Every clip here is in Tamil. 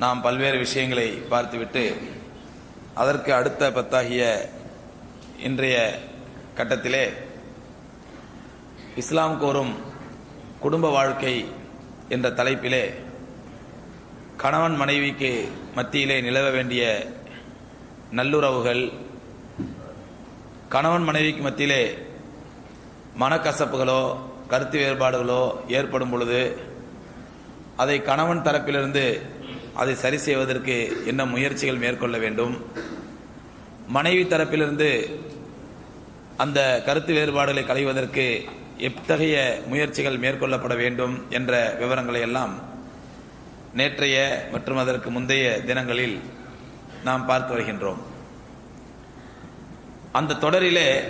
நாம் பல்வேறு விஷயங்களை பார்த்துவிட்டு அதற்கு அடுத்த பத்தாகிய இன்றைய கட்டத்திலே இஸ்லாம் கோரும் குடும்ப வாழ்க்கை என்ற தலைப்பிலே கணவன் மனைவிக்கு மத்தியிலே நிலவ வேண்டிய நல்லுறவுகள் கணவன் மனைவிக்கு மத்தியிலே மனக்கசப்புகளோ கருத்து வேறுபாடுகளோ ஏற்படும் பொழுது அதை கணவன் தரப்பிலிருந்து அதை சரி செய்வதற்கு என்ன முயற்சிகள் மேற்கொள்ள வேண்டும்? மனைவி தரப்பிலிருந்து அந்த கருத்து வேறுபாடுகளை களைவதற்கு எத்தகைய முயற்சிகள் மேற்கொள்ளப்பட வேண்டும் என்ற விவரங்களை எல்லாம் நேற்றைய மற்றும் அதற்கு முந்தைய தினங்களில் நாம் பார்த்து வருகின்றோம். அந்த தொடரிலே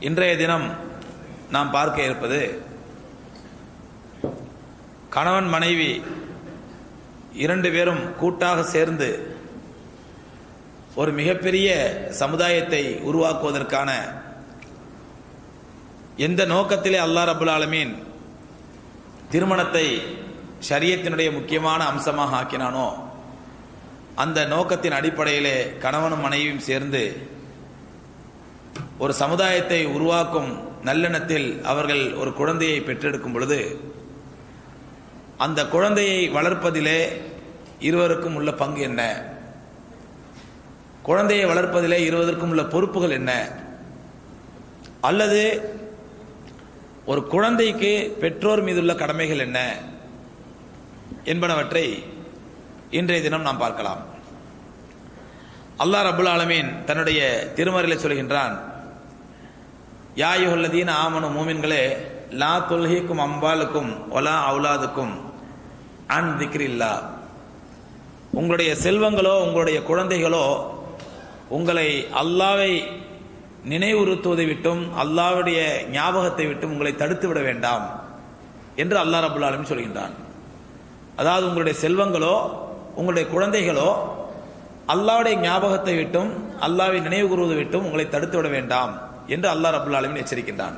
இன்றைய தினம் நாம் பார்க்க இருப்பது கணவன் மனைவி இரண்டு பேரும் கூட்டாக சேர்ந்து ஒரு மிகப்பெரிய சமுதாயத்தை உருவாக்குவதற்கான எந்த நோக்கத்திலே அல்லாஹ் ரபுல் ஆலமீன் திருமணத்தை ஷரியத்தினுடைய முக்கியமான அம்சமாக ஆக்கினானோ அந்த நோக்கத்தின் அடிப்படையிலே கணவனும் மனைவியும் சேர்ந்து ஒரு சமுதாயத்தை உருவாக்கும் நல்லெண்ணத்தில் அவர்கள் ஒரு குழந்தையை பெற்றெடுக்கும் பொழுது அந்த குழந்தையை வளர்ப்பதிலே இருவருக்கும் உள்ள பங்கு என்ன? குழந்தையை வளர்ப்பதிலே இருவதற்கும் உள்ள பொறுப்புகள் என்ன? அல்லது ஒரு குழந்தைக்கு பெற்றோர் மீதுள்ள கடமைகள் என்ன? என்பனவற்றை இன்றைய தினம் நாம் பார்க்கலாம். அல்லாஹ் ரபுல் ஆலமீன் தன்னுடைய திருமறையில் சொல்கின்றான் யாயுல்லதீன ஆமனு மூமின்களே லா தொல்ஹிக்கும் அம்பாலுக்கும் ஒலா அவுலாதுக்கும் அன் திக்ரில்லா. உங்களுடைய செல்வங்களோ உங்களுடைய குழந்தைகளோ உங்களை அல்லாவை நினைவுறுத்துவதை விட்டும் அல்லாவுடைய ஞாபகத்தை விட்டும் உங்களை தடுத்து விட வேண்டாம் என்று அல்லாஹ் ரபுல் ஆலமின் சொல்கின்றான். அதாவது உங்களுடைய செல்வங்களோ உங்களுடைய குழந்தைகளோ அல்லாவுடைய ஞாபகத்தை விட்டும் அல்லாவை நினைவு கூறுவது விட்டும் உங்களை தடுத்து விட வேண்டாம் என்று அல்லாஹ் ரபுல் ஆலமின் எச்சரிக்கின்றான்.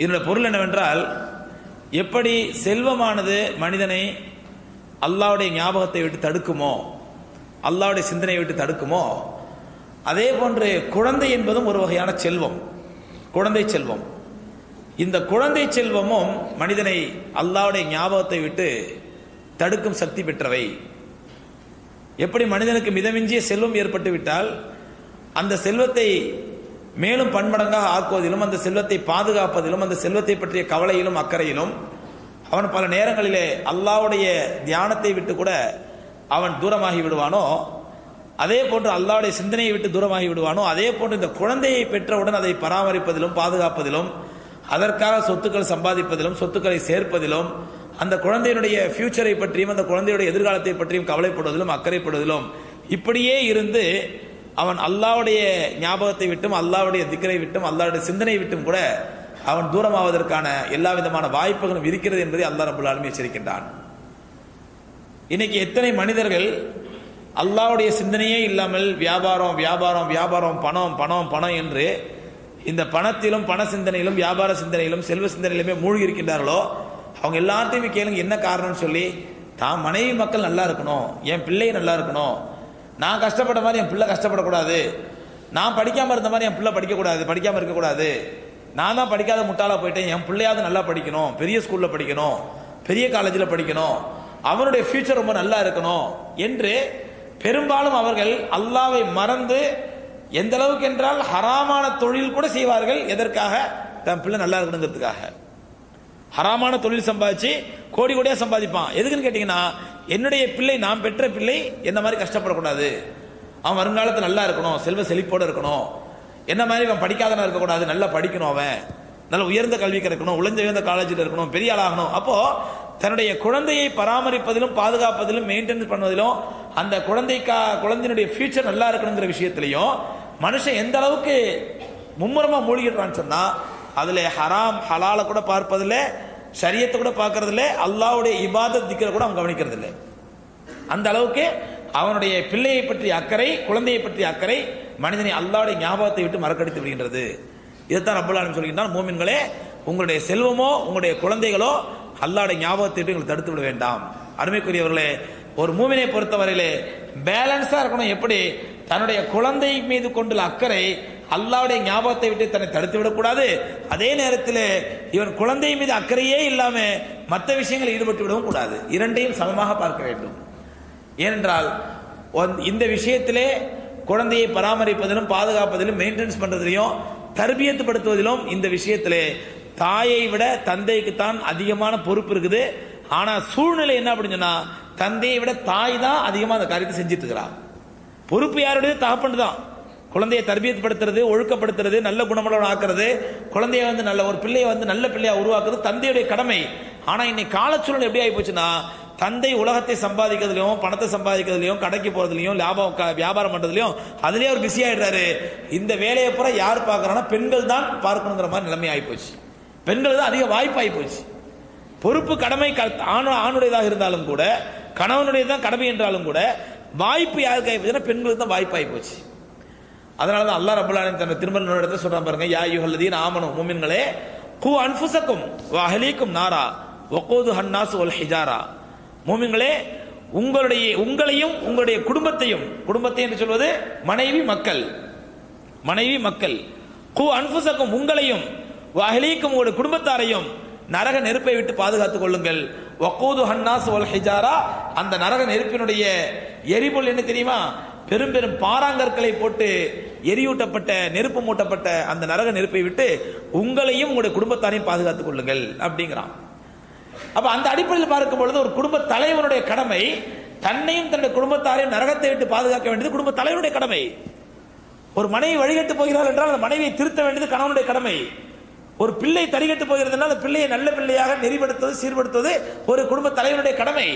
இதனுடைய பொருள் என்னவென்றால் எப்படி செல்வமானது மனிதனை அல்லாவுடைய ஞாபகத்தை விட்டு தடுக்குமோ அல்லாவுடைய சிந்தனையை விட்டு தடுக்குமோ அதே போன்று குழந்தை என்பதும் ஒரு வகையான செல்வம் குழந்தை செல்வம். இந்த குழந்தை செல்வமும் மனிதனை அல்லாவுடைய ஞாபகத்தை விட்டு தடுக்கும் சக்தி பெற்றவை. எப்படி மனிதனுக்கு மிதமிஞ்சிய செல்வம் ஏற்பட்டு விட்டால் அந்த செல்வத்தை மேலும் பன்மடங்காக ஆக்குவதிலும் அந்த செல்வத்தை பாதுகாப்பதிலும் அந்த செல்வத்தை பற்றிய கவலையிலும் அக்கறையிலும் அவன் பல நேரங்களிலே அல்லாவுடைய தியானத்தை விட்டு கூட அவன் தூரமாகி விடுவானோ அதே போன்று அல்லாவுடைய சிந்தனையை விட்டு தூரமாகி விடுவானோ அதே போன்று இந்த குழந்தையை பெற்றவுடன் அதை பராமரிப்பதிலும் பாதுகாப்பதிலும் அதற்காக சொத்துக்கள் சம்பாதிப்பதிலும் சொத்துக்களை சேர்ப்பதிலும் அந்த குழந்தையினுடைய ஃபியூச்சரை பற்றியும் அந்த குழந்தையுடைய எதிர்காலத்தை பற்றியும் கவலைப்படுவதிலும் அக்கறைப்படுவதிலும் இப்படியே இருந்து அவன் அல்லாவுடைய ஞாபகத்தை விட்டும் அல்லாவுடைய திக்கரை விட்டும் அல்லாவுடைய சிந்தனை விட்டும் கூட அவன் தூரமாவதற்கான எல்லா விதமான வாய்ப்புகளும் இருக்கிறது என்பதை அல்லா ரபுல் ஆலமி எச்சரிக்கின்றான். இன்னைக்கு எத்தனை மனிதர்கள் அல்லாவுடைய சிந்தனையே இல்லாமல் வியாபாரம் வியாபாரம் வியாபாரம் பணம் பணம் பணம் என்று இந்த பணத்திலும் பண சிந்தனையிலும் வியாபார சிந்தனையிலும் செல்வ சிந்தனையிலுமே மூழ்கி இருக்கின்றார்களோ அவங்க எல்லாத்தையுமே கேளுங்க என்ன காரணம்னு சொல்லி தான் மனைவி மக்கள் நல்லா இருக்கணும் என் பிள்ளை நல்லா இருக்கணும் நான் கஷ்டப்பட்ட மாதிரி என் பிள்ளை கஷ்டப்படக்கூடாது. நான் படிக்காமல் இருந்த மாதிரி என் பிள்ளை படிக்கக்கூடாது படிக்காமல் இருக்கக்கூடாது. நான் தான் படிக்காத முட்டாளாக போயிட்டேன். என் பிள்ளையாவது நல்லா படிக்கணும். பெரிய ஸ்கூலில் படிக்கணும். பெரிய காலேஜில் படிக்கணும். அவனுடைய ஃபியூச்சர் ரொம்ப நல்லா இருக்கணும் என்று பெரும்பாலும் அவர்கள் அல்லாவை மறந்து எந்த அளவுக்கு என்றால் ஹராமான தொழில் கூட செய்வார்கள். எதற்காக? தன் பிள்ளை நல்லா இருக்கணுங்கிறதுக்காக. ஹராமான தொழில் சம்பாதிச்சு கோடி கோடியா சம்பாதிப்பான். எதுக்குன்னு கேட்டீங்கன்னா என்னுடைய பிள்ளை நான் பெற்ற பிள்ளை என்ன மாதிரி கஷ்டப்படக்கூடாது. அவன் வருங்காலத்தில் நல்லா இருக்கணும் செல்வ செழிப்போடு இருக்கணும். என்ன மாதிரி அவன் படிக்காதனா இருக்கக்கூடாது நல்லா படிக்கணும் அவன். நல்ல உயர்ந்த கல்வி கிடைக்கணும் உழைந்த உயர்ந்த காலேஜில் இருக்கணும் பெரிய ஆளாகணும் அப்போ தன்னுடைய குழந்தையை பராமரிப்பதிலும் பாதுகாப்பதிலும் மெயின்டெனன்ஸ் பண்ணுவதிலும் அந்த குழந்தைக்கா குழந்தையினுடைய ஃபியூச்சர் நல்லா இருக்கணுங்கிற விஷயத்திலையும் மனுஷன் எந்த அளவுக்கு மும்முரமாக மூழ்கிடுறான்னு சொன்னால் அதில் ஹராம் ஹலால கூட பார்ப்பதில்லை சரியத்தை கூட பார்க்கறது இல்லை அல்லாவுடைய இபாதத் திக்கிற கூட அவன் கவனிக்கிறது இல்லை அந்த அளவுக்கு அவனுடைய பிள்ளையை பற்றிய அக்கறை குழந்தையை பற்றிய அக்கறை மனிதனை அல்லாவுடைய ஞாபகத்தை விட்டு மறக்கடித்து விடுகின்றது. இதைத்தான் ரப்பல் சொல்கின்றான் மூமின்களே உங்களுடைய செல்வமோ உங்களுடைய குழந்தைகளோ அல்லாவுடைய ஞாபகத்தை விட்டு எங்களை தடுத்து விட வேண்டாம். அருமைக்குரியவர்களே ஒரு மூவினை பொறுத்தவரையிலே பேலன்ஸாக இருக்கணும். எப்படி? தன்னுடைய குழந்தை மீது கொண்டுள்ள அக்கறை அல்லாவுடைய ஞாபகத்தை விட்டு தன்னை தடுத்து விடக்கூடாது. அதே நேரத்தில் இவன் குழந்தை மீது அக்கறையே இல்லாம மற்ற விஷயங்களில் ஈடுபட்டு விடவும் கூடாது. இரண்டையும் சமமாக பார்க்க வேண்டும். ஏனென்றால் இந்த விஷயத்திலே குழந்தையை பராமரிப்பதிலும் பாதுகாப்பதிலும் மெயின்டெனன்ஸ் பண்ணுறதிலையும் தர்பியத்து படுத்துவதிலும் இந்த விஷயத்திலே தாயை விட தந்தைக்கு தான் அதிகமான பொறுப்பு இருக்குது. ஆனா சூழ்நிலை என்ன அப்படின்னு சொன்னா தந்தையை விட தாய் தான் அதிகமா அந்த காரியத்தை செஞ்சுட்டு இருக்கிறான் பொறுப்பு யாருடைய தகப்பன் தான். குழந்தையை தர்பியப்படுத்துறது ஒழுக்கப்படுத்துறது நல்ல குணமுள்ள ஆக்குறது குழந்தைய வந்து நல்ல ஒரு பிள்ளையை வந்து நல்ல பிள்ளையா உருவாக்குறது தந்தையுடைய கடமை. ஆனா இன்னைக்கு காலச்சூழல் எப்படி ஆகி போச்சுன்னா தந்தை உலகத்தை சம்பாதிக்கிறதுலையும் பணத்தை சம்பாதிக்கிறதுலையும் கடைக்கு போகிறதுலையும் லாபம் வியாபாரம் பண்ணுறதுலையும் அதுலயே அவர் பிஸி ஆயிடுறாரு. இந்த வேலையை பூரா யார் பார்க்கறான்னா பெண்கள் தான் பார்க்கணுங்கிற மாதிரி நிலைமை ஆகி போச்சு பெண்கள் தான் அதிக வாய்ப்பு ஆகி போச்சு பொறுப்பு கடமை க- ஆணு ஆணுடையதாக இருந்தாலும் கூட கணவனுடையதான் கடமை என்றாலும் கூட வாய்ப்பு யாருக்கு ஆகி போச்சுன்னா பெண்களுக்கு தான் வாய்ப்பு ஆகி போச்சு அதனால தான் அல்லாஹ் ரப்பல் தன் திருமண இடத்துல சொல்றான் பாருங்க யா யுஹல்லதீன் ஆமனும் மூமின்களே கு அன்புசக்கும் அஹலீக்கும் நாரா ஒக்கோது ஹன்னாஸ் ஒல் ஹிஜாரா. மூமின்களே உங்களுடைய உங்களையும் உங்களுடைய குடும்பத்தையும் குடும்பத்தை என்று சொல்வது மனைவி மக்கள் மனைவி மக்கள் கு அன்புசக்கும் உங்களையும் அஹலீக்கும் உங்களுடைய குடும்பத்தாரையும் நரக நெருப்பை விட்டு பாதுகாத்துக் கொள்ளுங்கள். ஒக்கோது ஹன்னாஸ் ஒல் ஹிஜாரா அந்த நரக நெருப்பினுடைய எரிபொருள் என்ன தெரியுமா? பெரும் பெரும் பாறாங்கற்களை போட்டு எரியூட்டப்பட்ட நெருப்பு மூட்டப்பட்ட அந்த நரக நெருப்பை விட்டு உங்களையும் உங்களுடைய குடும்பத்தாரையும் பாதுகாத்துக் கொள்ளுங்கள் அப்படிங்கிறான். அப்ப அந்த அடிப்படையில் பார்க்கும் பொழுது ஒரு குடும்ப தலைவனுடைய கடமை தன்னையும் தன்னுடைய குடும்பத்தாரையும் நரகத்தை விட்டு பாதுகாக்க வேண்டியது குடும்ப தலைவனுடைய கடமை. ஒரு மனைவி வழிகட்டு போகிறாள் என்றால் அந்த மனைவியை திருத்த வேண்டியது கணவனுடைய கடமை. ஒரு பிள்ளை தறிகட்டு போகிறதுனால் அந்த பிள்ளையை நல்ல பிள்ளையாக நெறிப்படுத்துவது சீர்படுத்துவது ஒரு குடும்ப தலைவனுடைய கடமை.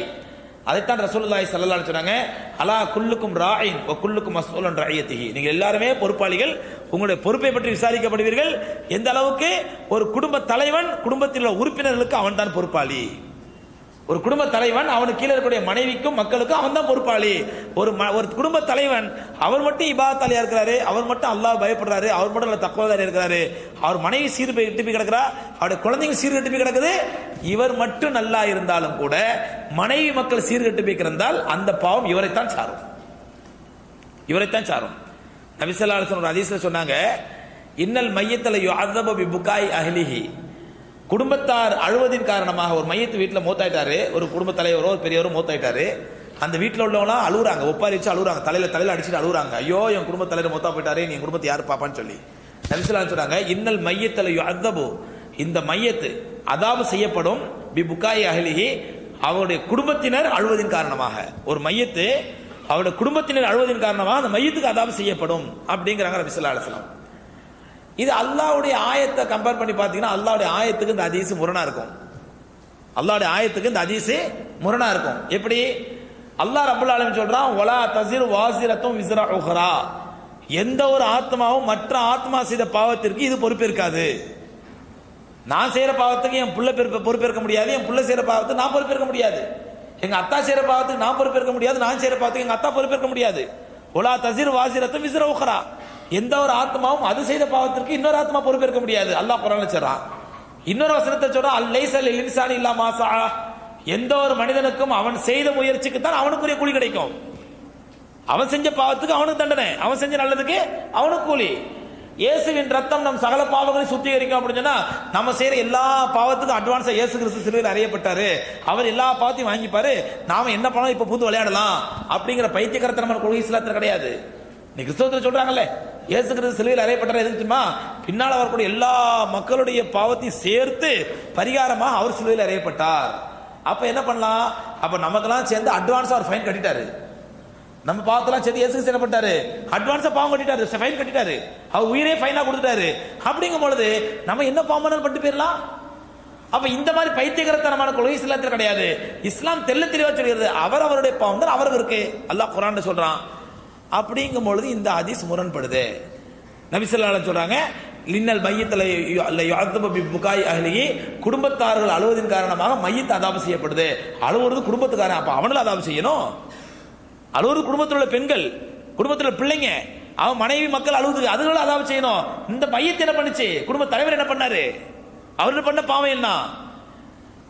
அதைத்தான் ரசூலுல்லாஹி சல்லல்லாஹு சொன்னாங்க அலா குல்லுக்கும் ராயின் வ குல்லுக்கும் மஸ்ஊலன் ரஅயத்திஹி நீங்க எல்லாருமே பொறுப்பாளிகள் உங்களுடைய பொறுப்பை பற்றி விசாரிக்கப்படுவீர்கள். எந்த அளவுக்கு ஒரு குடும்ப தலைவன் குடும்பத்தில் உள்ள உறுப்பினர்களுக்கு அவன்தான் பொறுப்பாளி. ஒரு குடும்ப தலைவன் அவனுக்கு கீழே இருக்கக்கூடிய மனைவிக்கும் மக்களுக்கும் அவன் தான் பொறுப்பாளி. ஒரு ம- ஒரு குடும்ப தலைவன் அவர் மட்டும் இபாத்தாலியா இருக்கிறாரு அவர் மட்டும் அல்லாஹ் பயப்படுறாரு அவர் மட்டும் நல்ல தக்குவதாக இருக்கிறாரு அவர் மனைவி சீர் போய் கிடக்கிறா போய் அவருடைய குழந்தைங்க சீர் கெட்டு போய் கிடக்குது. இவர் மட்டும் நல்லா இருந்தாலும் கூட மனைவி மக்கள் சீர் கெட்டு கிடந்தால் அந்த பாவம் இவரைத்தான் சாரும். இவரைத்தான் சாரும். நபிசல்லாசன் ஒரு அதிசல சொன்னாங்க இன்னல் மையத்தில் யுஅதபு பி புகாய் அஹ்லிஹி. குடும்பத்தார் அழுவதின் காரணமாக ஒரு மையத்து வீட்டில் மூத்தாயிட்டாரு ஒரு குடும்ப தலைவரோ ஒரு பெரியவரோ மூத்தாயிட்டாரு. அந்த வீட்டில் உள்ளவங்களாம் அழுகுறாங்க ஒப்பாரிச்சு அழுகுறாங்க தலையில தலையில அடிச்சுட்டு அழுகுறாங்க ஐயோ என் குடும்ப தலைவர் மூத்தா போயிட்டாரு நீ என் குடும்பத்தை யார் பாப்பான்னு சொல்லி. நபிசல்லா சொன்னாங்க இன்னல் மையத்தில் யுஅதபு இந்த மையத்து அதாவது செய்யப்படும் பி புக்காய் அகலிகி அவருடைய குடும்பத்தினர் அழுவதின் காரணமாக. ஒரு மையத்து அவருடைய குடும்பத்தினர் அழுவதின் காரணமாக அந்த மையத்துக்கு அதாவது செய்யப்படும் அப்படிங்கிறாங்க நபிசல்லா அலுவலாம் இது அல்லாஹ்வுடைய ஆயத்தை கம்பேர் பண்ணி பார்த்தீங்கன்னா அல்லாவுடைய ஆயத்துக்கு இந்த ஹதீஸ் முரணா இருக்கும். அல்லாவுடைய ஆயத்துக்கு இந்த ஹதீஸ் முரணா இருக்கும். எப்படி? அல்லாஹ் ரப்பல் ஆலம் சொல்றான் ஒலா தசிர் வாசிரத்தும் விஸ்ரா உஹரா. எந்த ஒரு ஆத்மாவும் மற்ற ஆத்மா செய்த பாவத்திற்கு இது பொறுப்பேற்காது. நான் செய்யற பாவத்துக்கு என் புள்ள பொறுப்பேற்க முடியாது. என் புள்ள செய்யற பாவத்துக்கு நான் பொறுப்பேற்க முடியாது. எங்க அத்தா செய்யற பாவத்துக்கு நான் பொறுப்பேற்க முடியாது. நான் செய்யற பாவத்துக்கு எங்க அத்தா பொறுப்பேற்க முடியாது. ஒலா தசிர் வாசிரத்தும் விசிற உஹரா. எந்த ஒரு ஆத்மாவும் அது செய்த பாவத்திற்கு இன்னொரு ஆத்மா பொறுப்பேற்க முடியாது. அல்லாஹ் குரான் சொல்றான். இன்னொரு வசனத்தை சொல்றான் அல்லைசல் இன்சான் இல்லா மாசா எந்த ஒரு மனிதனுக்கும் அவன் செய்த முயற்சிக்கு தான் அவனுக்குரிய கூலி கிடைக்கும். அவன் செஞ்ச பாவத்துக்கு அவனுக்கு தண்டனை. அவன் செஞ்ச நல்லதுக்கு அவனுக்கு கூலி. இயேசுவின் ரத்தம் நம் சகல பாவங்களை சுத்திகரிக்கும் அப்படின்னு சொன்னா நம்ம செய்யற எல்லா பாவத்துக்கும் அட்வான்ஸா இயேசு கிறிஸ்து சிலுவையில் அறியப்பட்டாரு. அவர் எல்லா பாவத்தையும் வாங்கிப்பாரு. நாம என்ன பண்ணலாம் இப்ப புது விளையாடலாம். அப்படிங்கிற பைத்தியகரத்தனமான கொள்கை சிலத்தில் கிடையாது. நீ கிறிஸ்தவத்தில் சொல்றாங்கல்ல இயேசு கிறிஸ்து சிலுவையில் அறையப்பட்டார் எதுக்கு தெரியுமா? பின்னால் வரக்கூடிய எல்லா மக்களுடைய பாவத்தையும் சேர்த்து பரிகாரமாக அவர் சிலுவையில் அறையப்பட்டார். அப்போ என்ன பண்ணலாம்? அப்போ நமக்கெல்லாம் சேர்ந்து அட்வான்ஸாக ஒரு ஃபைன் கட்டிட்டாரு. நம்ம பாவத்தெல்லாம் சேர்த்து இயேசு என்ன பண்ணிட்டாரு? அட்வான்ஸாக பாவம் கட்டிட்டாரு. ஃபைன் கட்டிட்டாரு. அவர் உயிரே ஃபைனாக கொடுத்துட்டாரு. அப்படிங்கும் பொழுது நம்ம என்ன பாவம் பண்ணாலும் பண்ணிட்டு போயிடலாம் அப்ப இந்த மாதிரி பைத்தியகரத்தனமான கொள்கை இஸ்லாத்தில் கிடையாது. இஸ்லாம் தெல்ல தெளிவா சொல்கிறது அவர் அவருடைய பாவம் தான் அவருக்கு இருக்கு. அல்லாஹ் குரான் சொல்றான் அப்படிங்கும் பொழுது இந்த ஹதீஸ் முரண்படுது. நபிசல்லால சொல்றாங்க லின்னல் மையத்தில் புகாய் அகலியே குடும்பத்தார்கள் அழுவதின் காரணமாக மையத்தை அதாபம் செய்யப்படுது. அழுவுறது குடும்பத்துக்காரன் அப்ப அவனும் அதாபம் செய்யணும். அழுவது குடும்பத்தில் உள்ள பெண்கள் குடும்பத்தில் உள்ள பிள்ளைங்க அவன் மனைவி மக்கள் அழுவுது அதுகளை அதாவது செய்யணும். இந்த மையத்தை என்ன பண்ணுச்சு? குடும்ப தலைவர் என்ன பண்ணாரு? அவர் பண்ண பாவம் என்ன?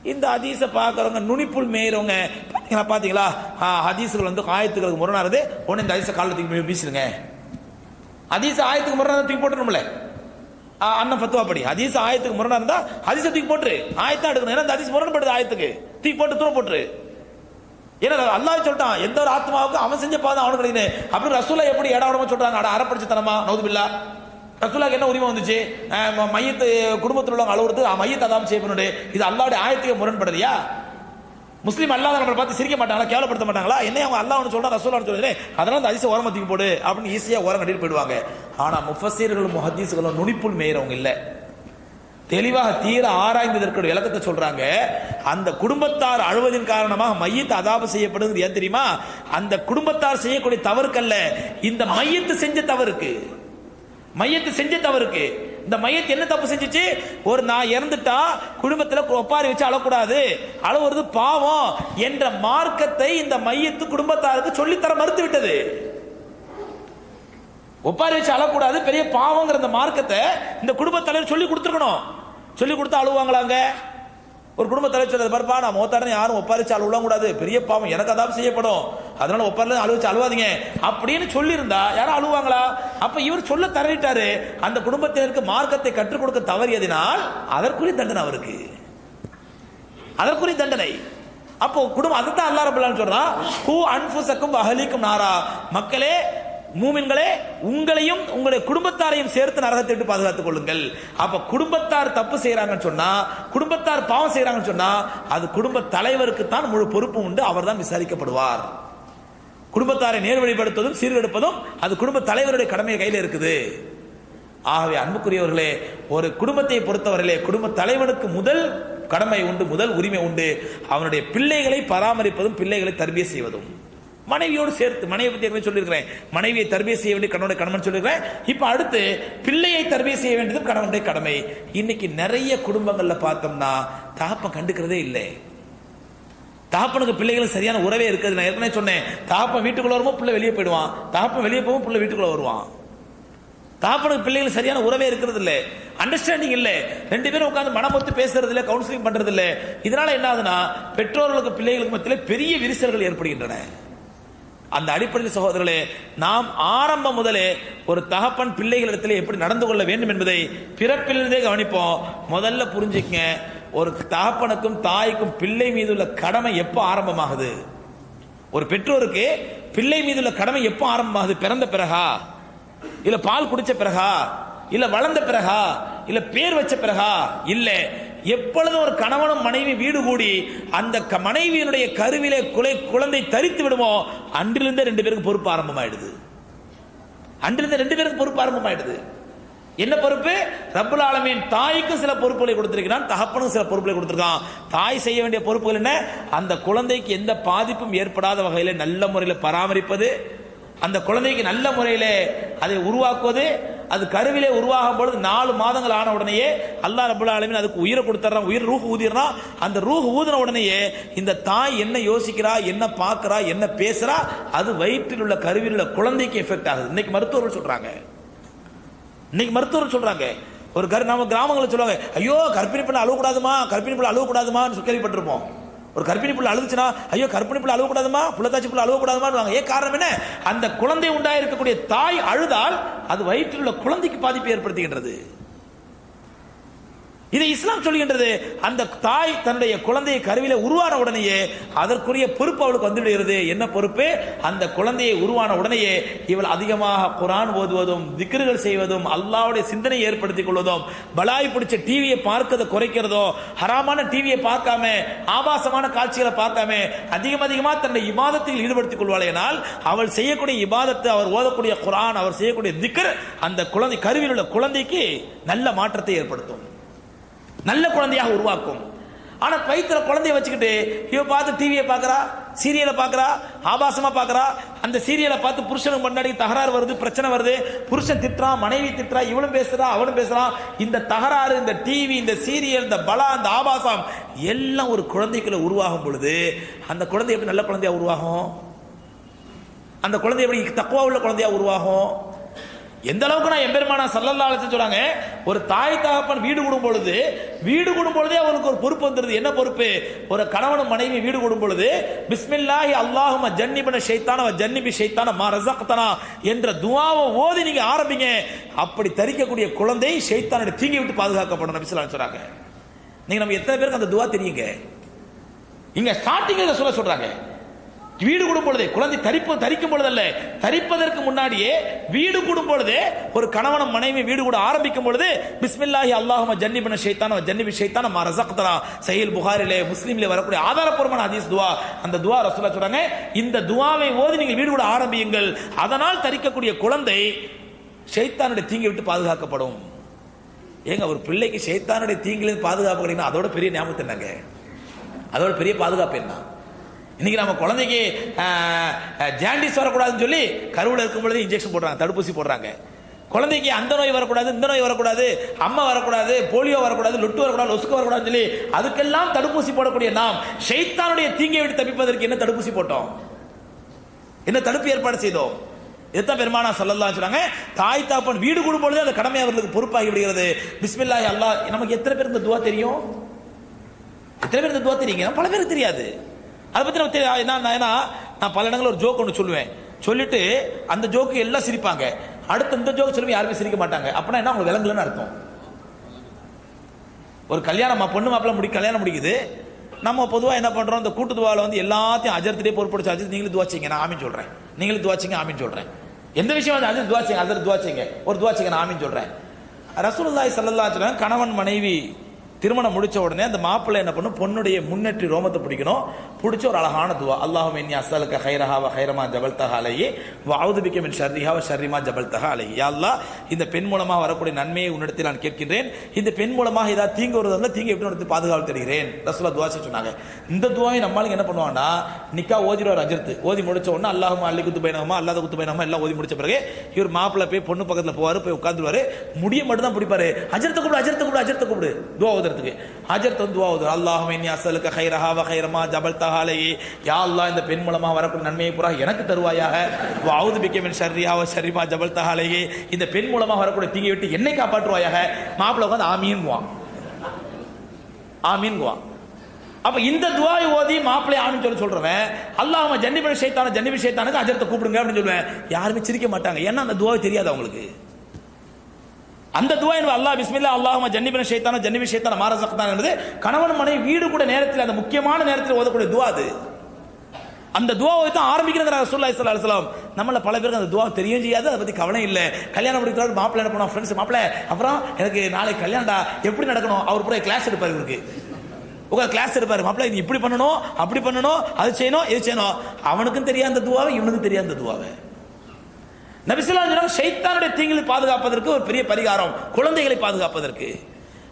இந்த அதீச பாக்குறவங்க நுனிப்புள் மேயறவங்க. ஏன்னா பாத்தீங்களா? ஆ, ஹதீஸ்கள் வந்து ஆயத்துக்களுக்கு முரணானது. உடனே இந்த ஹதீஸை காலில் தூக்கி வீசிடுங்க. ஹதீஸ் ஆயத்துக்கு முரணானதை தூக்கி போட்டுருமில்ல ஆ, அண்ணன் ஃபத்துவா படி. ஹதீஸ் ஆயத்துக்கு முரணா இருந்தா ஹதீஸை தூக்கி போட்டுரு. ஆயத்தான் எடுக்கணும். ஏன்னா இந்த ஹதீஸ் முரண்படுது ஆயத்துக்கு. தூக்கி போட்டு தூரம் போட்டுரு. ஏன்னா அல்லாஹ் சொல்லிட்டான் எந்த ஒரு ஆத்மாவுக்கு அவன் செஞ்ச பாதம் அவனுக்கு கிடைக்கணும் அப்படி ரசூலா எப்படி இடம் உடம்ப சொல்றான் அட அறப்படிச்சு தனமா நௌதுபில்லா. ரசூலாக்கு என்ன உரிமை வந்துச்சு? மையத்து குடும்பத்தில் உள்ளவங்க அழுவுறது மையத்தை அதான் செய்யணும் இது அல்லாவுடைய ஆயத்துக்கு முரண்படுறியா முஸ்லீம் அல்லாத நம்மளை பார்த்து சிரிக்க மாட்டாங்களா? கேவலப்படுத்த மாட்டாங்களா? என்ன அவங்க அல்லாஹ் ஒன்று சொல்றா. ரசூலான்னு சொல்றேன் அதனால அந்த அதிசய ஓரமா தூக்கி போடு அப்படின்னு ஈஸியாக ஓரம் கட்டிட்டு போயிடுவாங்க. ஆனால் முஃபசீர்களும் முஹதீஸ்களும் நுனிப்புள் மேயிறவங்க இல்லை. தெளிவாக தீர ஆராய்ந்ததற்கு விளக்கத்தை சொல்றாங்க. அந்த குடும்பத்தார் அழுவதின் காரணமாக மையத்து அதாபு செய்யப்படுது ஏன் தெரியுமா? அந்த குடும்பத்தார் செய்யக்கூடிய தவறுக்கல்ல இந்த மையத்து செஞ்ச தவறுக்கு. மையத்து செஞ்ச தவறுக்கு. இந்த மையத்து என்ன தப்பு செஞ்சுச்சு? ஒரு நான் இறந்துட்டா குடும்பத்தில் ஒப்பாரி வச்சு அழக்கூடாது. அழுவுறது பாவம் என்ற மார்க்கத்தை இந்த மையத்து குடும்பத்தாருக்கு சொல்லித்தர மறுத்து விட்டது ஒப்பாரி வச்சு அழக்கூடாது பெரிய பாவங்கிற இந்த மார்க்கத்தை இந்த குடும்ப தலைவர் சொல்லி கொடுத்துருக்கணும். சொல்லி கொடுத்தா அழுவாங்களாங்க? ஒரு குடும்ப தலைவர் சொல்றது பாருப்பா நான் மோத்தாரன் யாரும் ஒப்பாரிச்சு அழுவலாம் கூடாது. பெரிய பாவம் எனக்கு அதாவது செய்யப்படும். அதனால ஒப்பாரில அழுவச்சு அழுவாதீங்க. அப்படின்னு சொல்லியிருந்தா யாரும் அழுவாங்களா? அப்ப இவர் சொல்ல தரவிட்டாரு அந்த குடும்பத்தினருக்கு மார்க்கத்தை கற்றுக் கொடுக்க தவறியதினால் அதற்குரிய தண்டனை அவருக்கு. அதற்குரிய தண்டனை. அப்போ குடும்பம் அதுதான் அல்லா ரபுல்லான்னு சொல்றான் ஹூ அன்புசக்கும் அகலிக்கும் நாரா. மக்களே மூமின்களே உங்களையும் உங்களுடைய குடும்பத்தாரையும் சேர்த்து நரகத்தை விட்டு பாதுகாத்துக் கொள்ளுங்கள். அப்ப குடும்பத்தார் தப்பு செய்யறாங்கன்னு சொன்னா குடும்பத்தார் பாவம் செய்யறாங்கன்னு சொன்னா அது குடும்ப தலைவருக்கு தான் முழு பொறுப்பு உண்டு அவர் தான் விசாரிக்கப்படுவார். குடும்பத்தாரை நேர்வழிப்படுத்துவதும் சீர்கெடுப்பதும் அது குடும்ப தலைவருடைய கடமை கையில் இருக்குது. ஆகவே அன்புக்குரியவர்களே ஒரு குடும்பத்தை பொறுத்தவரையிலே குடும்ப தலைவனுக்கு முதல் கடமை உண்டு முதல் உரிமை உண்டு அவனுடைய பிள்ளைகளை பராமரிப்பதும் பிள்ளைகளை தர்பிய செய்வதும். மனைவியோடு சேர்த்து மனைவி பற்றி ஏற்கனவே சொல்லியிருக்கிறேன். மனைவியை தர்பிய செய்ய வேண்டிய கணவனுடைய கடமை சொல்லியிருக்கிறேன். இப்போ அடுத்து பிள்ளையை தர்பிய செய்ய வேண்டியதும் கணவனுடைய கடமை. இன்னைக்கு நிறைய குடும்பங்களில் பார்த்தோம்னா தாப்பம் கண்டுக்கிறதே இல்லை. தாப்பனுக்கு பிள்ளைகளுக்கு சரியான உறவே இருக்குது. நான் ஏற்கனவே சொன்னேன் தாப்பம் வீட்டுக்குள்ள வரும்போது பிள்ளை வெளியே போயிடுவான். தாப்பம் வெளியே போகும் பிள்ளை வீட்டுக்குள்ள வருவான். தாப்பனுக்கு பிள்ளைகளுக்கு சரியான உறவே இருக்கிறது இல்லை. அண்டர்ஸ்டாண்டிங் இல்லை. ரெண்டு பேரும் உட்கார்ந்து மனமொத்து பேசுறது இல்லை கவுன்சிலிங் பண்றது இல்லை. இதனால என்ன ஆகுதுன்னா பெற்றோர்களுக்கு பிள்ளைகளுக்கு மத்தியில் பெரிய விரிசல்கள் ஏற்படுகின்றன. அந்த அடிப்படையில் சகோதரர்களே நாம் ஆரம்பம் முதலே ஒரு தகப்பன் பிள்ளைகளிடத்தில் எப்படி நடந்து கொள்ள வேண்டும் என்பதை பிறப்பிலிருந்தே கவனிப்போம். முதல்ல புரிஞ்சுக்கங்க ஒரு தகப்பனுக்கும் தாய்க்கும் பிள்ளை மீது உள்ள கடமை எப்போ ஆரம்பமாகுது? ஒரு பெற்றோருக்கு பிள்ளை மீது உள்ள கடமை எப்போ ஆரம்பமாகுது? பிறந்த பிறகா? இல்ல பால் குடிச்ச பிறகா? இல்ல வளர்ந்த பிறகா? இல்ல பேர் வச்ச பிறகா? இல்லை. எப்பொழுது ஒரு கணவனும் மனைவி வீடு கூடி அந்த க- மனைவியினுடைய கருவிலே குலை குழந்தை தரித்து விடுமோ அன்றிலிருந்தே ரெண்டு பேருக்கு பொறுப்பு ஆரம்பமாயிடுது. அன்றிலிருந்து ரெண்டு பேருக்கு பொறுப்பு ஆரம்பமாயிடுது. என்ன பொறுப்பு? ரப்புல் ஆலமீன் தாய்க்கும் சில பொறுப்புகளை கொடுத்திருக்கிறான் தகப்பனும் சில பொறுப்புகளை கொடுத்திருக்கான். தாய் செய்ய வேண்டிய பொறுப்புகள் என்ன? அந்த குழந்தைக்கு எந்த பாதிப்பும் ஏற்படாத வகையில் நல்ல முறையில் பராமரிப்பது அந்த குழந்தைக்கு நல்ல முறையில் அதை உருவாக்குவது அது கருவிலே உருவாகும் பொழுது நாலு மாதங்கள் ஆன உடனேயே அல்லாஹ் ரபுல் ஆலமீன் அதுக்கு உயிரை கொடுத்துட்றான். உயிர் ரூஹ் ஊதிடுறா அந்த ரூஹ் ஊதின உடனேயே இந்த தாய் என்ன யோசிக்கிறா என்ன பார்க்குறா என்ன பேசுறா அது வயிற்றில் உள்ள கருவியில் உள்ள குழந்தைக்கு எஃபெக்ட் ஆகுது. இன்னைக்கு மருத்துவர்கள் சொல்கிறாங்க இன்னைக்கு மருத்துவர்கள் சொல்கிறாங்க ஒரு கரு நம்ம கிராமங்களில் சொல்லுவாங்க ஐயோ கர்ப்பிணி பண்ண அழுவக்கூடாதுமா கர்ப்பிணி பண்ண அழுவக்கூடாதுமான்னு கேள்விப்பட்டிருப்போம். ஒரு கர்ப்பிணி பிள்ளை அழுதுச்சுன்னா ஐயோ கர்ப்பிணி பிள்ளை அழுகக்கூடாதுமா புள்ளத்தாச்சி பிள்ளை அழுவக்கூடாதுமா ஏன் காரணம் என்ன? அந்த குழந்தை உண்டாயிருக்கக்கூடிய தாய் அழுதால் அது வயிற்றில் உள்ள குழந்தைக்கு பாதிப்பு ஏற்படுத்துகின்றது. இதை இஸ்லாம் சொல்கின்றது. அந்த தாய் தன்னுடைய குழந்தையை கருவில உருவான உடனேயே அதற்குரிய பொறுப்பு அவளுக்கு வந்துவிடுகிறது. என்ன பொறுப்பு? அந்த குழந்தையை உருவான உடனேயே இவள் அதிகமாக குரான் ஓதுவதும் திக்ருகள் செய்வதும் அல்லாவுடைய சிந்தனை ஏற்படுத்திக் கொள்வதும் பலாய் பிடிச்ச டிவியை பார்க்கறதை குறைக்கிறதோ ஹராமான டிவியை பார்க்காம ஆபாசமான காட்சிகளை பார்க்காம அதிகம் அதிகமாக தன்னை இபாதத்தில் ஈடுபடுத்திக் கொள்வாளேனால் அவள் செய்யக்கூடிய இபாதத்தை அவர் ஓதக்கூடிய குரான் அவர் செய்யக்கூடிய திக்ர் அந்த குழந்தை கருவியில் உள்ள குழந்தைக்கு நல்ல மாற்றத்தை ஏற்படுத்தும். நல்ல குழந்தையாக உருவாக்கும். ஆனால் பைத்தில் குழந்தைய வச்சுக்கிட்டு இவ பார்த்து டிவியை பார்க்குறா சீரியலை பார்க்குறா ஆபாசமாக பார்க்குறா அந்த சீரியலை பார்த்து புருஷனுக்கு முன்னாடி தகராறு வருது பிரச்சனை வருது. புருஷன் திட்டுறான் மனைவி திட்டுறா இவனும் பேசுகிறா அவனும் பேசுறான் இந்த தகராறு இந்த டிவி இந்த சீரியல் இந்த பலா இந்த ஆபாசம் எல்லாம் ஒரு குழந்தைக்குள்ள உருவாகும் பொழுது அந்த குழந்தை எப்படி நல்ல குழந்தையா உருவாகும்? அந்த குழந்தை எப்படி தக்குவா உள்ள குழந்தையா உருவாகும்? எந்த அளவுக்கு நான் எம்பெருமானா சல்லல்லா அலிஸ்லாம் சொல்றாங்க ஒரு தாய் தகப்பன் வீடு கூடும் பொழுது வீடு கூடும் பொழுதே அவனுக்கு ஒரு பொறுப்பு வந்துருது. என்ன பொறுப்பு? ஒரு கணவனும் மனைவி வீடு கூடும் பொழுது பிஸ்மில்லாஹி அல்லாஹும ஜன்னிபன ஷைத்தான ஜன்னிபி ஷைத்தான மா ரசக்தனா என்ற துவாவை ஓதி நீங்க ஆரம்பிங்க. அப்படி தரிக்கக்கூடிய குழந்தை ஷைத்தானுடைய தீங்கி விட்டு பாதுகாக்கப்படும் நபி ஸல்லல்லாஹு சொல்றாங்க. நீங்க நம்ம எத்தனை பேருக்கு அந்த துவா தெரியுங்க? இங்க ஸ்டார்டிங்ல சொல்ல சொல்றாங்க. வீடு கூடும் பொழுதே குழந்தை தரிப்பு தரிக்கும் பொழுதல்ல. தரிப்பதற்கு முன்னாடியே வீடு கூடும் பொழுதே ஒரு கணவனும் மனைவி வீடு கூட ஆரம்பிக்கும் பொழுது பிஸ்மில்லாஹி அல்லாஹும ஜன்னிபன ஷைத்தான ஜன்னிபி ஷைத்தான மா ரஸக்தனா. சஹீல் புகாரிலே முஸ்லீம்ல வரக்கூடிய ஆதாரப்பூர்வமான ஹதீஸ் துவா. அந்த துவா ரசூலா சொல்றாங்க இந்த துவாவை ஓதி நீங்கள் வீடு கூட ஆரம்பியுங்கள். அதனால் தரிக்கக்கூடிய குழந்தை ஷைத்தானுடைய தீங்கி விட்டு பாதுகாக்கப்படும். ஏங்க ஒரு பிள்ளைக்கு ஷைத்தானுடைய தீங்கிலிருந்து பாதுகாப்பு கிடைக்கணும் அதோட பெரிய ஞாபகத்தை என்னங்க? அதோட பெரிய பாதுகாப்பு என்ன? இன்னைக்கு நம்ம குழந்தைக்கு ஜாண்டிஸ் வரக்கூடாதுன்னு சொல்லி கருவில் இருக்கும் பொழுது இன்ஜெக்ஷன் போடுறாங்க தடுப்பூசி போடுறாங்க. குழந்தைக்கு அந்த நோய் வரக்கூடாது இந்த நோய் வரக்கூடாது அம்மா வரக்கூடாது போலியோ வரக்கூடாது லொட்டு வரக்கூடாது லொசுக்கு வரக்கூடாதுன்னு சொல்லி அதுக்கெல்லாம் தடுப்பூசி போடக்கூடிய நாம் ஷைத்தானுடைய தீங்கை விட்டு தப்பிப்பதற்கு என்ன தடுப்பூசி போட்டோம்? என்ன தடுப்பு ஏற்பாடு செய்தோம்? இதுதான் பெருமானா சொல்லலாம் சொன்னாங்க. தாய் தாப்பன் வீடு கூடும் பொழுது அந்த கடமை அவர்களுக்கு பொறுப்பாகி விடுகிறது. பிஸ்மில்லாஹி அல்லாஹ் நமக்கு எத்தனை பேர் இந்த துவா தெரியும்? எத்தனை பேர் இந்த துவா தெரியுங்க? பல பேருக்கு தெரியாது. அதை பற்றி நம்ம தெரிய- நான் நான் ஏன்னா நான் பல இடங்களில் ஒரு ஜோக் ஒன்று சொல்லுவேன். சொல்லிட்டு அந்த ஜோக்கு எல்லாம் சிரிப்பாங்க. அடுத்து இந்த ஜோக் சொல்லுவேன் யாருமே சிரிக்க மாட்டாங்க. அப்படின்னா என்ன உங்களுக்கு விலங்குலன்னு அர்த்தம். ஒரு கல்யாணம் பொண்ணு மாப்பிள்ள முடி கல்யாணம் முடிக்குது. நம்ம பொதுவாக என்ன பண்ணுறோம் இந்த கூட்டு துவாவில் வந்து எல்லாத்தையும் அஜர்த்திலே பொறுப்படுச்சு அஜித் நீங்களும் துவாச்சிங்க நான் ஆமின்னு சொல்கிறேன் நீங்களும் துவாச்சிங்க ஆமின்னு சொல்கிறேன் எந்த விஷயம் வந்து அஜித் துவாச்சிங்க அஜர் துவாச்சிங்க. ஒரு துவாச்சிங்க நான் ஆமின்னு சொல்கிறேன் ரசூலுல்லாஹி ஸல்லல்லாஹு கணவன் மனைவி திருமணம் முடிச்ச உடனே அந்த மாப்பிள்ளை என்ன பண்ணும்? பொண்ணுடைய முன்னேற்றி ரோமத்தை பிடிக்கணும். பிடிச்ச ஒரு அழகான துவா. அல்லாஹும் இனி அசலுக்க ஹைரஹா வ ஹைரமா ஜபல்தஹா அலைஹி வ அவுது பிக்க மின் ஷர்ரிஹா ஷர்ரிமா ஜபல்தஹா அலைஹி. யா அல்லாஹ் இந்த பெண் மூலமாக வரக்கூடிய நன்மையை உன்னிடத்தில் நான் கேட்கின்றேன். இந்த பெண் மூலமாக ஏதாவது தீங்கு வருவதில்ல தீங்கு எப்படி நடத்தி பாதுகாப்பு தருகிறேன்? ரசூலா துவா சொன்னாங்க. இந்த துவாவை நம்மளுக்கு என்ன பண்ணுவாங்கன்னா நிக்கா ஓதிடுவார் அஜர்த்து. ஓதி முடிச்ச உடனே அல்லாஹுமா அள்ளி குத்து பயணமா அல்லாத குத்து பயணமா எல்லாம் ஓதி முடிச்ச பிறகு இவர் மாப்பிள்ளை போய் பொண்ணு பக்கத்தில் போவார் போய் உட்காந்துருவாரு முடிய மட்டும் தான் பிடிப்பாரு. அஜர்த்த கூப்பிடு அஜர்த்த கூப்பிடு அஜர்த்த கூப்பிடு. துவா ஓதுற அஜர்த்த ஹாஜர் துவா ஓதுவார் அல்லாஹும் இன்னி ஹைரமா ஜபல் தஹாலையே யா அல்லாஹ் இந்த பெண் மூலமா வரக்கூடிய நன்மையை பூரா எனக்கு தருவாயாக. அவுது பிக்கமின் ஷர்ரியாவ ஷர்ரிஹா ஷர்ரிமா ஜபல் தஹாலையே இந்த பெண் மூலமா வரக்கூடிய தீங்கை விட்டு என்னை காப்பாற்றுவாயாக. மாப்பிள்ளை உட்காந்து ஆமீன்வான் ஆமீன்வான் அப்ப இந்த துவாய் ஓதி மாப்பிள்ளை ஆமின்னு சொல்லி சொல்றவன் அல்லாஹ் ஜன்னிபி ஷைத்தான ஜன்னிபி ஷைத்தானுக்கு அஜரத்தை கூப்பிடுங்க அப்படின்னு சொல்லுவேன். யாருமே சிரிக்க மாட்டாங்க. ஏன்னா அந்த துவாவை தெரியாது அவங்களுக்கு. அந்த துவா என்பது அல்லாஹ் பிஸ்மில்லா அல்லாஹும் ஜன்னிபின ஷைத்தான ஜன்னிபி ஷைத்தான மாரசக்தான் என்பது கணவன் மனைவி வீடு கூட நேரத்தில் அந்த முக்கியமான நேரத்தில் ஓதக்கூடிய துவா அது. அந்த துவாவை தான் ஆரம்பிக்கிறாங்க ரசூலுல்லாஹி ஸல்லல்லாஹு அலுவலாம் நம்மள பல பேருக்கு அந்த துவா தெரியும் செய்யாது அதை பத்தி கவலை இல்லை. கல்யாணம் முடிக்கிறாரு மாப்பிள்ளை என்ன பண்ணுவோம் ஃப்ரெண்ட்ஸ் மாப்பிள்ளை அப்புறம் எனக்கு நாளைக்கு கல்யாணம்டா எப்படி நடக்கணும்? அவர் கூட கிளாஸ் எடுப்பாரு இவருக்கு. உங்க கிளாஸ் எடுப்பாரு மாப்பிள்ளை இது இப்படி பண்ணணும் அப்படி பண்ணணும் அது செய்யணும் இது செய்யணும். அவனுக்கும் தெரியாத துவாவை இவனுக்கும் தெரியாத துவாவை. நபிசுல்லா சொன்னாங்க ஷைத்தானுடைய தீங்கில் பாதுகாப்பதற்கு ஒரு பெரிய பரிகாரம். குழந்தைகளை பாதுகாப்பதற்கு.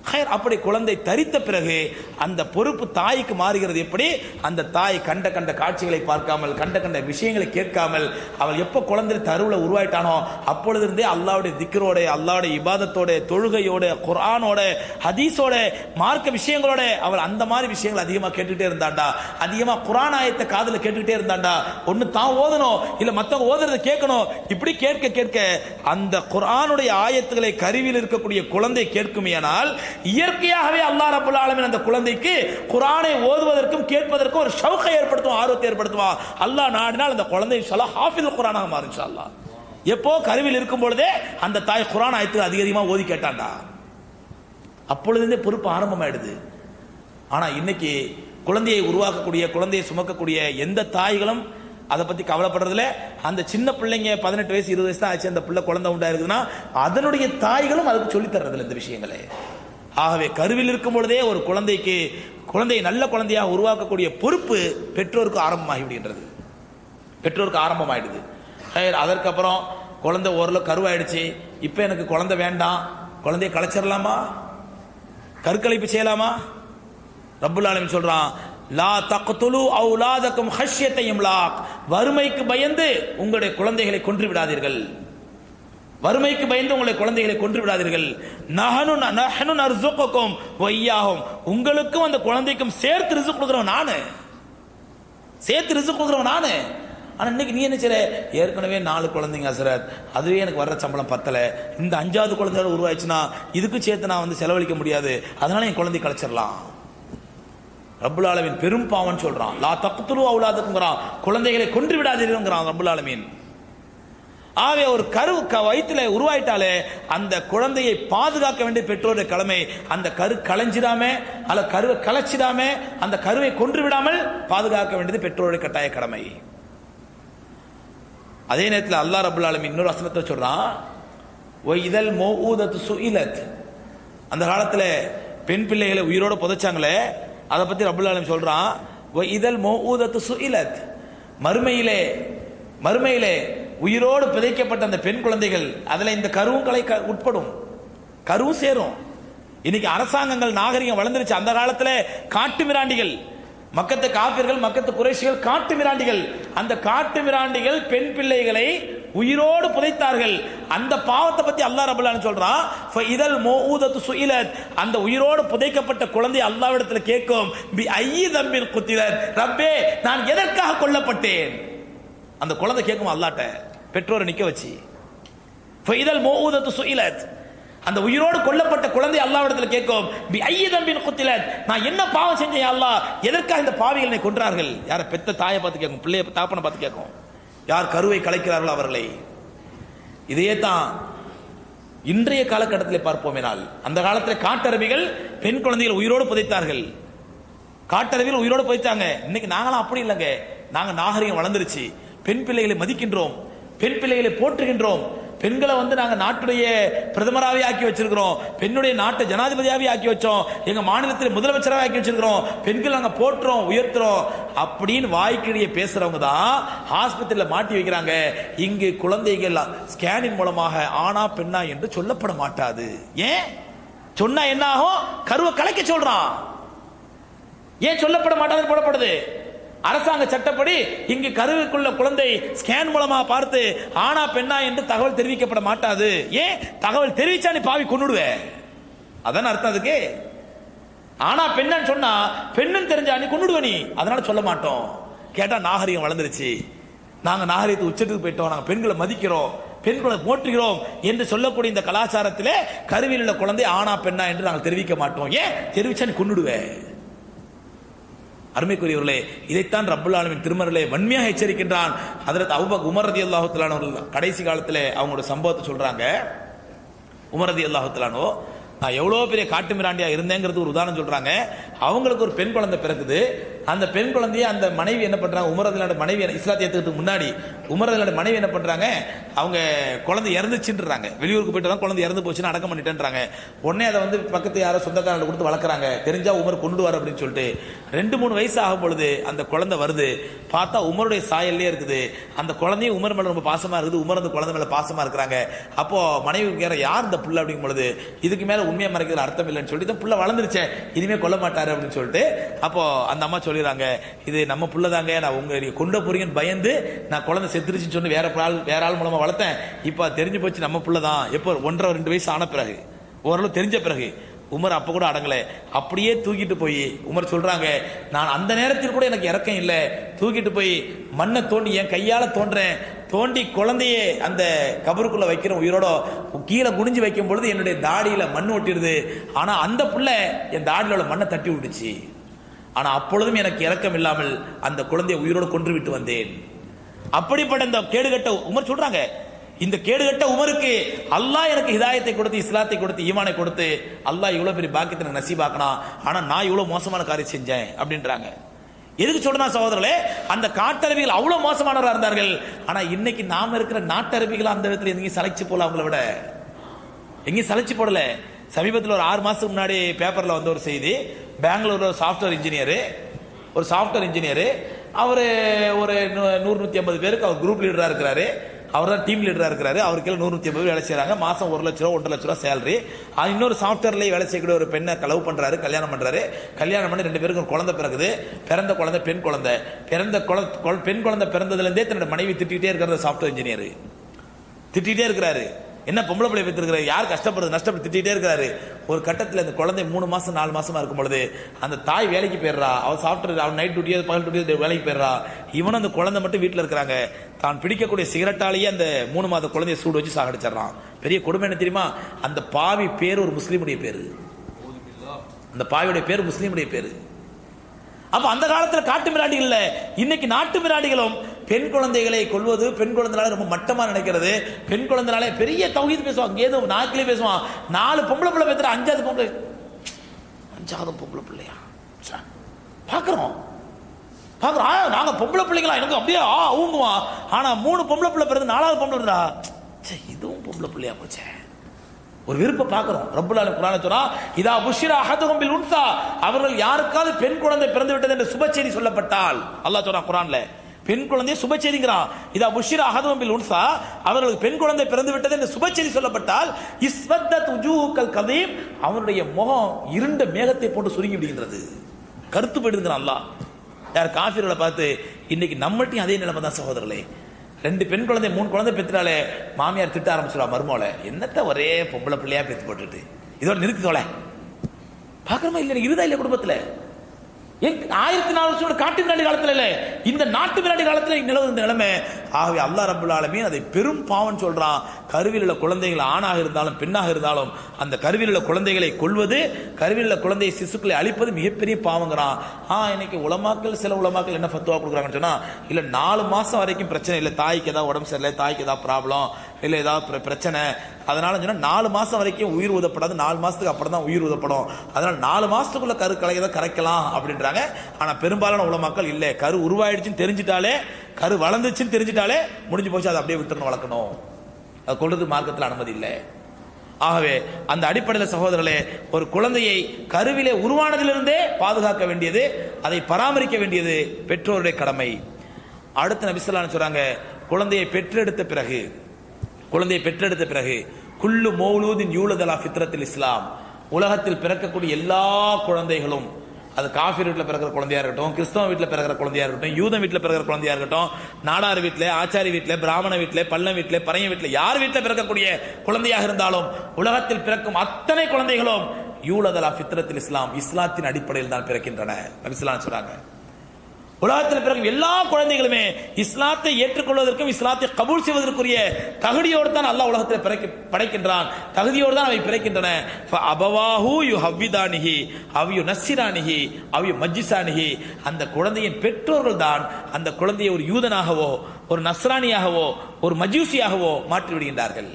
ஹயர் அப்படி குழந்தை தரித்த பிறகு அந்த பொறுப்பு தாய்க்கு மாறுகிறது எப்படி? அந்த தாய் கண்ட கண்ட காட்சிகளை பார்க்காமல் கண்ட கண்ட விஷயங்களை கேட்காமல் அவள் எப்போ குழந்தை தருவில் உருவாயிட்டானோ அப்பொழுது இருந்தே அல்லாவுடைய திக்கரோட அல்லாவுடைய இபாதத்தோட தொழுகையோட குரானோட ஹதீஸோட மார்க்க விஷயங்களோட அவள் அந்த மாதிரி விஷயங்கள் அதிகமாக கேட்டுக்கிட்டே இருந்தாண்டா? அதிகமாக குரான் ஆயத்தை காதில் கேட்டுக்கிட்டே இருந்தாண்டா? ஒன்று தான் ஓதணும் இல்லை மற்றவங்க ஓதுறத கேட்கணும் இப்படி கேட்க கேட்க அந்த குரானுடைய ஆயத்துக்களை கருவியில் இருக்கக்கூடிய குழந்தை கேட்குமேயானால் இயற்கையாகவே அல்லா ரபுல் ஆலமின் அந்த குழந்தைக்கு குரானை ஓதுவதற்கும் கேட்பதற்கும் ஒரு ஷவுக்கை ஏற்படுத்தும் ஆர்வத்தை ஏற்படுத்துவான். அல்லாஹ் நாடினால் அந்த குழந்தை சொல்லா ஹாஃபில் குர்ஆனாக மாறும் எப்போ கருவில் இருக்கும் பொழுதே அந்த தாய் குரான் ஆயத்துக்கு அதிக அதிகமாக ஓதி கேட்டாண்டா அப்பொழுதுந்தே பொறுப்பு ஆரம்பமாயிடுது. ஆனா இன்னைக்கு குழந்தையை உருவாக்கக்கூடிய குழந்தையை சுமக்கக்கூடிய எந்த தாய்களும் அதை பத்தி கவலைப்படுறதுல அந்த சின்ன பிள்ளைங்க பதினெட்டு வயசு இருபது வயசு தான் ஆச்சு அந்த பிள்ளை குழந்தை உண்டா அதனுடைய தாய்களும் அதுக்கு சொல்லித்தர்றதில்ல இந்த விஷயங்களே. ஆகவே கருவில் இருக்கும் பொழுதே ஒரு குழந்தைக்கு குழந்தையை நல்ல குழந்தையாக உருவாக்கக்கூடிய பொறுப்பு பெற்றோருக்கு ஆரம்பமாகி விடுகின்றது பெற்றோருக்கு ஆரம்பமாயிடுது. அதற்கப்புறம் குழந்தை ஓரளவு கருவாயிடுச்சு. இப்போ எனக்கு குழந்தை வேண்டாம். குழந்தையை கலைச்சிடலாமா கருக்கலைப்பு செய்யலாமா? ரப்புல் ஆலமீன் சொல்றான் லா தக்கத்துலு அவுலாதக்கும் ஹஷ்யத்தையும் லாக். வறுமைக்கு பயந்து உங்களுடைய குழந்தைகளை கொன்று விடாதீர்கள். வறுமைக்கு பயந்து உங்களை குழந்தைகளை கொன்று விடாதீர்கள். நகனு நஹனு நர்சுக்குக்கும் வையாகும் உங்களுக்கும் அந்த குழந்தைக்கும் சேர்த்து ரிசு கொடுக்குறவன் நானு. சேர்த்து ரிசு கொடுக்குறவன் நானு. ஆனால் இன்னைக்கு நீ என்ன செய்ற? ஏற்கனவே நாலு குழந்தைங்க அசரத் அதுவே எனக்கு வர்ற சம்பளம் பத்தலை. இந்த அஞ்சாவது குழந்தையோட உருவாயிடுச்சுன்னா இதுக்கும் சேர்த்து நான் வந்து செலவழிக்க முடியாது. அதனால என் குழந்தை கழிச்சிடலாம் ரபுல் ஆலமீன் பெரும் பாவம் சொல்றான். லா தக்துலு அவுலாதுக்குங்கிறான். குழந்தைகளை கொன்று விடாதீர்கள் ரபுல் ஆலமீன். ஆகவே ஒரு கரு வயிற்றுல உருவாயிட்டாலே அந்த குழந்தையை பாதுகாக்க வேண்டிய பெற்றோருடைய கடமை. அந்த கரு களைஞ்சிடாம அல்ல கருவை களைச்சிடாமே அந்த கருவை கொன்று விடாமல் பாதுகாக்க வேண்டியது பெற்றோருடைய கட்டாய கடமை. அதே நேரத்தில் அல்லாஹ் ரபுல் ஆலம் இன்னொரு வசனத்தை சொல்றான். ஒய் இதழ் மோஊதத்து சுயிலத் அந்த காலத்தில் பெண் பிள்ளைகளை உயிரோடு புதைச்சாங்களே அதை பற்றி ரபுல் ஆலம் சொல்றான். ஒய் இதழ் மோஊதத்து சுயிலத் மறுமையிலே மறுமையிலே உயிரோடு புதைக்கப்பட்ட அந்த பெண் குழந்தைகள் அதில் இந்த கருவும் க- உட்படும். கருவும் சேரும். இன்னைக்கு அரசாங்கங்கள் நாகரிகம் வளர்ந்துருச்சு. அந்த காலத்தில் காட்டு மிராண்டிகள் மக்கத்து காப்பிர்கள் மக்கத்து குறைஷிகள் காட்டு மிராண்டிகள். அந்த காட்டு மிராண்டிகள் பெண் பிள்ளைகளை உயிரோடு புதைத்தார்கள். அந்த பாவத்தை பத்தி அல்லாஹ் ரபுல்லான்னு சொல்றான் இதழ் மோஊதத்து சுயிலத். அந்த உயிரோடு புதைக்கப்பட்ட குழந்தை அல்லாவிடத்தில் கேட்கும் பி ஐயி தம்பின் குத்திலர் ரப்பே நான் எதற்காக கொல்லப்பட்டேன்? அந்த குழந்தை கேட்கும் அல்லாட்ட? பெற்றோரை நிக்க வச்சு. ஃபைதல் மோதத்து சுயிலத். அந்த உயிரோடு கொல்லப்பட்ட குழந்தை அல்லாவிடத்துல கேட்கும் பி ஐய தம்பின் குத்திலத். நான் என்ன பாவம் செஞ்சேன் அல்லா அல்லாஹ்? எதற்காக இந்த பாவிகளை கொன்றார்கள்? யார பெத்த தாயை பார்த்து கேட்கும் பிள்ளைய தாப்பனை பார்த்து கேட்கும். யார் கருவை கலைக்கிறார்களோ அவர்களை. இதையே தான் இன்றைய காலகட்டத்தில் பார்ப்போமேனால் அந்த காலத்தில் காட்டருவிகள் பெண் குழந்தைகள் உயிரோடு புதைத்தார்கள். காட்டரவியில் உயிரோடு புதைத்தாங்க இன்னைக்கு நாங்களாம் அப்படி இல்லைங்க. நாங்கள் நாகரிகம் வளர்ந்துருச்சு. பெண் பிள்ளைகளை மதிக்கின்றோம். பெண் பிள்ளைகளை போற்றுகின்றோம். பெண்களை வந்து நாங்க நாட்டுடைய பிரதமராகவே ஆக்கி வச்சிருக்கிறோம். பெண்ணுடைய நாட்டை ஜனாதிபதியாகவே ஆக்கி வச்சோம். எங்க மாநிலத்தில் முதலமைச்சராக ஆக்கி வச்சிருக்கிறோம். பெண்கள் நாங்க போற்றுறோம் உயர்த்துறோம் அப்படின்னு வாய்க்கிடையே பேசுறவங்க தான் ஆஸ்பத்திரியில மாட்டி வைக்கிறாங்க. இங்கு குழந்தைகள் ஸ்கேனிங் மூலமாக ஆனா பெண்ணா என்று சொல்லப்பட மாட்டாது. ஏன்? சொன்னா என்ன ஆகும்? கருவை கலைக்க சொல்றான். ஏன் சொல்லப்பட மாட்டாது போடப்படுது? அரசாங்க சட்டப்படி இங்கு கருவுக்குள்ள குழந்தை ஸ்கேன் மூலமா பார்த்து ஆனா பெண்ணா என்று தகவல் தெரிவிக்கப்பட மாட்டாது. ஏன்? தகவல் தெரிவிச்சா நீ பாவி கொண்டுடுவே அதான அர்த்தம் அதுக்கு? ஆனா பெண்ணான்னு சொன்னா பெண்ணுன்னு தெரிஞ்சா நீ கொண்டுடுவ நீ. அதனால சொல்ல மாட்டோம். கேட்டா நாகரிகம் வளர்ந்துருச்சு. நாங்க நாகரிகத்தை உச்சத்துக்கு போயிட்டோம். நாங்க பெண்களை மதிக்கிறோம். பெண்களை போற்றுகிறோம் என்று சொல்லக்கூடிய இந்த கலாச்சாரத்திலே கருவியில் உள்ள குழந்தை ஆனா பெண்ணா என்று நாங்கள் தெரிவிக்க மாட்டோம். ஏன்? தெரிவிச்சா நீ கொண்டுடுவேன் அருமைக்குரியவர்களே இதைத்தான் ரப்புல் ஆலமின் திருமறையிலே வன்மையாக எச்சரிக்கின்றான். அதற்கு அவுபக் உமரதி ரதி அல்லாஹுத்தலானவர்கள் கடைசி காலத்தில் அவங்களோட சம்பவத்தை சொல்கிறாங்க உமரதி ரதி அல்லாஹுத்தலானோ நான் எவ்வளோ பெரிய காட்டு மிராண்டியாக இருந்தேங்கிறது ஒரு உதாரணம் சொல்கிறாங்க அவங்களுக்கு ஒரு பெண் குழந்தை பிறகுது அந்த பெண் குழந்தைய அந்த மனைவி என்ன பண்றாங்க? உமரதிலான மனைவி இஸ்லாத்தை ஏத்துக்கிறதுக்கு முன்னாடி உமரதிலான மனைவி என்ன பண்றாங்க? அவங்க குழந்தை இறந்துச்சுன்றாங்க. வெளியூருக்கு போயிட்டு தான் குழந்தை இறந்து போச்சுன்னு அடக்கம் பண்ணிட்டேன்றாங்க. உடனே அதை வந்து பக்கத்து யாரோ சொந்தக்காரங்க கொடுத்து வளர்க்குறாங்க. தெரிஞ்சா உமர் கொண்டு வர அப்படின்னு சொல்லிட்டு ரெண்டு மூணு வயசு ஆகும் பொழுது அந்த குழந்தை வருது. பார்த்தா உமருடைய சாயல்லே இருக்குது. அந்த குழந்தையும் உமர் மேலே ரொம்ப பாசமா இருக்குது. உமர் அந்த குழந்தை மேலே பாசமா இருக்கிறாங்க. அப்போ மனைவி வேற யார் இந்த புள்ள அப்படிங்கும் பொழுது இதுக்கு மேலே உண்மையை மறைக்கிறது அர்த்தம் இல்லைன்னு சொல்லிட்டு இந்த புள்ள வளர்ந்துருச்சேன் இனிமே கொல்ல மாட்டாரு அப்படின்னு சொல்லிட்டு அப்போ அந்த அம்மா சொல்லிடுறாங்க. இது நம்ம புள்ளதாங்க. நான் உங்க கொண்ட போறீங்கன்னு பயந்து நான் குழந்தை செத்துருச்சுன்னு சொல்லி வேற ஆள் வேற ஆள் மூலமா வளர்த்தேன். இப்போ தெரிஞ்சு போச்சு நம்ம புள்ளதான். எப்போ ஒன்றரை ரெண்டு வயசு ஆன பிறகு ஓரளவு தெரிஞ்ச பிறகு உமர் அப்போ கூட அடங்கலை. அப்படியே தூக்கிட்டு போய் உமர் சொல்கிறாங்க நான் அந்த நேரத்தில் கூட எனக்கு இறக்கம் இல்லை. தூக்கிட்டு போய் மண்ணை தோண்டி என் கையால் தோன்றேன். தோண்டி குழந்தையே அந்த கபருக்குள்ளே வைக்கிற உயிரோட கீழே குனிஞ்சு வைக்கும் பொழுது என்னுடைய தாடியில் மண் ஒட்டிடுது. ஆனால் அந்த புள்ள என் தாடியில் உள்ள மண்ணை தட்டி விட்டுச்சு. ஆனால் அப்பொழுதும் எனக்கு இறக்கம் இல்லாமல் அந்த குழந்தையை உயிரோடு கொன்று விட்டு வந்தேன். அப்படிப்பட்ட இந்த கேடுகட்ட உமர் சொல்றாங்க இந்த கேடுகட்ட உமருக்கு அல்லாஹ் எனக்கு ஹிதாயத்தை கொடுத்து இஸ்லாத்தை கொடுத்து ஈமானை கொடுத்து அல்லாஹ் இவ்வளோ பெரிய பாக்கியத்தை எனக்கு நசீபாக்கணும் ஆனால் நான் இவ்வளோ மோசமான காரியம் செஞ்சேன் அப்படின்றாங்க. எதுக்கு சொல்றா சகோதரர்களே அந்த காட்டரபிகள் அவ்வளவு மோசமானவராக இருந்தார்கள் ஆனா இன்னைக்கு நாம இருக்கிற நாட்டரபிகள் அந்த இடத்துல எங்கேயும் சளைச்சு போல அவங்கள விட. எங்கேயும் சளைச்சு போடல. சமீபத்தில் ஒரு ஆறு மாசத்துக்கு முன்னாடி பேப்பர்ல வந்த ஒரு செய்தி பெங்களூரில் சாஃப்ட்வேர் இன்ஜினியரு ஒரு சாஃப்ட்வேர் இன்ஜினியரு அவர் ஒரு நூறு நூத்தி ஐம்பது பேருக்கு அவர் குரூப் லீடரா இருக்கிறாரு. அவர் தான் டீம் லீடரா இருக்கிறாரு. அவருக்கு நூறு நூத்தி ஐம்பது பேர் வேலை செய்கிறாங்க மாசம் ஒரு லட்ச ரூபா ஒன்றரை லட்ச ரூபா சேலரி இன்னொரு சாஃப்ட்வேர்லயே வேலை செய்யக்கூடிய ஒரு பெண்ணை கலவு பண்றாரு கல்யாணம் பண்றாரு. கல்யாணம் பண்ணி ரெண்டு பேருக்கும் ஒரு குழந்தை பிறகுது பிறந்த குழந்தை பெண் குழந்தை. பிறந்த குழந்தை பெண் குழந்தை பிறந்ததுல இருந்தே தன்னோட மனைவி திட்டிகிட்டே இருக்கிற சாஃப்ட்வேர் இன்ஜினியர் திட்டிகிட்டே இருக்கிறாரு. என்ன பொம்பளை பிள்ளை பெற்றிருக்கிற யார் கஷ்டப்படுறது நஷ்டப்பட்டு திட்டிகிட்டே இருக்கிறாரு. ஒரு கட்டத்தில் இந்த குழந்தை மூணு மாசம் நாலு மாசமா இருக்கும் பொழுது அந்த தாய் வேலைக்கு போயிடுறா. அவள் சாப்பிட்டு அவன் நைட் டியூட்டியோ பகல் டியூட்டியோ வேலைக்கு போயிடுறா. இவனும் அந்த குழந்தை மட்டும் வீட்டில் இருக்கிறாங்க. தான் பிடிக்கக்கூடிய சிகரெட்டாலேயே அந்த மூணு மாத குழந்தைய சூடு வச்சு சாகடிச்சிடறான். பெரிய கொடுமை என்ன தெரியுமா? அந்த பாவி பேர் ஒரு முஸ்லீமுடைய பேர். அந்த பாவியுடைய பேர் முஸ்லீமுடைய பேர். அப்ப அந்த காலத்துல காட்டு மிராண்டிகள் இல்லை. இன்னைக்கு நாட்டு மிராண்டிகளும் பெண் குழந்தைகளை கொள்வது பெண் குழந்தைனால ரொம்ப மட்டமா நினைக்கிறது. பெண் குழந்தைனாலே பெரிய தௌஹீத் பேசுவான் ஏதோ நாக்கிலே பேசுவான். நாலு பொம்பளை பிள்ளை பேசுற அஞ்சாவது பொம்பளை அஞ்சாவது பொம்பளை பிள்ளையா? பார்க்குறோம் பாக்குறோம். பாக்குறோம். ஆ, நாங்க பொம்பளை பிள்ளைங்களா? எனக்கு அப்படியே ஆ ஊங்குவான். ஆனா மூணு பொம்பளை பிள்ளை பிறகு நாலாவது பொம்பளை இருந்தா இதுவும் பொம்பளை பிள்ளையா போச்சே. ஒரு விருப்பம் பார்க்கிறோம் ரப்புல் குரான சொன்னா இதா புஷிரா அஹதுஹும் பில் உன்சா அவர்கள் யாருக்காவது பெண் குழந்தை பிறந்து விட்டது என்று சுபச்செய்தி சொல்லப்பட்டால் அல்லாஹ் சொன்னா குரான்ல பெண் குழந்தை சுப செய்திங்கிறான் இதா புஷிரா அஹதுஹும் பில் உன்சா அவர்களுக்கு பெண் குழந்தை பிறந்து விட்டது என்று சுப செய்தி சொல்லப்பட்டால் இஸ்வத்தத் துஜூக்கள் கதையும் அவனுடைய முகம் இருண்ட மேகத்தை போட்டு சுருங்கி விடுகின்றது. கருத்து போயிடுங்கிறான் அல்லாஹ். யார் காஃபிர்களை பார்த்து இன்னைக்கு நம்மள்ட்டையும் அதே நிலைமை தான் சகோதரர்களே. ரெண்டு பெண் குழந்தை மூணு குழந்தை பெற்றாலே மாமியார் திட்ட ஆரம்பிச்சிடா மருமோல என்னத்த ஒரே பொம்பளை பிள்ளையா பெற்று போட்டுட்டு. இதோட நிறுத்தி தோலை பார்க்குறமா இல்லை இருதா இல்லை குடும்பத்தில்? ஆயிரத்தி நாலு வருஷம் காட்டு வினாடி காலத்தில். இல்லை இந்த நாட்டு வினாடி காலத்தில் நிலவு இந்த நிலைமை. ஆகவே அல்லாஹ் ரப்புல் ஆலமீன் அதை பெரும் பாவம் சொல்றான். கருவில் உள்ள குழந்தைகள் ஆணாக இருந்தாலும் பெண்ணாக இருந்தாலும் அந்த கருவில் உள்ள குழந்தைகளை கொள்வது கருவில் உள்ள குழந்தை சிசுக்களை அழிப்பது மிகப்பெரிய பாவங்கிறான். ஆ இன்னைக்கு உலமாக்கள் சில உலமாக்கள் என்ன ஃபத்துவா கொடுக்குறாங்கன்னு சொன்னா இல்லை நாலு மாசம் வரைக்கும் பிரச்சனை இல்லை தாய்க்கு ஏதாவது உடம்பு சரியில்லை தாய்க்கு ஏதாவது ப்ராப்ளம் இல்லை ஏதாவது பிரச்சனை அதனால சொன்னால் நாலு மாதம் வரைக்கும் உயிர் ஊதப்படாது நாலு மாதத்துக்கு அப்புறம் தான் உயிர் ஊதப்படும். அதனால் நாலு மாதத்துக்குள்ளே கரு கலையை கரைக்கலாம் அப்படின்றாங்க. ஆனால் பெரும்பாலான உலமாக்கள் இல்லை. கரு உருவாயிடுச்சுன்னு தெரிஞ்சிட்டாலே கரு வளர்ந்துச்சுன்னு தெரிஞ்சிட்டாலே முடிஞ்சு போச்சு அதை அப்படியே விட்டுறணும் வளர்க்கணும். அது கொள்றது மார்க்கத்தில் அனுமதி இல்லை. ஆகவே அந்த அடிப்படையில் சகோதரர்களே ஒரு குழந்தையை கருவிலே உருவானதிலிருந்தே பாதுகாக்க வேண்டியது அதை பராமரிக்க வேண்டியது பெற்றோருடைய கடமை. அடுத்த நபிசல்லான்னு சொல்றாங்க குழந்தையை பெற்றெடுத்த பிறகு குழந்தையை பெற்றெடுத்த பிறகு குல்லு மௌலூதின் யூலதலா ஃபித்ரத்தில் இஸ்லாம். உலகத்தில் பிறக்கக்கூடிய எல்லா குழந்தைகளும் அது காஃபி வீட்டில் பிறக்கிற குழந்தையா இருக்கட்டும் கிறிஸ்தவ வீட்டில் பிறக்கிற குழந்தையா இருக்கட்டும் யூத வீட்டில் பிறக்கிற குழந்தையா இருக்கட்டும் நாடார் வீட்டில் ஆச்சாரி வீட்டில் பிராமண வீட்டில் பள்ளம் வீட்டில் பறைய வீட்டில் யார் வீட்டில் பிறக்கக்கூடிய குழந்தையாக இருந்தாலும் உலகத்தில் பிறக்கும் அத்தனை குழந்தைகளும் யூலதலா ஃபித்ரத்தில் இஸ்லாம் இஸ்லாத்தின் அடிப்படையில் தான் பிறக்கின்றன. நபிஸ்லாம் சொல்றாங்க. உலகத்தில் பிறக்கும் எல்லா குழந்தைகளுமே இஸ்லாத்தை ஏற்றுக்கொள்வதற்கும் இஸ்லாத்தை கபூல் செய்வதற்குரிய தகுதியோடு தான் அல்லாஹ் உலகத்தில் பிறக்க படைக்கின்றான். தகுதியோடு தான் அவை பிறக்கின்றன. அபவாஹு யு ஹவ்விதானிஹி அவ் யு நஸ்ஸிரானிஹி அவ் அந்த குழந்தையின் பெற்றோர்கள் தான் அந்த குழந்தையை ஒரு யூதனாகவோ ஒரு நஸ்ரானியாகவோ ஒரு மஜூசியாகவோ மாற்றி விடுகின்றார்கள்.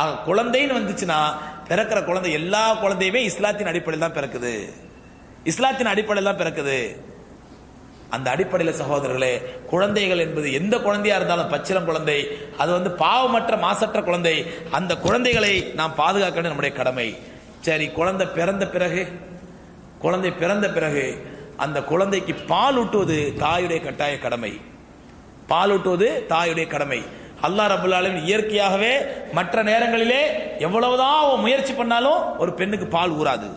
ஆக குழந்தைன்னு வந்துச்சுன்னா பிறக்கிற குழந்தை எல்லா குழந்தையுமே இஸ்லாத்தின் அடிப்படையில் தான் பிறக்குது. இஸ்லாத்தின் அடிப்படையில் தான் பிறக்குது. அந்த அடிப்படையில் சகோதரர்களே குழந்தைகள் என்பது எந்த குழந்தையா இருந்தாலும் பச்சிலம் குழந்தை அது வந்து பாவமற்ற மாசற்ற குழந்தை அந்த குழந்தைகளை நாம் பாதுகாக்க நம்முடைய கடமை. சரி குழந்தை பிறந்த பிறகு குழந்தை பிறந்த பிறகு அந்த குழந்தைக்கு பால் ஊட்டுவது தாயுடைய கட்டாய கடமை. பால் ஊட்டுவது தாயுடைய கடமை. அல்லா ரபுல்லாலும் இயற்கையாகவே மற்ற நேரங்களிலே எவ்வளவுதான் முயற்சி பண்ணாலும் ஒரு பெண்ணுக்கு பால் ஊறாது.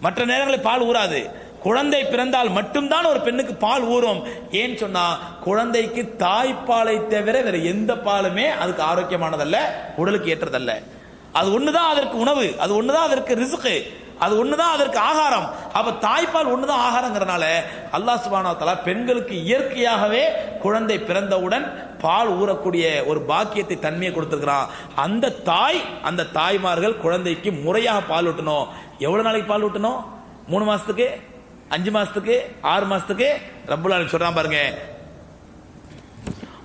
மற்ற நேரங்களில் பால் ஊறாது. குழந்தை பிறந்தால் மட்டும்தான் ஒரு பெண்ணுக்கு பால் ஊறும். ஏன்னு சொன்னா குழந்தைக்கு தாய்ப்பாலை தவிர வேற எந்த பாலுமே அதுக்கு ஆரோக்கியமானதல்ல உடலுக்கு ஏற்றதல்ல. அது ஒண்ணுதான் அதற்கு உணவு அது ஒண்ணுதான் அதற்கு ரிசுக்கு அது ஒண்ணுதான் அதற்கு ஆகாரம். அப்ப தாய்ப்பால் ஒண்ணுதான் ஆகாரங்கிறனால அல்லாஹ் சுப்ஹானஹு பெண்களுக்கு இயற்கையாகவே குழந்தை பிறந்தவுடன் பால் ஊறக்கூடிய ஒரு பாக்கியத்தை தன்மையை கொடுத்துருக்கிறான். அந்த தாய் அந்த தாய்மார்கள் குழந்தைக்கு முறையாக பால் ஊட்டணும். எவ்வளவு நாளைக்கு பால் ஊட்டணும்? மூணு மாசத்துக்கு? அஞ்சு மாசத்துக்கு ஆறு மாசத்துக்கு ரப்புல் சொல்றான் பாருங்க.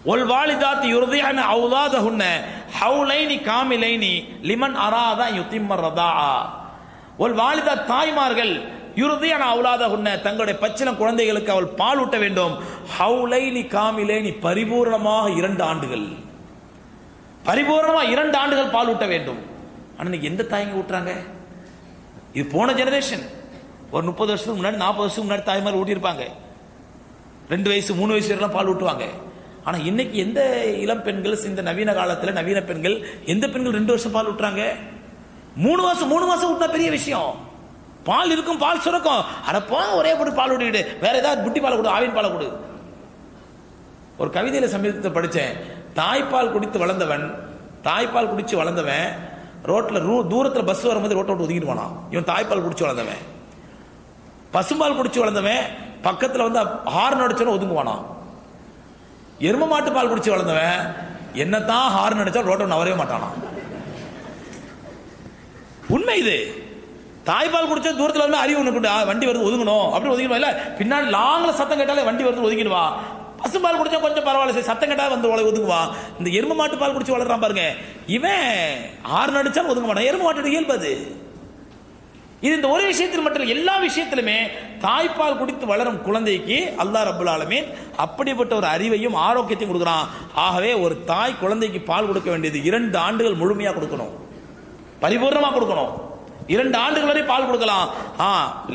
ஒல் வாலிதாத் யுர்தியான அவுலாதஹுன்ன ஹவுலைனி காமிலைனி லிமன் அராதா யுத்திம்மர் ஒல் வாலிதா தாய்மார்கள் யுர்தியான அவுலாதஹுன்ன தங்களுடைய பச்சிலம் குழந்தைகளுக்கு அவள் பால் ஊட்ட வேண்டும். ஹவுலைனி காமிலைனி பரிபூர்ணமாக இரண்டு ஆண்டுகள். பரிபூர்ணமாக இரண்டு ஆண்டுகள் பால் ஊட்ட வேண்டும். ஆனால் எந்த தாய்ங்க ஊட்டுறாங்க? இது போன ஜெனரேஷன் ஒரு முப்பது வருஷத்துக்கு முன்னாடி நாற்பது வருஷத்துக்கு முன்னாடி தாய்மார் ஊட்டியிருப்பாங்க. ரெண்டு வயசு மூணு வயசு வரைலாம் பால் ஊட்டுவாங்க. ஆனால் இன்னைக்கு எந்த இளம் பெண்கள் இந்த நவீன காலத்தில் நவீன பெண்கள் எந்த பெண்கள் ரெண்டு வருஷம் பால் ஊட்டுறாங்க? மூணு மாசம் மூணு மாசம் ஊட்டினா பெரிய விஷயம். பால் இருக்கும் பால் சுரக்கும். அடப்போ ஒரே போட்டு பால் ஊட்டிக்கிட்டு. வேற ஏதாவது புட்டி பால் கொடு ஆவின் பாலை கொடு. ஒரு கவிதையில் சமீபத்தில் படித்தேன் தாய்ப்பால் குடித்து வளர்ந்தவன் தாய்ப்பால் குடித்து வளர்ந்தவன் ரோட்டில் ரூ தூரத்தில் பஸ் வரும்போது ரோட்டை விட்டு ஒதுங்கிடுவானா இவன் தாய்ப்பால் குடிச்சு வளர்ந்தவன். பசும்பால் குடிச்சு வளர்ந்தவன் பக்கத்தில் வந்து ஹார்ன் அடிச்சோன்னு ஒதுங்குவானா? எரும மாட்டு பால் குடிச்சு வளர்ந்தவன் என்னத்தான் ஹார்ன் அடிச்சா ரோட்டை நவரவே மாட்டானா? உண்மை இது. தாய்ப்பால் குடிச்சா தூரத்தில் வந்து அறிவு ஒன்று வண்டி வருது ஒதுங்கணும். அப்படி ஒதுங்கிடுவா இல்லை பின்னாடி லாங்கில் சத்தம் கேட்டாலே வண்டி வருது ஒதுங்கிடுவா பசும்பால் குடிச்சா கொஞ்சம் பரவாயில்ல சரி சத்தம் கேட்டால் வந்து உல- ஒதுங்குவா. இந்த எரும மாட்டு பால் குடிச்சு வளர்றான் பாருங்க. இவன் ஆறு நடிச்சாலும் ஒதுங்க மாட்டான். எரும மாட்டோட இயல்பு அது. இது இந்த ஒரு விஷயத்தில் மட்டும் எல்லா விஷயத்திலுமே தாய்ப்பால் குடித்து வளரும் குழந்தைக்கு அல்லாஹ் ரபுல் ஆலமீன் அப்படிப்பட்ட ஒரு அறிவையும் ஆரோக்கியத்தையும் கொடுக்குறான். ஆகவே ஒரு தாய் குழந்தைக்கு பால் கொடுக்க வேண்டியது இரண்டு ஆண்டுகள் முழுமையாக கொடுக்கணும். பரிபூர்ணமாக கொடுக்கணும். இரண்டு ஆண்டுகள் வரை பால் கொடுக்கலாம். ஆ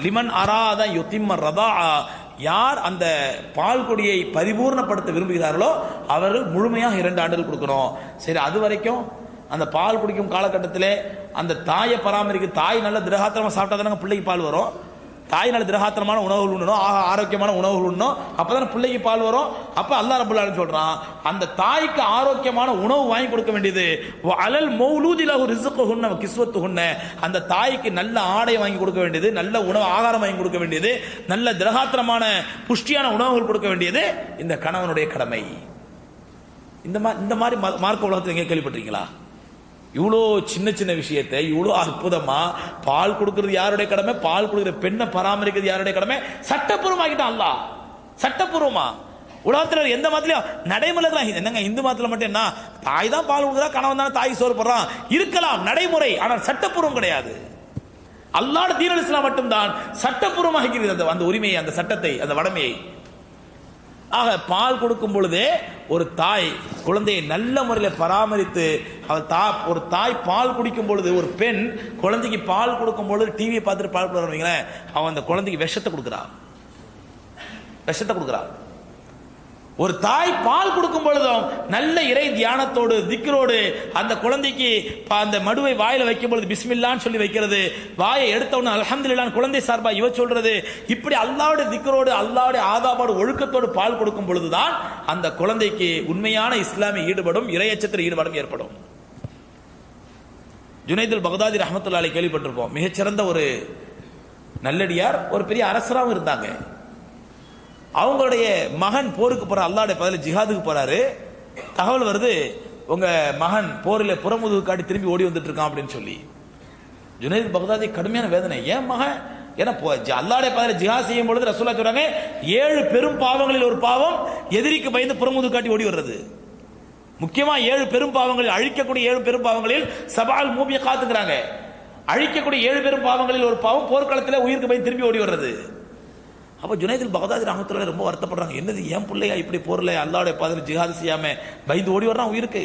லிமன் அராத யுத்திம்ம ரதா. யார் அந்த பால் கொடியை பரிபூர்ணப்படுத்த விரும்புகிறார்களோ அவர்கள் முழுமையாக இரண்டு ஆண்டுகள் கொடுக்கணும். சரி அது வரைக்கும் அந்த பால் குடிக்கும் காலகட்டத்தில் அந்த தாயை பராமரிக்க தாய் நல்ல திரகாத்திரமாக சாப்பிட்டா தானே பிள்ளைக்கு பால் வரும்? தாய் நல்ல திரகாத்திரமான உணவுகள் உண்ணணும் ஆக ஆரோக்கியமான உணவுகள் உண்ணணும் தானே பிள்ளைக்கு பால் வரும். அப்போ அல்லா ரபுல் சொல்கிறான் அந்த தாய்க்கு ஆரோக்கியமான உணவு வாங்கி கொடுக்க வேண்டியது வ அலல் மௌலூதிலஹு ரிஸ்குஹுன்ன கிஸ்வத்து ஹுன்ன அந்த தாய்க்கு நல்ல ஆடை வாங்கி கொடுக்க வேண்டியது நல்ல உணவு ஆகாரம் வாங்கி கொடுக்க வேண்டியது நல்ல திரகாத்திரமான புஷ்டியான உணவுகள் கொடுக்க வேண்டியது இந்த கணவனுடைய கடமை. இந்த மாதிரி இந்த மாதிரி மார்க்க உலகத்தில் எங்கே கேள்விப்பட்டிருக்கீங்களா? இவ்வளோ சின்ன சின்ன விஷயத்தை இவ்வளோ அற்புதமாக பால் கொடுக்கறது யாருடைய கடமை? பால் கொடுக்கிற பெண்ணை பராமரிக்கிறது யாருடைய கடமை? சட்டப்பூர்வமாகிட்டான் அல்லாஹ். சட்டப்பூர்வமா. உலகத்தில் எந்த மதத்திலயும் நடைமுறைலாம் என்னங்க இந்து மதத்தில் மட்டும் என்ன? தாய் தான் பால் கொடுக்குறா கணவன் தான் தாய் சோறு போடுறான் இருக்கலாம் நடைமுறை ஆனால் சட்டப்பூர்வம் கிடையாது. அல்லாட தீனல் இஸ்லாம் மட்டும்தான் சட்டப்பூர்வமாக அந்த அந்த உரிமையை அந்த சட்டத்தை அந்த வடமையை. ஆக பால் கொடுக்கும் பொழுதே ஒரு தாய் குழந்தையை நல்ல முறையில் பராமரித்து அவள் தா ஒரு தாய் பால் குடிக்கும் பொழுது ஒரு பெண் குழந்தைக்கு பால் கொடுக்கும் பொழுது டிவியை பார்த்துட்டு பால் கொடுக்குறாங்க அவன் அந்த குழந்தைக்கு விஷத்தை கொடுக்குறான் விஷத்தை கொடுக்குறான் ஒரு தாய் பால் கொடுக்கும் பொழுதும் நல்ல இறை தியானத்தோடு திக்கரோடு அந்த குழந்தைக்கு அந்த மடுவை வாயில வைக்கும் பொழுது பிஸ்மில்லான்னு சொல்லி வைக்கிறது. வாயை எடுத்தவன அல்ஹம்துலில்லாஹ் குழந்தை சார்பா இவ சொல்றது. இப்படி அல்லாவுடைய திக்கரோடு அல்லாவுடைய ஆதாபோடு ஒழுக்கத்தோடு பால் கொடுக்கும் பொழுதுதான் அந்த குழந்தைக்கு உண்மையான இஸ்லாமிய ஈடுபடும் இறையச்சத்தில் ஈடுபாடும் ஏற்படும். ஜுனைதுல் பகதாதி ரஹமத்துல்லாலை கேள்விப்பட்டிருப்போம். மிகச்சிறந்த ஒரு நல்லடியார் ஒரு பெரிய அரசராகவும் இருந்தாங்க. அவங்களுடைய மகன் போருக்கு போற அல்லாடைய பதில ஜிஹாதுக்கு போறாரு. தகவல் வருது உங்க மகன் போரில் புறமுதுகு காட்டி திரும்பி ஓடி வந்துட்டு இருக்கான் அப்படின்னு சொல்லி. ஜுனைத் பகதாதி கடுமையான வேதனை. ஏன் மகன்? ஏன்னா அல்லாடைய ஜ- அல்லாஹ்வுடைய பதில செய்யும் பொழுது ரசூல்லா சொல்றாங்க ஏழு பெரும் பாவங்களில் ஒரு பாவம் எதிரிக்கு பயந்து புறமுதுகு காட்டி ஓடி வர்றது. முக்கியமா ஏழு பெரும் பாவங்களில் அழிக்கக்கூடிய ஏழு பெரும் பாவங்களில் சபால் மூமியை காத்துக்கிறாங்க. அழிக்கக்கூடிய ஏழு பெரும் பாவங்களில் ஒரு பாவம் போர்க்களத்தில் உயிருக்கு பயந்து திரும்பி ஓடி வர்றது. அப்போ ஜுனைதில் பகதாதி ரஹமத்துல்லாஹி ரொம்ப வருத்தப்படுறாங்க. என்னது ஏன் பிள்ளையா இப்படி போரில் அல்லாவுடைய பாதையில் ஜிஹாது செய்யாம பயந்து ஓடி வர்றான் உயிருக்கு.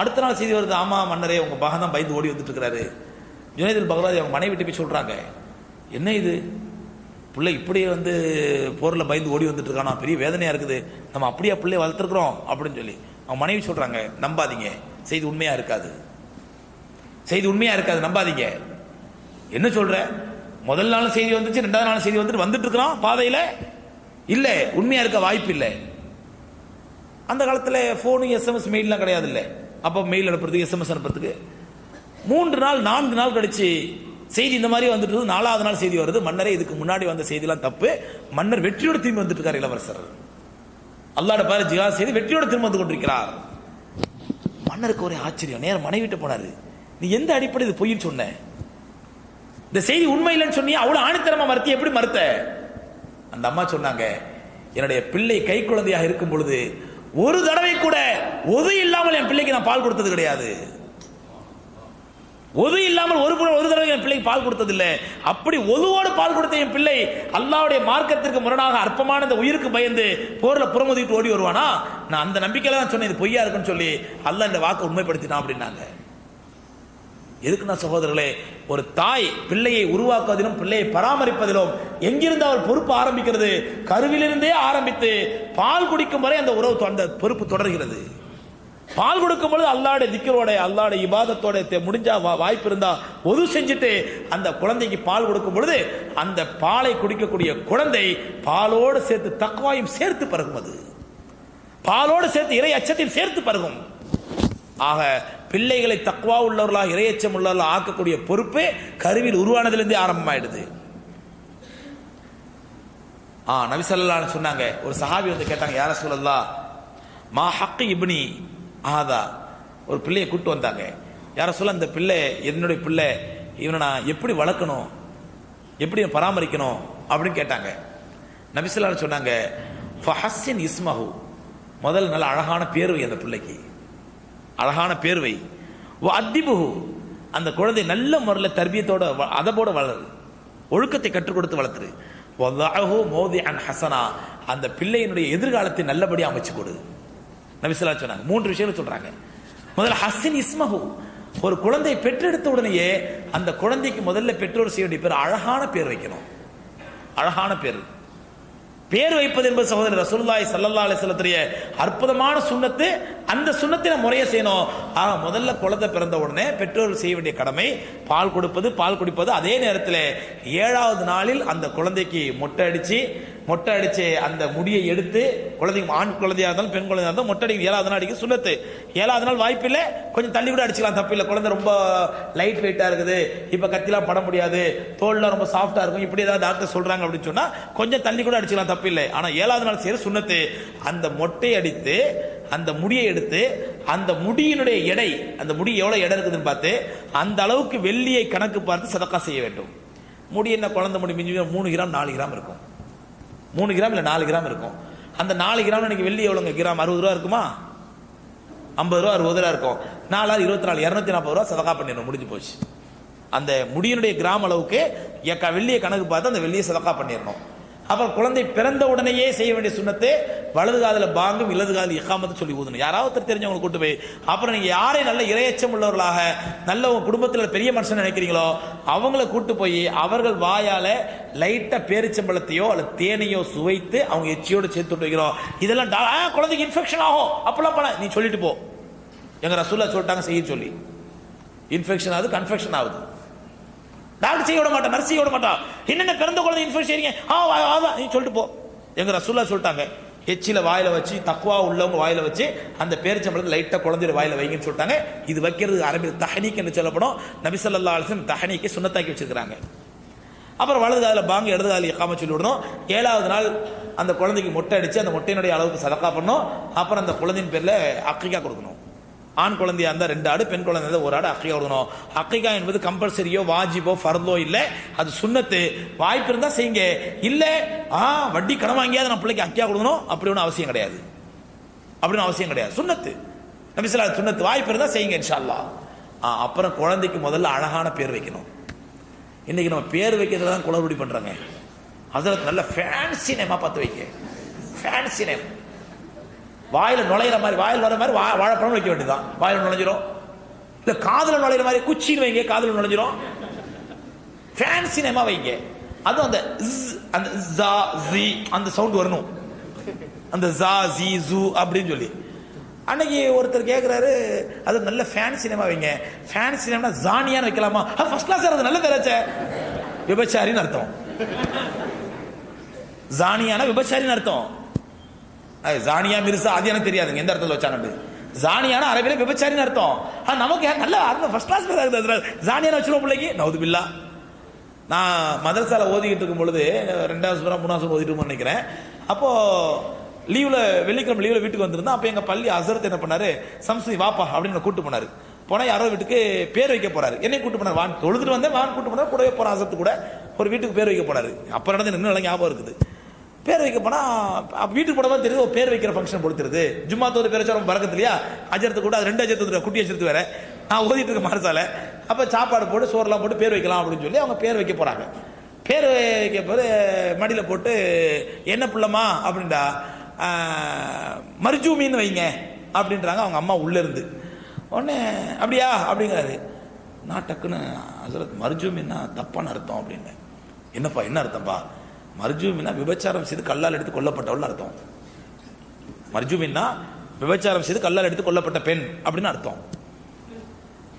அடுத்த நாள் செய்தி வருது ஆமா மன்னரே உங்க மகன் தான் பயந்து ஓடி வந்துட்டு இருக்கிறாரு ஜுனைதில் பகதாதி அவங்க மனைவி விட்டு போய் சொல்றாங்க என்ன இது? பிள்ளை இப்படியே வந்து போரில் பயந்து ஓடி வந்துட்டு இருக்கானா? பெரிய வேதனையா இருக்குது. நம்ம அப்படியே பிள்ளைய வளர்த்துருக்குறோம் அப்படின்னு சொல்லி. அவங்க மனைவி சொல்றாங்க நம்பாதீங்க. செய்தி உண்மையா இருக்காது. செய்தி உண்மையா இருக்காது நம்பாதீங்க. என்ன சொல்ற? முதல் நாள் செய்தி வந்துச்சு ரெண்டாவது நாள் செய்தி வந்துட்டு வந்துட்டு இருக்கிறோம் பாதையில். இல்லை உண்மையாக இருக்க வாய்ப்பு இல்லை. அந்த காலத்தில் ஃபோனு எஸ்எம்எஸ் மெயிலெலாம் கிடையாது இல்லை. அப்போ மெயில் அனுப்புறதுக்கு எஸ்எம்எஸ் அனுப்புறதுக்கு. மூன்று நாள் நான்கு நாள் கழிச்சு செய்தி இந்த மாதிரி வந்துட்டு நாலாவது நாள் செய்தி வருது. மன்னரே இதுக்கு முன்னாடி வந்த செய்திலாம் தப்பு. மன்னர் வெற்றியோடு திரும்பி வந்துட்டு இருக்கார் இளவரசர். அல்லாட பாரு ஜிகா செய்து வெற்றியோடு திரும்ப வந்து கொண்டிருக்கிறார். மன்னருக்கு ஒரே ஆச்சரியம். நேரம் மனைவிட்டு போனாரு. நீ எந்த அடிப்படை இது பொய்ன்னு சொன்ன? இந்த செய்தி உண்மை இல்லைன்னு சொன்னியா அவ்வளவு ஆணித்தரமா மறுத்தி எப்படி மறுத்த? அந்த அம்மா சொன்னாங்க என்னுடைய பிள்ளை கை குழந்தையாக இருக்கும் பொழுது ஒரு தடவை கூட ஒது இல்லாமல் என் பிள்ளைக்கு நான் பால் கொடுத்தது கிடையாது. ஒது இல்லாமல் ஒரு ஒரு தடவை என் பிள்ளைக்கு பால் கொடுத்ததில்லை. அப்படி ஒதுவோடு பால் கொடுத்த என் பிள்ளை அல்லாவுடைய மார்க்கத்திற்கு முரணாக அற்பமான இந்த உயிருக்கு பயந்து போர்ல புறமுதிட்டு ஓடி வருவானா? நான் அந்த நம்பிக்கையில தான் சொன்னேன் இது பொய்யா இருக்குன்னு சொல்லி அல்லாஹ் இந்த வாக்கு உண்மைப்படுத்தினான் அப்படின்னாங்க. எதுக்குன்னா சகோதரர்களே? ஒரு தாய் பிள்ளையை உருவாக்குவதிலும் பிள்ளையை பராமரிப்பதிலும் எங்கிருந்து அவர் பொறுப்பு ஆரம்பிக்கிறது? கருவிலிருந்தே ஆரம்பித்து பால் குடிக்கும் வரை அந்த உறவு அந்த பொறுப்பு தொடர்கிறது. பால் கொடுக்கும் பொழுது அல்லாட திக்கரோட அல்லாட இபாதத்தோட முடிஞ்சா வா- வாய்ப்பு இருந்தா ஒது செஞ்சுட்டு அந்த குழந்தைக்கு பால் கொடுக்கும் பொழுது அந்த பாலை குடிக்கக்கூடிய குழந்தை பாலோடு சேர்த்து தக்குவாயும் சேர்த்து பருகும் அது. பாலோடு சேர்த்து இறை அச்சத்தையும் சேர்த்து பருகும். ஆக பிள்ளைகளை தக்குவா உள்ளவர்களாக இரையச்சம் உள்ளவர்களாக ஆக்கக்கூடிய பொறுப்பு கருவில் உருவானதுலேருந்தே ஆரம்பமாயிடுது. ஆ நபிசல்லான்னு சொன்னாங்க. ஒரு சஹாபி வந்து கேட்டாங்க யார சொல்லல்லா மா ஹக்கு இப்னி ஆதா ஒரு பிள்ளையை கூட்டு வந்தாங்க. யார சொல்ல அந்த பிள்ளை என்னுடைய பிள்ளை இவனை நான் எப்படி வளர்க்கணும்? எப்படி பராமரிக்கணும்? அப்படின்னு கேட்டாங்க. நபிசல்லான்னு சொன்னாங்க ஃபஹஸ்ஸின் இஸ்மஹு. முதல்ல நல்ல அழகான பேர்வை அந்த பிள்ளைக்கு. அழகான பேர் வை. அத்திபுகு அந்த குழந்தை நல்ல முறையில் தர்பியத்தோட வ- அதபோட வளரு ஒழுக்கத்தை கற்றுக் கொடுத்து வளர்த்துரு மோதி அண்ட் ஹசனா. அந்த பிள்ளையினுடைய எதிர்காலத்தை நல்லபடியாக அமைச்சு கொடு. நபிசுல்லா சொன்னாங்க மூன்று விஷயங்கள் சொல்றாங்க. முதல்ல ஹஸ்ஸின் இஸ்மஹு. ஒரு குழந்தை பெற்றெடுத்த உடனேயே அந்த குழந்தைக்கு முதல்ல பெற்றோர் செய்ய வேண்டிய பேர் அழகான பேர் வைக்கணும். அழகான பேர். பேர் வைப்பது என்பது சகோதரர் ரசூல்லாய் சல்லல்லா அலிஸ்லத்துடைய அற்புதமான சுண்ணத்து. அந்த சுண்ணத்தை நம்ம முறைய செய்யணும். ஆக முதல்ல குழந்தை பிறந்த உடனே பெற்றோர் செய்ய வேண்டிய கடமை பால் கொடுப்பது பால் குடிப்பது. அதே நேரத்தில் ஏழாவது நாளில் அந்த குழந்தைக்கு மொட்டை அடித்து மொட்டை அடித்து அந்த முடியை எடுத்து குழந்தைங்க ஆண் குழந்தையாக இருந்தாலும் பெண் குழந்தையாக இருந்தாலும் மொட்டை அடிக்க ஏழாவது நாள் அடிக்க சுண்ணத்து. ஏழாவது நாள் வாய்ப்பில்லை கொஞ்சம் தள்ளி கூட அடிச்சுக்கலாம். தப்பு இல்லை. குழந்தை ரொம்ப லைட் வெயிட்டாக இருக்குது. இப்போ கத்திலாம் பட முடியாது. தோல்லாம் ரொம்ப சாஃப்டாக இருக்கும். இப்படி ஏதாவது டாக்டர் சொல்கிறாங்க அப்படின்னு சொன்னால் கொஞ்சம் தள்ளி கூட அடிச்சுக்கலாம். தப்பு இல்லை ஆனால் ஏழாவது நாள் செய்கிற சுண்ணத்து அந்த மொட்டை அடித்து அந்த முடியை எடுத்து அந்த முடியினுடைய எடை அந்த முடி எவ்வளவு எடை இருக்குதுன்னு பார்த்து அந்த அளவுக்கு வெள்ளியை கணக்கு பார்த்து சதக்கா செய்ய வேண்டும். முடி என்ன குழந்தை முடி மிஞ்சி மூணு கிராம் நாலு கிராம் இருக்கும். மூணு கிராம் இல்லை நாலு கிராம் இருக்கும். அந்த நாலு கிராம் இன்னைக்கு வெள்ளி எவ்வளோங்க கிராம் அறுபது ரூபா இருக்குமா? ஐம்பது ரூபா அறுபது ரூபா இருக்கும். நாலாவது இருபத்தி நாலு இரநூத்தி நாற்பது ரூபா சதக்கா பண்ணிடணும் முடிஞ்சு போச்சு. அந்த முடியினுடைய கிராம் அளவுக்கு எக்கா வெள்ளியை கணக்கு பார்த்து அந்த வெள்ளியை சதக்கா பண்ணிடணும். அப்புறம் குழந்தை பிறந்த உடனேயே செய்ய வேண்டிய சுண்ணத்தை வலது காதில் பாங்கும் இடது காதில் இக்காமத்து சொல்லி ஊதணும். யாராவது ஒருத்தர் தெரிஞ்சவங்களை கூட்டு போய் அப்புறம் நீங்க யாரை நல்ல இரையச்சம் உள்ளவர்களாக நல்ல உங்க குடும்பத்தில் பெரிய மனுஷன் நினைக்கிறீங்களோ அவங்கள கூட்டு போய் அவர்கள் வாயால லைட்டா பேரிச்சம்பழத்தையோ அல்லது தேனையோ சுவைத்து அவங்க எச்சியோடு சேர்த்து விட்டு வைக்கிறோம். இதெல்லாம் ஆ, குழந்தைக்கு இன்ஃபெக்ஷன் ஆகும். அப்பெல்லாம் பண்ண நீ சொல்லிட்டு போ. எங்க ரசூல்லா சொல்லிட்டாங்க செய்ய சொல்லி. இன்ஃபெக்ஷன் ஆகுது கன்ஃபெக்ஷன் ஆகுது. டாக்டர் செய்ய விட மாட்டான் நர்ஸ் செய்ய விட மாட்டான். என்னென்ன பிறந்த குழந்தை இன்ஃபெக்ஷன் செய்றீங்க? ஆ வா- நீ சொல்லிட்டு போ. எங்க ரசூல்லா சொல்லிட்டாங்க எச்சில வாயில வச்சு தக்குவா உள்ளவங்க வாயில வச்சு அந்த பேரிச்சம்பழத்தை லைட்டா குழந்தையோட வாயில வைங்கன்னு சொல்லிட்டாங்க. இது வைக்கிறது அரபில் தஹனீக் என்று சொல்லப்படும். நபிசல்லா அலிசன் அலைஹி சுண்ணத்தாக்கி வச்சிருக்காங்க அப்புறம் வலது காதில் பாங்க இடது காலில் இக்காம சொல்லி விடணும். ஏழாவது நாள் அந்த குழந்தைக்கு மொட்டை அடிச்சு அந்த மொட்டையினுடைய அளவுக்கு சதக்கா பண்ணணும். அப்புறம் அந்த குழந்தையின் பேர்ல அக்கிக்கா கொடுக்கணும். ஆண் குழந்தையா இருந்தா ரெண்டு ஆடு பெண் குழந்தை ஒரு ஆடு அக்கையா கொடுக்கணும் அக்கைக்கா என்பது கம்பல்சரியோ வாஜிபோ ஃபர்தோ இல்லை. அது சுன்னத்து வாய்ப்பு இருந்தா செய்யுங்க. இல்ல ஆ வட்டி கடன் வாங்கியாவது நம்ம பிள்ளைக்கு அக்கையா கொடுக்கணும். அப்படி ஒன்றும் அவசியம் கிடையாது. அப்படின்னு அவசியம் கிடையாது. சுன்னத்து நபிசல்லா சுண்ணத்து வாய்ப்பு இருந்தா செய்யுங்க இன்ஷால்லா ஆ, அப்புறம் குழந்தைக்கு முதல்ல அழகான பேர் வைக்கணும். இன்னைக்கு நம்ம பேர் வைக்கிறதுல தான் குளறுபடி பண்றாங்க. அதில் நல்ல ஃபேன்சி நேமா பார்த்து வைக்க ஃபேன்சி நேம் வாயில நுழையிற மாதிரி வாயில் வர மாதிரி வா- வாழைப்பழம் வைக்க வேண்டியதுதான். வாயில நுழைஞ்சிரும். இல்ல காதுல நுழையிற மாதிரி குச்சின்னு வைங்க காதுல நுழைஞ்சிரும். ஃபேன்சி நேமா வைங்க. அதுவும் அந்த அந்த ஜா ஜி அந்த சவுண்ட் வரணும். அந்த ஜா ஜி ஜூ அப்படின்னு சொல்லி. அன்னைக்கு ஒருத்தர் கேட்குறாரு அது நல்ல ஃபேன் சினிமா வைங்க. ஃபேன் சினிமா ஜானியான்னு வைக்கலாமா? ஃபர்ஸ்ட் கிளாஸ் அது நல்ல தெரியாச்சே விபச்சாரின்னு அர்த்தம். ஜானியான விபச்சாரின்னு அர்த்தம். ஜானியா மிர்சா அது எனக்கு தெரியாதுங்க. எந்த அர்த்தத்தில் வச்சாங்க ஜானியான அரபில விபச்சாரின்னு அர்த்தம். நமக்கு நல்ல அர்த்தம் ஃபர்ஸ்ட் கிளாஸ் ஜானியான வச்சிருவோம் பிள்ளைக்கு. நவுது பில்லா நான் மதரசால ஓதிக்கிட்டு இருக்கும் பொழுது ரெண்டாவது சுரம் மூணாவது சுரம் ஓதிட்டு நினைக்கிறேன். அப்போ லீவ்ல வெள்ளிக்கிழமை லீவ்ல வீட்டுக்கு வந்திருந்தா அப்ப எங்க பள்ளி அசரத் என்ன பண்ணாரு? சம்ஸ்தி வாப்பா அப்படின்னு கூட்டு போனாரு. போனா யாரோ வீட்டுக்கு பேர் வைக்க போறாரு. என்னை கூட்டு போனார். வான் தொழுதுட்டு வந்தேன் வான் கூட்டு போனார். கூடவே போற அசரத்து கூட ஒரு வீட்டுக்கு பேர் வைக்க போனாரு. அப்ப நடந்து இன்னும் நல்லா ஞாபகம் இருக்குது. பேர் வைக்க போனா வீட்டுக்கு போனதா தெரியுது ஒரு பேர் வைக்கிற ஃபங்க்ஷன் கொடுத்துருது ஜும்மா தோது பேர் வச்சா ரொம்ப பறக்கத்து இல்லையா? அஜரத்து கூட அது ரெண்டு அஜரத்து குட்டி அஜரத்து வேற. நான் ஓதிட்டு இருக்க மனசால அப்ப சாப்பாடு போட்டு சோறுலாம் போட்டு பேர் வைக்கலாம் அப்படின்னு சொல்லி அவங்க பேர் வைக்க போறாங்க. பேர் வைக்க போது மடியில் போட்டு என்ன பிள்ளைமா அப்படின்டா மர்ஜூமின்னு வைங்க அப்படின்றாங்க அவங்க அம்மா உள்ள இருந்து. உடனே அப்படியா? அப்படிங்கிறாரு. நான் டக்குன்னு ஹசரத் மருஜூமின்னா தப்பான அர்த்தம் அப்படின்னு என்னப்பா என்ன அர்த்தம்ப்பா மர்ஜூமினா விபச்சாரம் செய்து கல்லால் எடுத்து கொல்லப்பட்டவள் அர்த்தம். மர்ஜூமின்னா விபச்சாரம் செய்து கல்லால் எடுத்து கொல்லப்பட்ட பெண் அப்படின்னு அர்த்தம்.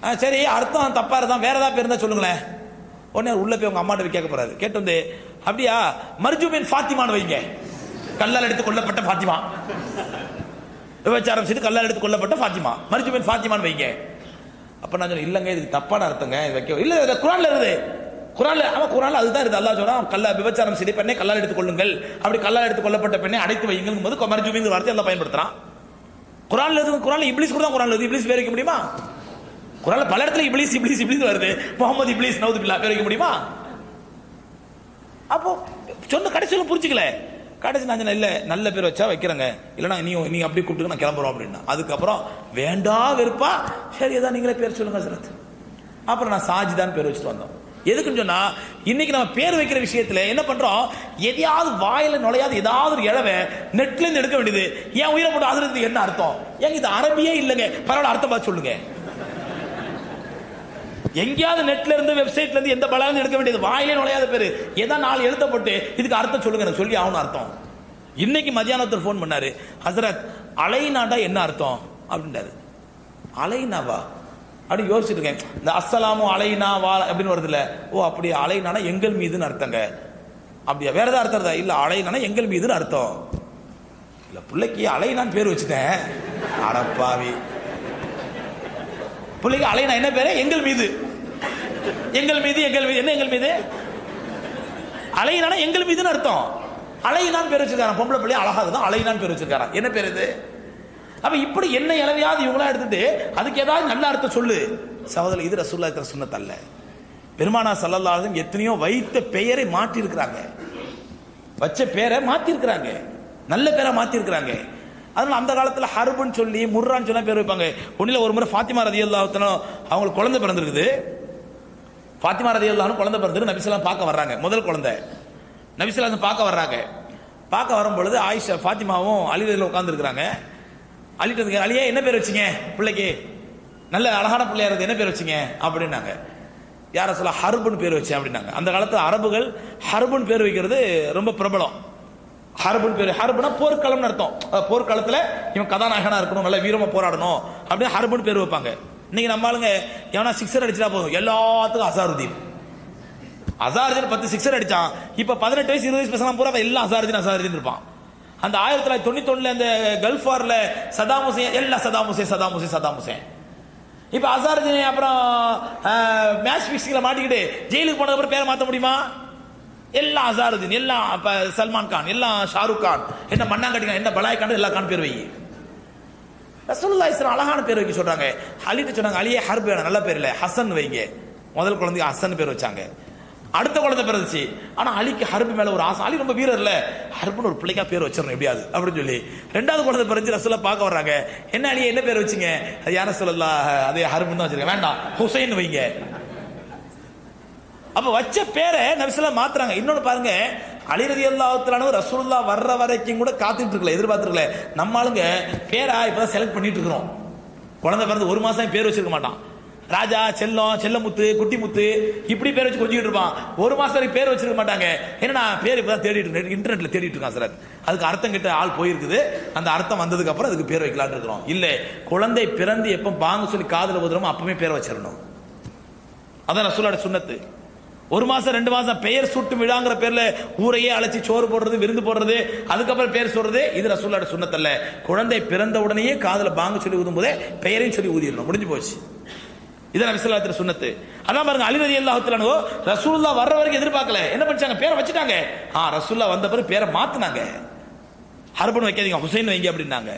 ஆ, சரி அர்த்தம் தப்பா இருந்தான் வேற ஏதாவது பேர் இருந்தா சொல்லுங்களேன். உடனே உள்ள போய் உங்க அம்மாட்ட போய் கேட்க போறாரு. கேட்டு வந்து அப்படியா? மர்ஜூமின் ஃபாத்திமான்னு வைங்க. கல்லால் எடுத்து கொல்லப்பட்ட ஃபாத்திமா. விபச்சாரம் செய்து கல்லால் எடுத்து கொல்லப்பட்ட ஃபாத்திமா. மர்ஜூமின் ஃபாத்திமான்னு வைங்க. அப்ப நான் சொன்னேன் இல்லைங்க இதுக்கு தப்பான அர்த்தங்க இது வைக்க இல்ல இது குரான்ல இருக்குது. குரான்ல அவன் குரான்ல அதுதான் இருக்குது. அல்லா சொல்றான் கல்ல விபச்சாரம் செய்த பெண்ணை கல்லால் எடுத்துக் கொள்ளுங்கள். அப்படி கல்லால் எடுத்துக் கொள்ளப்பட்ட பெண்ணை அடைத்து வையுங்கள் போது மர்ஜுமிங்கிற வார்த்தை எல்லாம் பயன்படுத்துறான். குரான்ல இருக்கு குரான்ல இப்ளீஸ் கூட தான் குரான்ல இருக்கு இப்ளீஸ் பேர் வைக்க முடியுமா? குரான்ல பல இடத்துல இப்ளீஸ் இப்ளீஸ் இப்ளீஸ் வருது. முகமது இப்ளீஸ் நவுது பில்லா பேர் வைக்க முடியுமா? அப்போ சொன்ன கடைசியில் புரிஞ்சுக்கல. கடைசி நான் சொன்னேன், இல்ல நல்ல பேர் வச்சா வைக்கிறேங்க. இல்லைனா நீ நீ அப்படி கூப்பிட்டு நான் கிளம்புறோம் அப்படின்னா. அதுக்கப்புறம் வேண்டா வெறுப்பா. சரி ஏதாவது நீங்களே பேர் சொல்லுங்க சரத். அப்புறம் நான் சாஜிதான் பேர் வச்சுட்டு வந்தோம். எதுக்குன்னு சொன்னா இன்னைக்கு நம்ம பேர் வைக்கிற விஷயத்துல என்ன பண்றோம்? எதையாவது வாயில நுழையாது ஏதாவது ஒரு இழவை நெட்ல இருந்து எடுக்க வேண்டியது. ஏன் உயிரை போட்டு ஆதரவு என்ன அர்த்தம்? ஏங்க இது அரபியே இல்லைங்க. பரவாயில்ல அர்த்தம் பார்த்து சொல்லுங்க. எங்கேயாவது நெட்ல இருந்து வெப்சைட்ல இருந்து எந்த பலம் எடுக்க வேண்டியது? வாயிலே நுழையாத பேரு. ஏதா நாலு எழுத்த போட்டு இதுக்கு அர்த்தம் சொல்லுங்க எனக்கு சொல்லி ஆகணும் அர்த்தம். இன்னைக்கு மத்தியானத்தில் ஃபோன் பண்ணாரு. ஹசரத் அலைநாடா என்ன அர்த்தம்? அப்படின்றாரு. அலைனாவா? அப்படின்னு யோசிச்சுட்டு இருக்கேன் இந்த அஸ்ஸலாமு அலைனா வா அப்படின்னு வருதுல்ல. ஓ அப்படி அலைனானா எங்கள் மீதுன்னு அர்த்தங்க. அப்படியா? வேற ஏதாவது அர்த்தம் இருந்தா இல்ல அலைனானா எங்கள் மீதுன்னு அர்த்தம். இல்ல பிள்ளைக்கு அலைனான்னு பேர் வச்சுட்டேன். அடப்பாவி. பிள்ளைக்கு அலைனா என்ன பேரு? எங்கள் மீது. எங்கள் மீது எங்கள் மீது. என்ன எங்கள் மீது? அலைனானா எங்கள் மீதுன்னு அர்த்தம். அலைனான் பேர் வச்சிருக்காங்க பொம்பளை பிள்ளை அழகாக தான் அலைனான் பேர் வச்சிருக்காங்க என்ன பேர் இது? அப்ப இப்படி என்ன இளவையாவது இவங்களா எடுத்துட்டு அதுக்கு ஏதாவது நல்ல அர்த்தம் சொல்லு. சகோதரர் இது ரசூல்லா இருக்கிற சுண்ணத்தல்ல பெருமானா சல்லல்லாஹும் எத்தனையோ வைத்த பெயரை மாற்றி இருக்கிறாங்க வச்ச பேரை மாத்தி இருக்கிறாங்க நல்ல பேரை மாத்தி இருக்கிறாங்க அதனால அந்த காலத்துல ஹர்புன்னு சொல்லி முர்ரான்னு சொன்னா பேர் வைப்பாங்க. ஒன்றில் ஒரு முறை ஃபாத்திமா ரதி அவங்களுக்கு குழந்தை பிறந்திருக்குது. ஃபாத்திமா ரதி குழந்தை பிறந்திருக்கு நபிசலாம் பார்க்க வர்றாங்க. முதல் குழந்தை. நபிசலாம் பார்க்க வர்றாங்க. பார்க்க வரும் பொழுது ஆயிஷா ஃபாத்திமாவும் அலிதில் உட்காந்துருக்குறாங்க அலிட்டு அழியா என்ன பேர் வச்சீங்க? பிள்ளைக்கு. நல்ல அழகான பிள்ளையா இருக்கு என்ன பேர் வச்சீங்க? அப்படின்னாங்க. யார சொல்ல ஹர்புன்னு பேர் வச்சேன் அப்படின்னாங்க. அந்த காலத்தில் அரபுகள் ஹர்புன்னு பேர் வைக்கிறது ரொம்ப பிரபலம். ஹர்புன்னு பேர் ஹர்புனா போர்க்களம்னு அர்த்தம். போர்க்களத்தில் போர்க்களத்துல இவன் கதாநாயகனா இருக்கணும் நல்ல வீரமா போராடணும் அப்படின்னு ஹர்புன்னு பேர் வைப்பாங்க. இன்னைக்கு நம்ம ஆளுங்க எவனா சிக்ஸர் அடிச்சா போதும்? எல்லாத்துக்கும் அசாருதீன். அசாருதீன் பத்து சிக்ஸர் அடிச்சான். இப்ப பதினெட்டு வயசு இருபது வயசு பசங்க பூரா எல்லாம் அசாருதீன் அசாருதீன் இருப்பான். அந்த ஆயிரத்தி தொள்ளாயிரத்தி தொண்ணூத்தி அந்த கல்ஃப் வார்ல சதாம் ஹுசேன் எல்லாம் Saddam Hussein Saddam Hussein Saddam Hussein. இப்ப அசாருதீன் அப்புறம் மேட்ச் ஃபிக்ஸிங்கில் மாட்டிக்கிட்டு ஜெயிலுக்கு போனதுக்கு அப்புறம் பேரை மாத்த முடியுமா? எல்லாம் அசாருதீன் எல்லாம் அப்ப சல்மான் கான் எல்லாம் ஷாருக் கான் என்ன மண்ணாங்கட்டி கான் என்ன பலாய் கான் எல்லா கான் பேர் வை. ரசூல்லா இஸ்லாம் அழகான பேர் வைக்க சொல்றாங்க. அலிட்டு சொன்னாங்க அலியே ஹர்பேன நல்ல பேர் இல்லை ஹசன் வைங்க. முதல் குழந்தைக்கு ஹசன் பேர் வச்சாங்க. அடுத்த குழந்தை பிறந்துச்சு. ஆனா அலிக்கு ஹர்பு மேல ஒரு ஆசை. அலி ரொம்ப வீரர் இல்ல ஹர்புன்னு ஒரு பிள்ளைக்கா பேர் வச்சிடணும் எப்படியாது? அப்படின்னு சொல்லி. ரெண்டாவது குழந்தை பிறந்து ரசூலா பார்க்க வர்றாங்க. என்ன அலியே என்ன பேர் வச்சீங்க? அது யார சொல்லலாம் அதே ஹர்புன்னு தான் வச்சிருக்கேன் வேண்டாம். ஹுசைன் வைங்க. அப்ப வச்ச பேரை நபிசல்லா மாத்துறாங்க. இன்னொன்னு பாருங்க. அலிரதி அல்லாஹத்தாலும் ரசூல்லா வர்ற வரைக்கும் கூட காத்துட்டு இருக்கல எதிர்பார்த்துருக்கல. நம்ம ஆளுங்க பேரா இப்பதான் செலக்ட் பண்ணிட்டு இருக்கிறோம். குழந்தை பிறந்து ஒரு மாசம் பேர் வச்சிருக்க மாட்டான். ராஜா செல்லம் செல்லமுத்து குட்டிமுத்து இப்படி பேர் வச்சு கொஞ்சிட்டு இருப்பான். ஒரு மாசம் வரைக்கும் பேர் வச்சிருக்க மாட்டாங்க. என்னன்னா பேர் இப்பதான் தேடிட்டு இன்டர்நெட்ல தேடிட்டு இருக்கான் சார். அதுக்கு அர்த்தம் கிட்ட ஆள் போயிருக்குது. அந்த அர்த்தம் வந்ததுக்கு அப்புறம் அதுக்கு பேர் வைக்கலாம்னு இருக்கிறோம். இல்ல குழந்தை பிறந்து எப்ப பாங்க சொல்லி காதல ஊதுறோமோ அப்பவே பேர் வச்சிடணும். அதான் ரசூலோட சுண்ணத்து. ஒரு மாசம் ரெண்டு மாசம் பெயர் சுட்டு விழாங்கிற பேர்ல ஊரையே அழைச்சி சோறு போடுறது விருந்து போடுறது அதுக்கப்புறம் பேர் சொல்றது இது ரசூலோட சுண்ணத்தல்ல. குழந்தை பிறந்த உடனேயே காதல பாங்க சொல்லி ஊதும் போதே பெயரையும் சொல்லி ஊதிடணும். முடிஞ்சு போச்சு. இதான் நபிசல்லாத்திர சுண்ணத்து அதான் பாருங்க அலிரதி அல்லாஹத்துலானோ ரசூல்லா வர்ற வரைக்கும் எதிர்பார்க்கல. என்ன பண்ணிச்சாங்க பேரை வச்சுட்டாங்க. ஆ ரசூல்லா வந்த பிறகு பேரை மாத்தினாங்க. ஹர்பன் வைக்காதீங்க ஹுசைன் வைங்க அப்படின்னாங்க.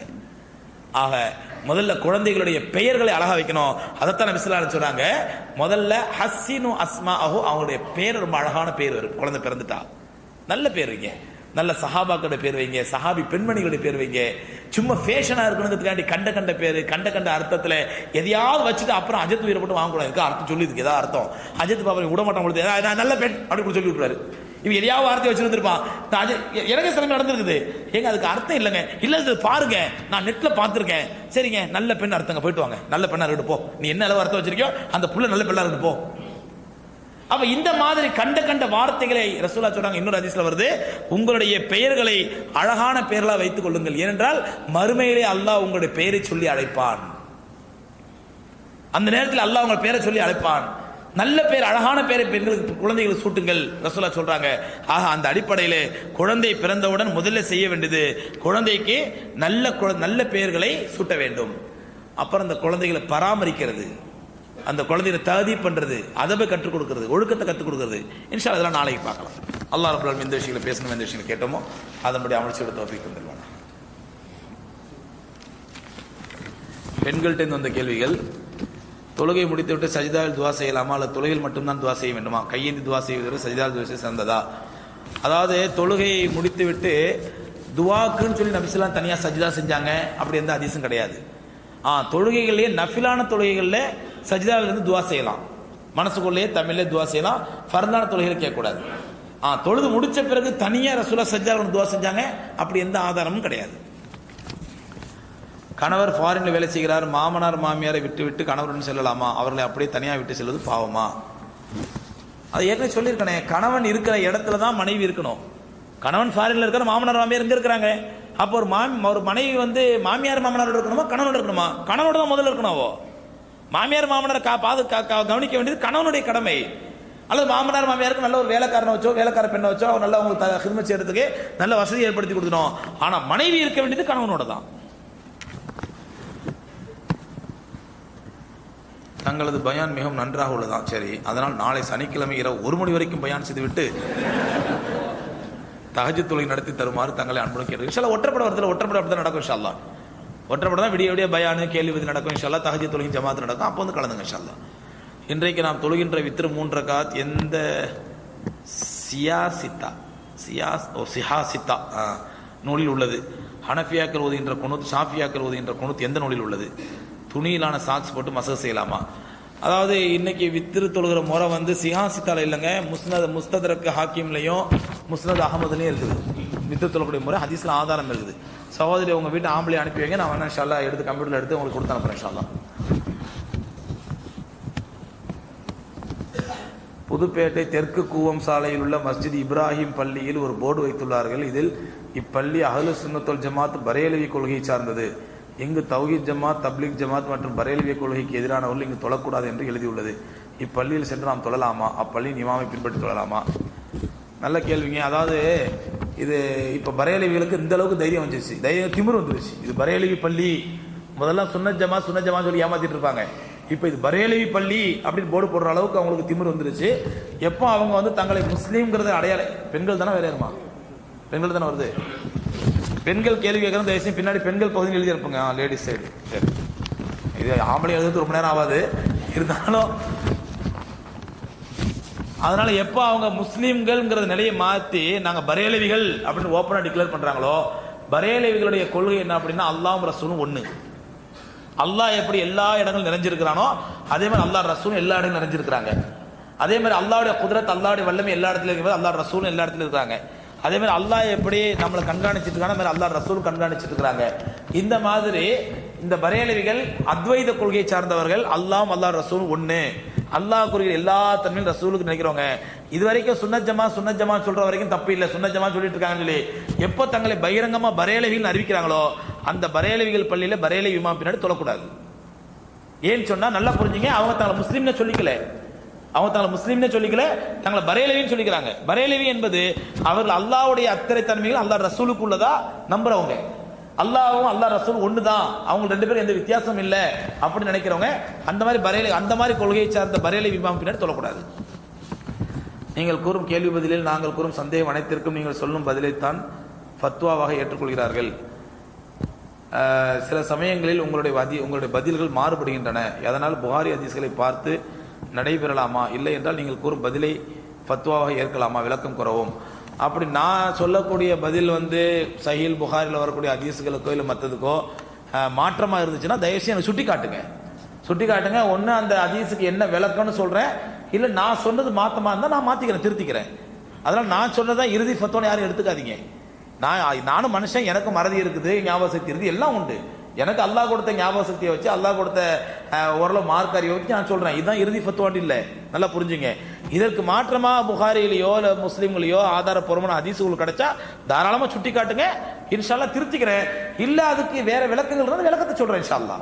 ஆக முதல்ல குழந்தைகளுடைய பெயர்களை அழகா வைக்கணும். அதைத்தான் நபிசுல்லா சொன்னாங்க. முதல்ல ஹஸ்ஸினு அஸ்மா அஹு அவங்களுடைய பேர் ரொம்ப அழகான பேர் வரும். குழந்தை பிறந்துட்டா. நல்ல பேர் வைங்க நல்ல சஹாபாக்களோட பேர் வைங்க சஹாபி பெண்மணிகளுடைய பேர் வைங்க. சும்மா ஃபேஷனாக இருக்கணுங்கிறதுக்காண்டி கண்ட கண்ட பேர் கண்ட கண்ட அர்த்தத்தில் எதையாவது வச்சுட்டு அப்புறம் அஜித் உயிரை போட்டு வாங்கக்கூடாது. இதுக்கு அர்த்தம் சொல்லி இதுக்கு ஏதாவது அர்த்தம்? அஜித் பாபா விட மாட்டோம் கொடுத்து நல்ல பெண் அப்படி சொல்லி விட்டுறாரு இவன் எதையாவது வார்த்தை வச்சிருந்திருப்பான் நான் அஜித் எனக்கு சில நடந்திருக்குது. ஏங்க அதுக்கு அர்த்தம் இல்லைங்க. இல்ல சார் பாருங்க. நான் நெட்ல பார்த்துருக்கேன். சரிங்க நல்ல பெண் அர்த்தங்க போயிட்டு வாங்க. நல்ல பெண்ணா இருக்கட்டும் போ. நீ என்ன அளவு அர்த்தம் வச்சிருக்கியோ அந்த புள்ள நல்ல பெண்ணா இருக்கட்டும் போ. அப்ப இந்த மாதிரி கண்ட கண்ட வார்த்தைகளை ரசூலா சொல்றாங்க. இன்னொரு அதிசல வருது. உங்களுடைய பெயர்களை அழகான பெயர்களா வைத்துக் கொள்ளுங்கள். ஏனென்றால் மறுமையிலே அல்லாஹ் உங்களுடைய பெயரை சொல்லி அழைப்பான். அந்த நேரத்தில் அல்லாஹ் உங்கள் பெயரை சொல்லி அழைப்பான். நல்ல பேர் அழகான பேரை பெண்களுக்கு குழந்தைகளுக்கு சூட்டுங்கள் ரசூலா சொல்றாங்க. ஆக அந்த அடிப்படையில் குழந்தை பிறந்தவுடன் முதல்ல செய்ய வேண்டியது குழந்தைக்கு நல்ல குழ- நல்ல பெயர்களை சூட்ட வேண்டும். அப்புறம் அந்த குழந்தைகளை பராமரிக்கிறது. அந்த குழந்தைய தகுதி பண்றது போய் கற்றுக் கொடுக்கறது ஒழுக்கத்தை கற்றுக் கொடுக்கிறது. இன்ஷா அதெல்லாம் நாளைக்கு பார்க்கலாம். அல்லா ரபுல் ஆலமீன் எந்த விஷயங்களை பேசணும் எந்த விஷயங்களை கேட்டோமோ அதன்படி அமர்ச்சியோட தோஃபிக் தந்துருவாங்க. பெண்கள்கிட்ட இருந்து வந்த கேள்விகள் தொழுகை முடித்துவிட்டு சஜிதாவில் துவா செய்யலாமா? அல்லது தொழுகையில் மட்டும்தான் துவா செய்ய வேண்டுமா? கையேந்தி துவா செய்வதற்கு சஜிதாவில் துவா செய்ய சிறந்ததா? அதாவது தொழுகையை முடித்துவிட்டு துவாக்குன்னு சொல்லி நபிசுலாம் தனியாக சஜிதா செஞ்சாங்க அப்படி எந்த அதிசம் கிடையாது. ஆ தொழுகைகள்லேயே நஃபிலான தொழுகைகளில் சஜிதாவில் இருந்து துவா செய்யலாம். மனசுக்குள்ளேயே தமிழ்லேயே துவா செய்யலாம். ஃபர்தான தொழுகையில் கேட்கக்கூடாது. ஆ தொழுது முடிச்ச பிறகு தனியாக ரசூலா சஜிதாவில் துவா செஞ்சாங்க. அப்படி எந்த ஆதாரமும் கிடையாது. கணவர் ஃபாரின்ல வேலை செய்கிறார். மாமனார் மாமியாரை விட்டு விட்டு கணவருடன் செல்லலாமா? அவர்களை அப்படியே தனியாக விட்டு செல்வது பாவமா? அது ஏற்கனவே சொல்லியிருக்கனே கணவன் இருக்கிற இடத்துல தான் மனைவி இருக்கணும். கணவன் ஃபாரின்ல இருக்கிற மாமனார் மாமியார் இங்க இருக்கிறாங்க? அப்போ ஒரு மாமி ஒரு மனைவி வந்து மாமியார் மாமனாரோட இருக்கணுமா? கணவனோட இருக்கணுமா? கணவனோட தான் முதல்ல இருக்கணும் அவோ. மாமியார் மாமனார் கா பாது கவனிக்க வேண்டியது கணவனுடைய கடமை. அல்லது மாமனார் மாமியாருக்கு நல்ல ஒரு வேலைக்காரனை வச்சோ வேலைக்கார பெண்ணை வச்சோ அவர் நல்ல அவங்களுக்கு ஹிதமத் செய்யறதுக்கு நல்ல வசதி ஏற்படுத்தி கொடுக்கணும். ஆனா மனைவி இருக்க வேண்டியது கணவனோட தான். தங்களது பயான் மிகவும் நன்றாக உள்ளதான் சரி அதனால் நாளை சனிக்கிழமை இரவு ஒரு மணி வரைக்கும் பயான் செய்துவிட்டு தகஜத் தொழில் நடத்தி தருமாறு தங்களை அன்புடன் கேட்டு சில ஒற்றப்பட வரதுல ஒற்றப்பட அப்படி தான் நடக்கும் இன்ஷால்லா ஒற்றப்பட தான் விடிய விடிய பயானு கேள்வி விதி நடக்கும். இன்ஷால்லா தகஜி தொழுகை ஜமாத் நடக்கும். அப்போ வந்து கலந்துங்க இன்ஷால்லா இன்றைக்கு நாம் தொழுகின்ற வித்திரு மூன்று காத் எந்த சியாசித்தா? சியாஸ் ஓ சிஹாசித்தா. நூலில் உள்ளது. ஹனஃபியாக்கள் ஓதுகின்ற குணுத் ஷாஃபியாக்கள் ஓதுகின்ற குணுத் எந்த நூலில் உள்ளது? துணியிலான சாக்ஸ் போட்டு மசக செய்யலாமா? அதாவது இன்னைக்கு வித்திரு தொழுகிற முறை வந்து சிஹாசித்தால இல்லைங்க. முஸ்னத் முஸ்ததரக்கு ஹாக்கிம்லையும் முஸ்னத் அகமதுலையும் இருக்குது. வித்திரு தொழக்கூடிய முறை ஹதீஸ்ல ஆதாரம் இருக்குது. சகோதரி உங்கள் வீட்டு ஆம்பளை அனுப்பி வைங்க நான் வேணா ஷாலா எடுத்து கம்ப்யூட்டர் எடுத்து உங்களுக்கு கொடுத்து அனுப்புறேன் ஷாலா புதுப்பேட்டை தெற்கு கூவம் சாலையில் உள்ள மஸ்ஜித் இப்ராஹிம் பள்ளியில் ஒரு போர்டு வைத்துள்ளார்கள். இதில் இப்பள்ளி அகலு சுன்னத்துல் ஜமாத் பரேலவி கொள்கையை சார்ந்தது. இங்கு தௌஹித் ஜமாத் தப்லீக் ஜமாத் மற்றும் பரேலவிய கொள்கைக்கு எதிரானவர்கள் இங்கு தொழக்கூடாது என்று எழுதியுள்ளது. இப்பள்ளியில் சென்று நாம் தொழலாமா? அப்பள்ளியின் இமாமை பின்பற்றி தொழலாமா? நல்ல கேள்விங்க. அதாவது இது இப்போ பரையலிவிகளுக்கு இந்த அளவுக்கு தைரியம் வந்துருச்சு. தைரியம் திமிர் வந்துருச்சு. இது பரையலிவி பள்ளி முதல்ல சுன்ன ஜமா சொல்லி ஏமாத்திட்டு இருப்பாங்க. இப்போ இது பரேலவி பள்ளி அப்படின்னு போர்டு போடுற அளவுக்கு அவங்களுக்கு திமிரு வந்துருச்சு. எப்போ அவங்க வந்து தங்களை முஸ்லீம்ங்கிறத அடையாளம் பெண்கள் தானே வேற யாருமா பெண்கள் தானே வருது. பெண்கள் கேள்வி கேட்கறது தயவுசெய்து பின்னாடி பெண்கள் பகுதியில் எழுதி இருப்பாங்க லேடிஸ் சைடு சரி. இது ஆம்பளை எழுதுறது ரொம்ப நேரம் ஆகாது. இருந்தாலும் அதனால எப்போ அவங்க முஸ்லீம்கள்ங்கிற நிலையை மாற்றி நாங்கள் பரேலவிகள் அப்படின்னு ஓப்பனாக டிக்ளேர் பண்ணுறாங்களோ பரேலவிகளுடைய கொள்கை என்ன அப்படின்னா அல்லாஹ் ரசூலும் ஒன்று அல்லாஹ் எப்படி எல்லா இடங்களும் நிறைஞ்சிருக்கிறானோ அதே மாதிரி அல்லாஹ் ரசூலும் எல்லா இடங்களும் நிறைஞ்சிருக்கிறாங்க. அதே மாதிரி அல்லாவுடைய குதிரத் அல்லாவுடைய வல்லமை எல்லா இடத்துலையும் இருக்கிறது அல்லாஹ் ரசூலும் எல்லா இடத்துலையும் இருக்காங்க அதே மாதிரி அல்லாஹ் எப்படி நம்மளை கண்காணிச்சிட்டு இருக்காங்க மாதிரி அல்லாஹ் ரசூலும் கண்காணிச்சிட்டு இருக்கிறாங்க. இந்த மாதிரி இந்த பரேலவிகள் அத்வைத கொள்கையை சார்ந்தவர்கள் அல்லாஹ் அல்லாஹ் ரசூல் ஒன்று அல்லாஹ் கூறுகிற எல்லா தன்மையும் ரசூலுக்கு நினைக்கிறவங்க இது வரைக்கும் சுண்ணஜமா சுண்ணஜமா சொல்ற வரைக்கும் தப்பு இல்லை. சுண்ணஜமா சொல்லிட்டு இருக்காங்கன்னு சொல்லி எப்போ தங்களை பகிரங்கமா பரேலவிகள் அறிவிக்கிறாங்களோ அந்த பரேலவிகள் பள்ளியில பரேலவி இமாம் பின்னாடி தொழக்கூடாது. ஏன்னு சொன்னா நல்லா புரிஞ்சுங்க அவங்க தங்களை முஸ்லீம்னு சொல்லிக்கல. அவங்க தங்களை முஸ்லீம்னு சொல்லிக்கல தங்களை பரேலவின்னு சொல்லிக்கிறாங்க. பரேலவி என்பது அவர்கள் அல்லாவுடைய அத்தனை தன்மைகள் அல்லாஹ் ரசூலுக்குள்ளதா நம்புறவங்க. அல்லாவும் அல்லாஹ் ரசூல் தான் அவங்க ரெண்டு பேரும் எந்த வித்தியாசம் இல்லை அப்படின்னு நினைக்கிறவங்க அந்த மாதிரி பரையலை அந்த மாதிரி கொள்கையை சார்ந்த பரையலை விமானம் பின்னாடி சொல்லக்கூடாது நீங்கள் கூறும் கேள்வி பதிலில் நாங்கள் கூறும் சந்தேகம் அனைத்திற்கும் நீங்கள் சொல்லும் பதிலைத்தான் ஃபத்வாவாக ஏற்றுக்கொள்கிறார்கள். சில சமயங்களில் உங்களுடைய வதி உங்களுடைய பதில்கள் மாறுபடுகின்றன. அதனால் புகாரி ஹதீஸ்களை பார்த்து நடைபெறலாமா? இல்லை என்றால் நீங்கள் கூறும் பதிலை ஃபத்வாவாக ஏற்கலாமா? விளக்கம் குறவும். அப்படி நான் சொல்லக்கூடிய பதில் வந்து சஹீல் புகாரில் வரக்கூடிய ஹதீஸ்களுக்கோ இல்லை மற்றதுக்கோ மாற்றமாக இருந்துச்சுன்னா தயவுசெய்து எனக்கு சுட்டி காட்டுங்க சுட்டி காட்டுங்க ஒன்று அந்த ஹதீஸுக்கு என்ன விளக்கம்னு சொல்கிறேன் இல்லை நான் சொன்னது மாற்றமாக இருந்தால் நான் மாற்றிக்கிறேன் திருத்திக்கிறேன். அதனால் நான் சொன்னதான் இறுதி ஃபத்தோன்னு யாரும் எடுத்துக்காதீங்க. நான் நானும் மனுஷன் எனக்கு மறதி இருக்குது ஞாபக சக்தி இருக்குது எல்லாம் உண்டு. எனக்கு அல்லாஹ் கொடுத்த ஞாபக சக்தியை வச்சு அல்லாஹ் கொடுத்த ஓரளவு மார்க் அறிவை வச்சு நான் சொல்றேன். இதுதான் இறுதி ஃபத்துவாண்டு இல்லை. நல்லா புரிஞ்சுங்க. இதற்கு மாற்றமா புகாரிலேயோ இல்லை முஸ்லீம்களையோ ஆதாரப்பூர்வமான அதிசூல் கிடைச்சா தாராளமா சுட்டி காட்டுங்க இன்ஷால்லா திருத்திக்கிறேன். இல்லை அதுக்கு வேற விளக்கங்கள் இருந்தால் விளக்கத்தை சொல்றேன் இன்ஷால்லா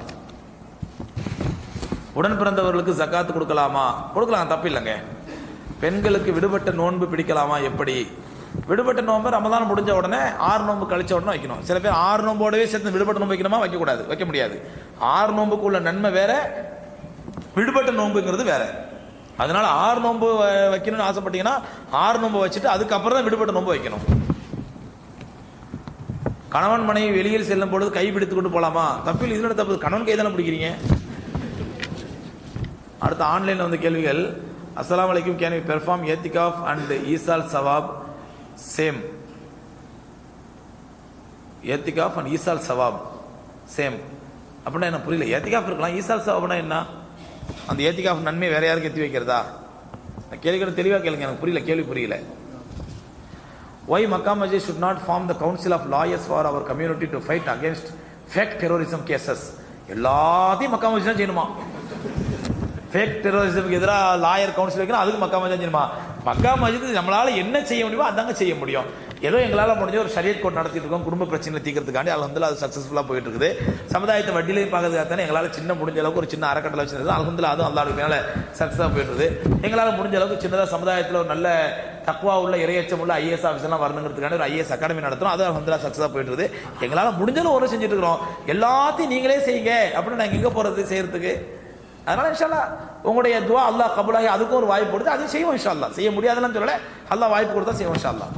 உடன் பிறந்தவர்களுக்கு ஜக்காத்து கொடுக்கலாமா? கொடுக்கலாம் தப்பு இல்லைங்க. பெண்களுக்கு விடுபட்ட நோன்பு பிடிக்கலாமா? எப்படி? விடுபட்ட நோன்பு ரமதான் முடிஞ்ச உடனே ஆறு நோன்பு கழிச்ச உடனே வைக்கணும். சில பேர் ஆறு நோம்போடவே சேர்த்து விடுபட்ட நோன்பு வைக்கணுமா? வைக்கக்கூடாது. வைக்க முடியாது. ஆறு நோன்புக்கு உள்ள நன்மை வேற விடுபட்ட நோன்புங்கிறது வேற. அதனால ஆறு நோன்பு வ- வைக்கணும்னு ஆசைப்பட்டீங்கன்னா ஆறு நோன்பு வச்சுட்டு அதுக்கப்புறம் தான் விடுபட்ட நோன்பு வைக்கணும். கணவன் மனைவி வெளியில் செல்லும் பொழுது கை பிடித்து கொண்டு போகலாமா தப்பில் இதில் தப்பு. கணவன் கை தானே பிடிக்கிறீங்க? அடுத்த ஆன்லைனில் வந்த கேள்விகள். அஸ்லாம் வலைக்கும் கேன் வி பெர்ஃபார்ம் ஏத்திகாஃப் அண்ட் ஈசால் சவாப் சேம் ஏத்திகாஃப் அண்ட் ஈசால் சவாப் சேம் அப்படின்னா என்ன புரியல? ஏத்திகாஃப் இருக்கலாம். ஈசால் சவாப்னா என்ன? அந்த ஏத்திகாஃப் நன்மை வேற யாருக்கு எத்தி வைக்கிறதா? நான் கேள்வி தெளிவாக கேளுங்க. எனக்கு புரியல. கேள்வி புரியல. Why Makkah Masjid should not form the council of lawyers for our community to fight against fake terrorism cases எல்லாத்தையும் மக்கா மஜி தான் செய்யணுமா? ஃபேக் டெரரிசம்க்கு எதிராக லாயர் கவுன்சில் வைக்கணும். அதுக்கு மக்கா மஜி தான் செய்யணுமா? மக்கா மஸ்ஜித் நம்மளால என்ன செய்ய முடியுமோ அதாங்க செய்ய முடியும். ஏதோ எங்களால் முடிஞ்ச ஒரு ஷரியத் கோட் நடத்திட்டு இருக்கோம். குடும்ப பிரச்சனை தீர்க்கறதுக்காண்டி வந்து அது சக்ஸஸ்ஃபுல்லாக போயிட்டு இருக்குது சமுதாயத்தை வட்டிலையும் பார்க்கறதுக்காக எங்களால் சின்ன முடிஞ்ச அளவுக்கு ஒரு சின்ன அறக்கட்டளை வச்சிருந்தது. வந்து அதுவும் அல்லாடுக்கு மேலே சக்ஸஸாக போயிட்டு இருக்குது எங்களால் முடிஞ்ச அளவுக்கு சின்னதாக சமுதாயத்தில் ஒரு நல்ல தக்குவா உள்ள இரையச்சம் உள்ள ஐஏஎஸ் ஆஃபீஸர்லாம் வரணுங்கிறதுக்கான ஒரு ஐஏஎஸ் அகாடமி நடத்துகிறோம் அது வந்து சக்ஸஸாக போயிட்டு இருக்குது எங்களால் முடிஞ்சளவு ஒரு செஞ்சுட்டு இருக்கிறோம். எல்லாத்தையும் நீங்களே செய்யுங்க. அப்படின்னு நாங்கள் எங்கே போகிறது செய்யறதுக்கு? அதனால இன்ஷால்லா உங்களுடைய துவா அல்லாஹ் கபுலாகி அதுக்கும் ஒரு வாய்ப்பு கொடுத்து அதையும் செய்வோம் இன்ஷால்லா செய்ய முடியாதுன்னு சொல்லல அல்லா வாய்ப்பு கொடுத்தா செய்வோம் இன்ஷால்லா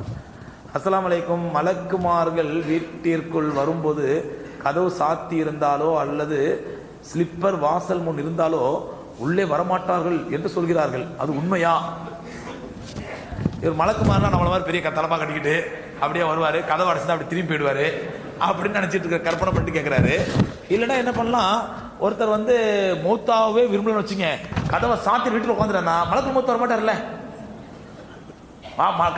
அஸ்லாம் அலைக்கும். மலக்குமார்கள் வீட்டிற்குள் வரும்போது கதவு சாத்தி இருந்தாலோ அல்லது ஸ்லிப்பர் வாசல் முன் இருந்தாலோ உள்ளே வரமாட்டார்கள் என்று சொல்கிறார்கள். அது உண்மையா? இவர் மலக்குமார்னா நம்மள மாதிரி பெரிய தலப்பா கட்டிக்கிட்டு அப்படியே வருவாரு. கதவு அடைச்சு அப்படி திரும்பி போயிடுவாரு. அப்படின்னு நினைச்சிட்டு இருக்க கற்பனை பண்ணிட்டு கேட்கிறாரு இல்லைன்னா என்ன பண்ணலாம்? ஒருத்தர் வந்து மூத்தாவே விரும்பலன்னு வச்சுங்க கதவை சாத்தி வீட்டில் உட்காந்துட்டா மலக்கு மூத்த வர மாட்டார்ல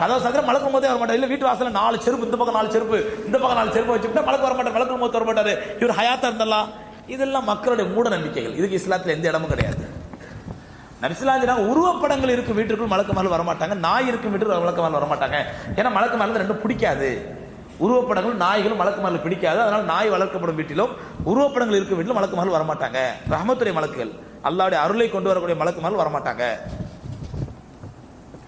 கதவை சாத்திர மலக்கு மூத்தே வர மாட்டார் இல்ல வீட்டு வாசலில் நாலு செருப்பு இந்த பக்கம் நாலு செருப்பு இந்த பக்கம் நாலு செருப்பு வச்சுக்கிட்டா மலக்கு வர மாட்டார் மலக்கு மூத்த வர மாட்டாரு இவர் ஹயாத்தா இருந்தாலும் இதெல்லாம் மக்களுடைய மூட நம்பிக்கைகள். இதுக்கு இஸ்லாத்துல எந்த இடமும் கிடையாது. நபிசுல்லாஜினா உருவப்படங்கள் இருக்கும் வீட்டுக்குள் மலக்கு மேல வரமாட்டாங்க. நாய் இருக்கும் வீட்டுக்கு மலக்கு மேல வரமாட்டாங்க. ஏன்னா மலக்கு மேல ரெண்டும் பிடிக்காது. உருவப்படங்கள் நாய்களும் மலக்கு மேல பிடிக்காது. அதனால் நாய் வளர்க்கப்படும் வீட்டிலும் உருவப்படங்கள் இருக்கும் வீட்டிலும் மலக்கு மேல வரமாட்டாங்க. ரஹமத்துடைய மலக்குகள். அல்லாவுடைய அருளை கொண்டு வரக்கூடிய மலக்கு மேல வரமாட்டாங்க.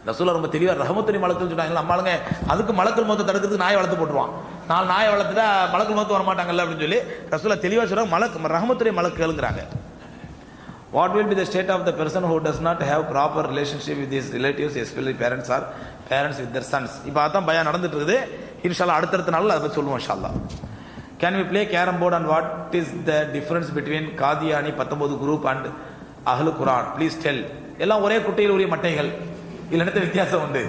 ரசூலா ரொம்ப தெளிவா ரஹமத்துடைய மலக்குன்னு சொன்னாங்க நம்மளுங்க அதுக்கு மலக்கள் மொத்தம் தடுக்கிறதுக்கு நாய் வளர்த்து போட்டுருவான். நான் நாயை வளர்த்துட்டா மலக்கள் மொத்தம் வரமாட்டாங்கல்ல அப்படின்னு சொல்லி ரசூலா தெளிவா சொல்றாங்க. மலக் ரஹமத்துடைய மலக்குகள்ங்கிறாங்க. What will be the state of the person who does not have proper relationship with his relatives especially parents or parents with their sons இப்போ அதான் பயம் நடந்துட்டு இருக்குது. இன்ஷால்லா அடுத்தடுத்த நாள் அதை பற்றி சொல்லுவோம் இன்ஷால்லா can we play carrom board and what is the difference between Qadiani பத்தொன்பது குரூப் அண்ட் அகலு குரான் ப்ளீஸ் டெல் எல்லாம் ஒரே குட்டையில் உரிய மட்டைகள். இல்லைன்னு வித்தியாசம் உண்டு?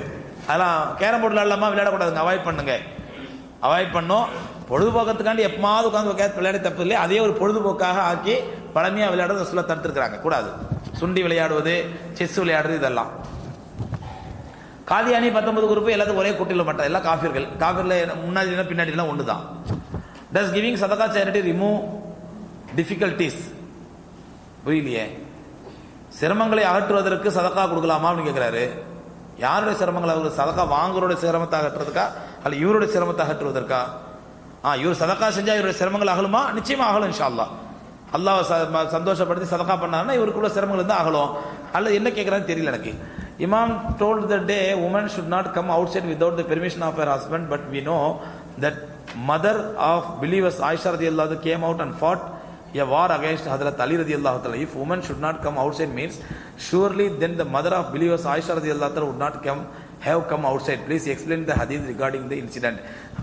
அதெல்லாம் கேரம் போர்டில் இல்லாமல் விளையாடக்கூடாதுங்க அவாய்ட் பண்ணுங்க. அவாய்ட் பண்ணோம். பொழுதுபோக்கத்துக்காண்டி எப்பமாவது உட்காந்து உட்காந்து விளையாட தப்பு இல்லையே? அதே ஒரு பொழுதுபோக்காக ஆக்கி பழமையாக விளையாடுறது சொல்ல தடுத்துருக்குறாங்க. கூடாது. சுண்டி விளையாடுவது செஸ் விளையாடுறது இதெல்லாம். காதியானி பத்தொன்பது குரூப் எல்லாத்துக்கும் ஒரே குட்டியில் மட்டும் எல்லாம் காஃபியர்கள் காஃபியரில் முன்னாடி பின்னாடிலாம் ஒன்று தான் டஸ் கிவிங் சதகா சேரிட்டி ரிமூவ் டிஃபிகல்டிஸ் புரியலையே? சிரமங்களை அகற்றுவதற்கு சதக்கா கொடுக்கலாமா அப்படின்னு கேட்குறாரு யாருடைய சிரமங்களை அவர் சதக்கா வாங்குறோட சிரமத்தை அகற்றுறதுக்கா அல்ல இவருடைய சிரமத்தை அகற்றுவதற்கா? ஆ இவர் சதக்கா செஞ்சா இவருடைய சிரமங்கள் அகலுமா? நிச்சயமா அகலும் இன்ஷா அல்லாஹ் சந்தோஷப்படுத்தி சதக்கா பண்ணாருன்னா இவருக்குள்ள சிரமங்கள் இருந்தால் அகலும். அல்லது என்ன கேட்குறான்னு தெரியல எனக்கு. இமாம் told the day woman should not come outside without the permission of her husband but we know that mother of believers Aisha radiallahu anha came out and fought a war against Hadrat Ali radiallahu ta'ala. If woman should not come outside means surely then the mother of believers Aisha radiallahu ta'ala would not come have come outside. Please explain the hadith regarding the incident.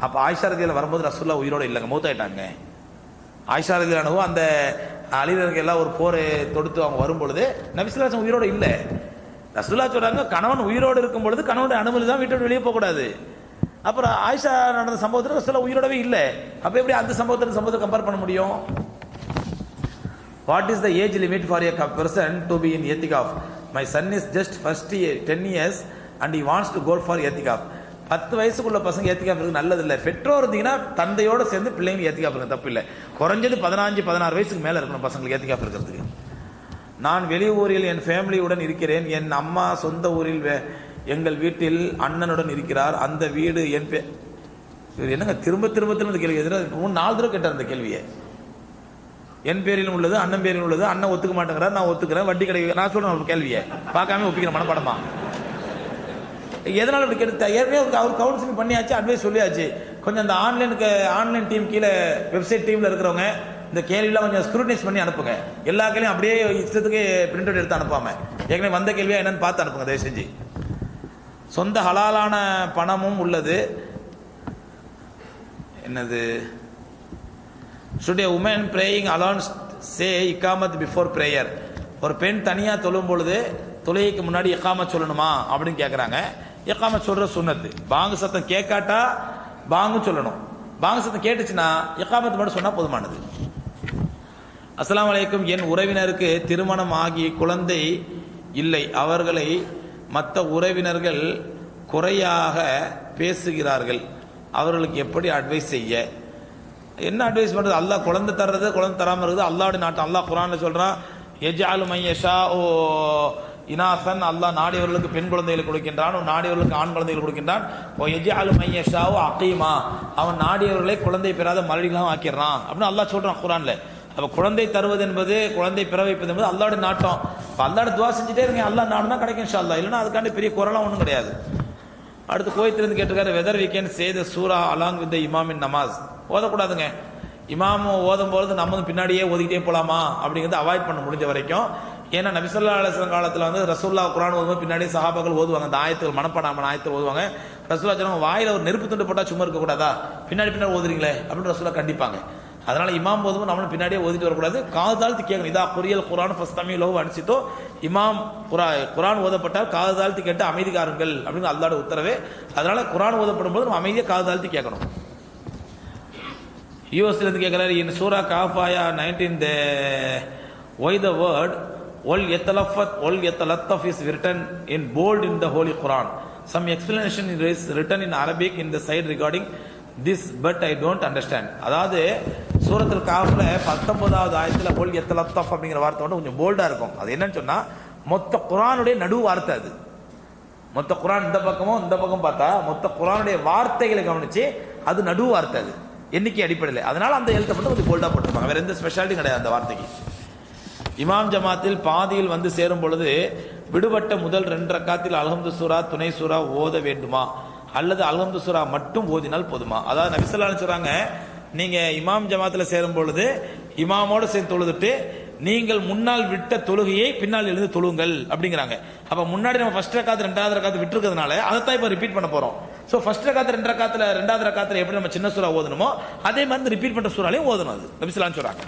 அப்ப ஆயிஷா ரதியில் வரும்போது ரசூல்லா உயிரோட இல்லைங்க மூத்தாயிட்டாங்க ஆயிஷா ரதியிலானவோ அந்த அலிதர்கள் எல்லாம் ஒரு போரை தொடுத்து அவங்க வரும் பொழுது நபிசுல்லாசம் உயிரோட இல்லை ரசுல்லா சொல்றாங்க கணவன் உயிரோடு இருக்கும் பொழுது கணவனுடைய அனுமதி தான் வீட்டை விட்டு வெளியே போகக்கூடாது. அப்புறம் ஆயிஷா நடந்த சம்பவத்தில் ரசுல்லா உயிரோடவே இல்லை. அப்போ எப்படி அந்த சம்பவத்தில் சம்பவத்தை கம்பேர் பண்ண முடியும்? What is the age limit for a co- person to be in etikaf? My son is just first year, 10 years and wants to go for ethic ஆஃப் பத்து வயசுக்குள்ள பசங்க ஏத்திக்காப் இருக்கு நல்லது இல்லை பெற்றோர் இருந்தீங்கன்னா தந்தையோட சேர்ந்து பிள்ளைங்க ஏத்திக்காப் இருக்கு தப்பு இல்லை. குறைஞ்சது பதினஞ்சு பதினாறு வயசுக்கு மேல இருக்கணும் பசங்களுக்கு ஏத்திக்காப் இருக்கிறதுக்கு. நான் வெளியூரில் என் ஃபேமிலியுடன் இருக்கிறேன். என் அம்மா சொந்த ஊரில் வே- எங்கள் வீட்டில் அண்ணனுடன் இருக்கிறார். அந்த வீடு என் பே இவர் என்னங்க திரும்ப திரும்ப திரும்ப இந்த கேள்வி எதிராக மூணு நாலு தடவை கேட்டார் அந்த கேள்வியை. என் பேரில் உள்ளது அண்ணன் பேரில் உள்ளது. அண்ணன் ஒத்துக்க மாட்டேங்கிறார் நான் ஒத்துக்கிறேன். வட்டி கடை நான் சொல்றேன் ஒரு கேள்வியை. பார்க்காம ஒப்பிக்கிற மனப்படமா? எதனால இப்படி கேட்டு ஏற்கனவே அவருக்கு அவர் கவுன்சிலிங் பண்ணியாச்சு அட்வைஸ் சொல்லியாச்சு. கொஞ்சம் அந்த ஆன்லைனுக்கு ஆன்லைன் டீம் கீழே வெப்சைட் டீம்ல இருக்கிறவங்க இந்த கேள்வியில் கொஞ்சம் ஸ்க்ரூட்டனைஸ் பண்ணி அனுப்புங்க. எல்லா கேள்வியும் அப்படியே இஷ்டத்துக்கு பிரிண்ட் அவுட் எடுத்து அனுப்பாமல் ஏற்கனவே வந்த கேள்வியாக என்னென்னு பார்த்து அனுப்புங்க தயவு செஞ்சு சொந்த ஹலாலான பணமும் உள்ளது. என்னது? Should women praying alone's say இக்காமத் before prayer ஒரு பெண் தனியாக தொழும் பொழுது தொழுகைக்கு முன்னாடி இக்காமத் சொல்லணுமா? அப்படின்னு கேட்குறாங்க இக்காமத் சொல்கிற சுண்ணத்து. பாங்கு சத்தம் கேட்காட்டா பாங்கும் சொல்லணும். பாங்கு சத்தம் கேட்டுச்சுன்னா இக்காமத்து மட்டும் சொன்னால் போதுமானது. அஸ்லாம் வலைக்கும் என் உறவினருக்கு திருமணம் ஆகி குழந்தை இல்லை. அவர்களை மற்ற உறவினர்கள் குறையாக பேசுகிறார்கள். அவர்களுக்கு எப்படி அட்வைஸ் செய்ய? என்ன அட்வைஸ் பண்ணுறது அல்லாஹ் குழந்தை தர்றது குழந்தை தராமல் இருக்குது. அல்லாவுடைய நாட்டம் அல்லாஹ் குரானில் சொல்கிறான் எஜாலு மையஷா ஓ இனாசன் அல்லாஹ் நாடியவர்களுக்கு பெண் குழந்தைகளை கொடுக்கின்றான். நாடியவர்களுக்கு ஆண் குழந்தைகள் கொடுக்கின்றான். ஓ எஜாலு மையஷாவோ ஓ அகீமா. அவன் நாடியவர்களை குழந்தை பெறாத மறுபடியும் ஆக்கிடுறான். அப்படின்னு அல்லாஹ் சொல்கிறான் குரானில் அப்போ குழந்தை தருவது என்பது குழந்தை பிறவைப்பது என்பது அல்லாட நாட்டம். இப்போ அல்லாட துவா செஞ்சுட்டே இருங்க அல்லாஹ் நாடுனா கிடைக்கும் இன்ஷா இல்லைன்னா அதுக்காண்டி பெரிய குரலாம் ஒன்றும் கிடையாது. அடுத்து கோயத்திலிருந்து கேட்டிருக்காரு வெதர் we செய்த சூரா அலாங் வித் இமாமின் நமாஸ் ஓதக்கூடாதுங்க. இமாம் ஓதும் பொழுது நம்ம பின்னாடியே ஓதிக்கிட்டே போகலாமா அப்படிங்கிறது அவாய்ட் பண்ண முடிஞ்ச வரைக்கும். ஏன்னா நபிசல்லா அலிஸ்லாம் காலத்தில் வந்து ரசூல்லா குரான் ஓதும் பின்னாடி சஹாபாக்கள் ஓதுவாங்க. அந்த ஆயத்துகள் மனப்படாமல் ஆயத்தில் ஓதுவாங்க. ரசூல்லா சொன்னாங்க வாயில் ஒரு நெருப்பு துண்டு போட்டால் சும்மா இருக்கக்கூடாதா? பின்னாடி பின்னாடி ஓதுறீங்களே அப்படின்னு ரசூல்லா கண்டிப்பாங்க. அதனால இமாம் போதும் நம்மளும் பின்னாடியே ஓதிட்டு வரக்கூடாது. காது தாழ்த்து கேட்கணும். இதா குரியல் குரான் ஃபஸ்ட் தமிழ் லோ அனுசித்தோ இமாம் குரா குரான் ஓதப்பட்டால் காது தாழ்த்து கேட்டு அமைதிக்காருங்கள் அப்படின்னு அல்லாட உத்தரவே. அதனால குரான் ஓதப்படும் போது நம்ம அமைதியாக காது தாழ்த்தி கேட்கணும். யூஎஸ்ல இருந்து கேட்கிறாரு இன் சூரா காஃபாயா nineteen the why the word ஒல் எத்தலஃபத் ஒல் எத்தலத்தஃப் is written in bold in the holy Quran some explanation is written in Arabic in the side regarding this but I don't understand அதாவது சூரத்தில் காஃபில் பத்தொன்பதாவது ஆயத்துல ஒல் எத்தலத்தஃப் அப்படிங்கிற வார்த்தை வந்து கொஞ்சம் போல்டாக இருக்கும். அது என்னன்னு சொன்னால் மொத்த குரானுடைய நடு வார்த்தை அது. மொத்த குரான் இந்த பக்கமும் இந்த பக்கம் பார்த்தா மொத்த குரானுடைய வார்த்தைகளை கவனிச்சு அது நடு வார்த்தை அது. எண்ணிக்கை அடிப்படையில். அதனால அந்த எழுத்தை மட்டும் கொஞ்சம் போல்டாக போட்டிருப்பாங்க. வேற எந்த ஸ்பெஷாலிட்டி கிடையாது அந்த வார்த்தைக்கு. இமாம் ஜமாத்தில் பாதியில் வந்து சேரும் பொழுது விடுபட்ட முதல் ரெண்டு ரக்காத்தில் அல்ஹம்து சூரா துணை சூரா ஓத வேண்டுமா? அல்லது அல்ஹம்து சுரா மட்டும் ஓதினால் போதுமா? அதாவது நபிசல்லான்னு சொல்றாங்க நீங்க இமாம் ஜமாத்துல சேரும் பொழுது இமாமோடு சேர்ந்து தொழுதுட்டு நீங்கள் முன்னால் விட்ட தொழுகையை பின்னால் எழுந்து தொழுங்கள் அப்படிங்கிறாங்க. அப்ப முன்னாடி நம்ம ஃபர்ஸ்ட் ரக்காத்து ரெண்டாவது ரக்காத்து விட்டுருக்கிறதுனால அதைத்தான் இப்ப ரிப்பீட் பண்ண போறோம். ஸோ ஃபர்ஸ்ட் ரக்காத்து ரெண்டு ரக்காத்துல ரெண்டாவது ரக்காத்துல எப்படி நம்ம சின்ன சூறா ஓதணுமோ அதே மாதிரி ரிப்பீட் பண்ற சூறாலையும் ஓதணும் அது. நபிசலான்னு சொல்றாங்க.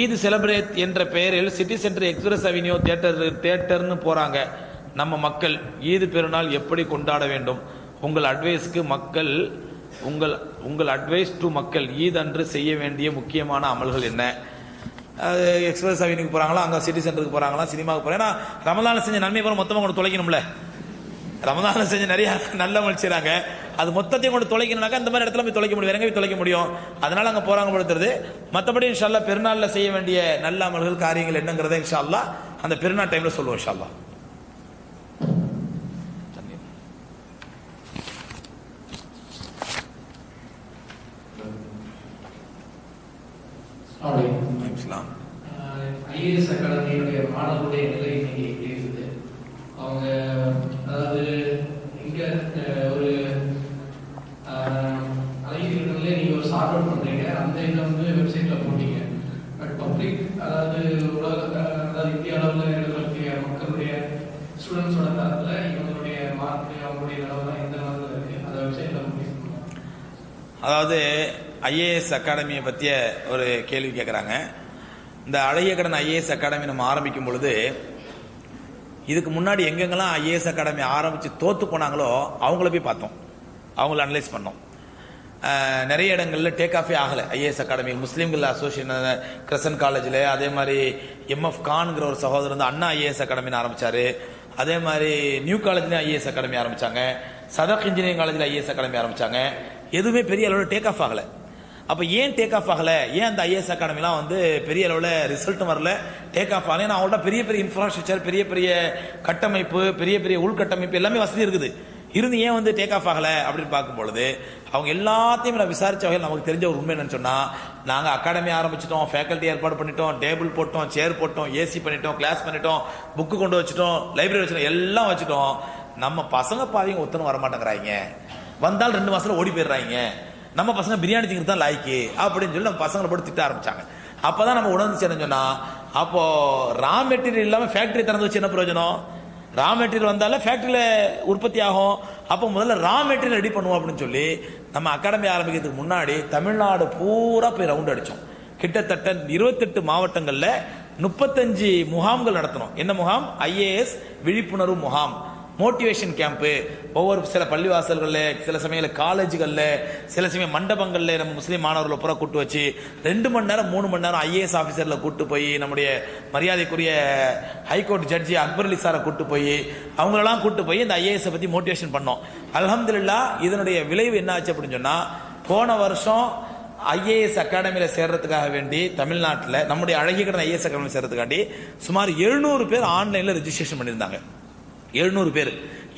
ஈது செலிப்ரேட் என்ற பெயரில் city centre express avenue theatre தியேட்டர்னு போறாங்க. நம்ம மக்கள் ஈது பெருநாள் எப்படி கொண்டாட வேண்டும்? உங்கள் அட்வைஸ்க்கு மக்கள் உங்கள் உங்கள் அட்வைஸ் டு மக்கள் ஈத் அன்று செய்ய வேண்டிய முக்கியமான அமல்கள் என்ன? அது எக்ஸ்பிரஸ் அவென்யூக்கு போகிறாங்களா அங்கே சிட்டி சென்டருக்கு போகிறாங்களா சினிமாவுக்கு போகிறோம் ஏன்னா ரமதான செஞ்ச நன்மை பூரா மொத்தமாக கொண்டு தொலைக்கணும்ல. ரமதான செஞ்ச நிறைய நல்ல அமல் அது மொத்தத்தையும் கொண்டு தொலைக்கணும்னாக்கா இந்த மாதிரி இடத்துல போய் தொலைக்க முடியும். எங்கே போய் தொலைக்க முடியும். அதனால அங்கே போகிறாங்க படுத்துறது மற்றபடி இன்ஷால்லா பெருநாளில் செய்ய வேண்டிய நல்ல அமல்கள் காரியங்கள் என்னங்கிறத இன்ஷால்லா அந்த பெருநாள் டைமில் சொல்லுவோம் இன்ஷால்லா ஐஏஎஸ் அகாடமியுடைய மாணவர்களுடைய நிலை இன்னைக்கு எப்படி இருக்குது. அவங்க அதாவது இங்க ஒரு அலைவீடுகளில் நீங்க ஒரு சார்ட் அவுட் பண்றீங்க. அந்த இதை வந்து வெப்சைட்ல போட்டீங்க. பட் பப்ளிக் அதாவது உலக அதாவது இந்திய அளவில் இருக்கக்கூடிய மக்களுடைய ஸ்டூடெண்ட்ஸோட தரத்துல இவங்களுடைய மார்க் அவங்களுடைய நிலவரம் எந்த அளவில் இருக்கு? அதை வெப்சைட்ல போட்டீங்க. அதாவது ஐஏஎஸ் அகாடமியை பற்றிய ஒரு கேள்வி கேட்குறாங்க இந்த அழகிய கடன் ஐஏஎஸ் அகாடமி நம்ம ஆரம்பிக்கும் பொழுது இதுக்கு முன்னாடி எங்கெங்கெல்லாம் ஐஏஎஸ் அகாடமி ஆரம்பித்து தோற்று போனாங்களோ அவங்கள போய் பார்த்தோம். அவங்கள அனலைஸ் பண்ணோம். நிறைய இடங்களில் டேக் ஆஃபே ஆகலை ஐஏஎஸ் அகாடமி முஸ்லீம்கள் அசோசியேஷன் கிரசன் காலேஜில் அதே மாதிரி எம்எஃப் கான்ங்கிற ஒரு சகோதரர் வந்து அண்ணா ஐஏஎஸ் அகாடமின்னு ஆரம்பிச்சாரு. அதே மாதிரி நியூ காலேஜ்லேயும் ஐஏஎஸ் அகாடமி ஆரம்பித்தாங்க சதக் இன்ஜினியரிங் காலேஜில் ஐஏஎஸ் அகாடமி ஆரம்பிச்சாங்க. எதுவுமே பெரிய அளவில் டேக் ஆஃப் ஆகலை. அப்போ ஏன் டேக் ஆஃப் ஆகலை? ஏன் அந்த ஐஏஎஸ் அகாடமிலாம் வந்து பெரிய அளவில் ரிசல்ட்டும் வரல? டேக் ஆஃப் ஆகலை ஏன்னா அவங்கள்ட்ட பெரிய பெரிய இன்ஃப்ராஸ்ட்ரக்சர் பெரிய பெரிய கட்டமைப்பு பெரிய பெரிய உள்கட்டமைப்பு எல்லாமே வசதி இருக்குது. இருந்து ஏன் வந்து டேக் ஆஃப் ஆகலை அப்படின்னு பார்க்கும் பொழுது அவங்க எல்லாத்தையும் நான் விசாரித்த வகையில் நமக்கு தெரிஞ்ச ஒரு உண்மை என்னன்னு நாங்கள் நாங்க அகாடமி ஆரம்பிச்சிட்டோம் ஃபேக்கல்ட்டி ஏற்பாடு பண்ணிட்டோம் டேபிள் போட்டோம் சேர் போட்டோம் ஏசி பண்ணிட்டோம் கிளாஸ் பண்ணிட்டோம் புக்கு கொண்டு வச்சுட்டோம் லைப்ரரி வச்சுட்டோம் எல்லாம் வச்சுட்டோம். நம்ம பசங்க பாவிங்க ஒத்தனும் வரமாட்டேங்கிறாங்க வந்தால் ரெண்டு மாசத்துல ஓடி போயிடுறாங்க நம்ம பசங்க பிரியாணி திங்கிறது தான் லாய்க்கு அப்படின்னு சொல்லி நம்ம பசங்களை போட்டு திட்ட ஆரம்பிச்சாங்க. அப்பதான் நம்ம உணர்ந்துச்சு என்ன சொன்னா அப்போ ரா மெட்டீரியல் இல்லாம ஃபேக்டரி திறந்து வச்சு என்ன பிரயோஜனம்? ரா மெட்டீரியல் வந்தாலே ஃபேக்ட்ரியில் உற்பத்தி ஆகும். அப்போ முதல்ல ரா மெட்டீரியல் ரெடி பண்ணுவோம் அப்படின்னு சொல்லி நம்ம அகாடமி ஆரம்பிக்கிறதுக்கு முன்னாடி தமிழ்நாடு பூரா போய் ரவுண்ட் அடித்தோம் கிட்டத்தட்ட இருபத்தெட்டு மாவட்டங்களில் முப்பத்தஞ்சு முகாம்கள் நடத்தணும். என்ன முகாம்? ஐஏஎஸ் விழிப்புணர்வு முகாம். Motivation camp. ஒவ்வொரு சில பள்ளிவாசல்களில் சில சமயங்களில் காலேஜுகளில் சில சமயம் மண்டபங்களில் நம்ம முஸ்லீம் மாணவர்களை பூரா கூட்டு வச்சு ரெண்டு மணி நேரம் மூணு மணி நேரம் ஐஏஎஸ் ஆஃபீஸரில் கூட்டு போய் நம்முடைய மரியாதைக்குரிய ஹைகோர்ட் ஜட்ஜி அக்பர் அலி சாரை கூட்டு போய் அவங்களெல்லாம் கூட்டு போய் இந்த ஐஏஎஸை பற்றி மோட்டிவேஷன் பண்ணோம். அலமதுல்லா இதனுடைய விளைவு என்ன ஆச்சு அப்படின்னு சொன்னால் போன வருஷம் ஐஏஎஸ் அகாடமியில் சேர்றதுக்காக வேண்டி தமிழ்நாட்டில் நம்முடைய அழகிய கடன் ஐஏஎஸ் அகாடமி சேர்றதுக்காண்டி சுமார் எழுநூறு பேர் ஆன்லைனில் ரெஜிஸ்ட்ரேஷன் பண்ணியிருந்தாங்க. எழுநூறு பேர்.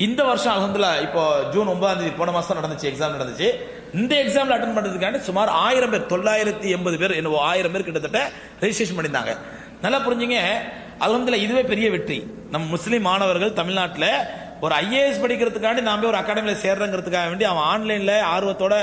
இந்த வருஷம் அலமதுல்லா இப்போ ஜூன் ஒன்பதாம் தேதி போன மாசம் நடந்துச்சு எக்ஸாம் நடந்துச்சு. இந்த எக்ஸாம்ல அட்டன் பண்ணுறதுக்காண்டி சுமார் ஆயிரம் பேர் தொள்ளாயிரத்தி எண்பது பேர் என்னவோ ஆயிரம் பேர் கிட்டத்தட்ட ரெஜிஸ்ட்ரேஷன் பண்ணியிருந்தாங்க. நல்லா புரிஞ்சுங்க அலமதுல்லா இதுவே பெரிய வெற்றி. நம்ம முஸ்லீம் மாணவர்கள் தமிழ்நாட்டில் ஒரு ஐஏஎஸ் படிக்கிறதுக்காண்டி நாம போய் ஒரு அகாடமியில் சேர்றங்கிறதுக்காக வேண்டி அவன் ஆன்லைனில் ஆர்வத்தோட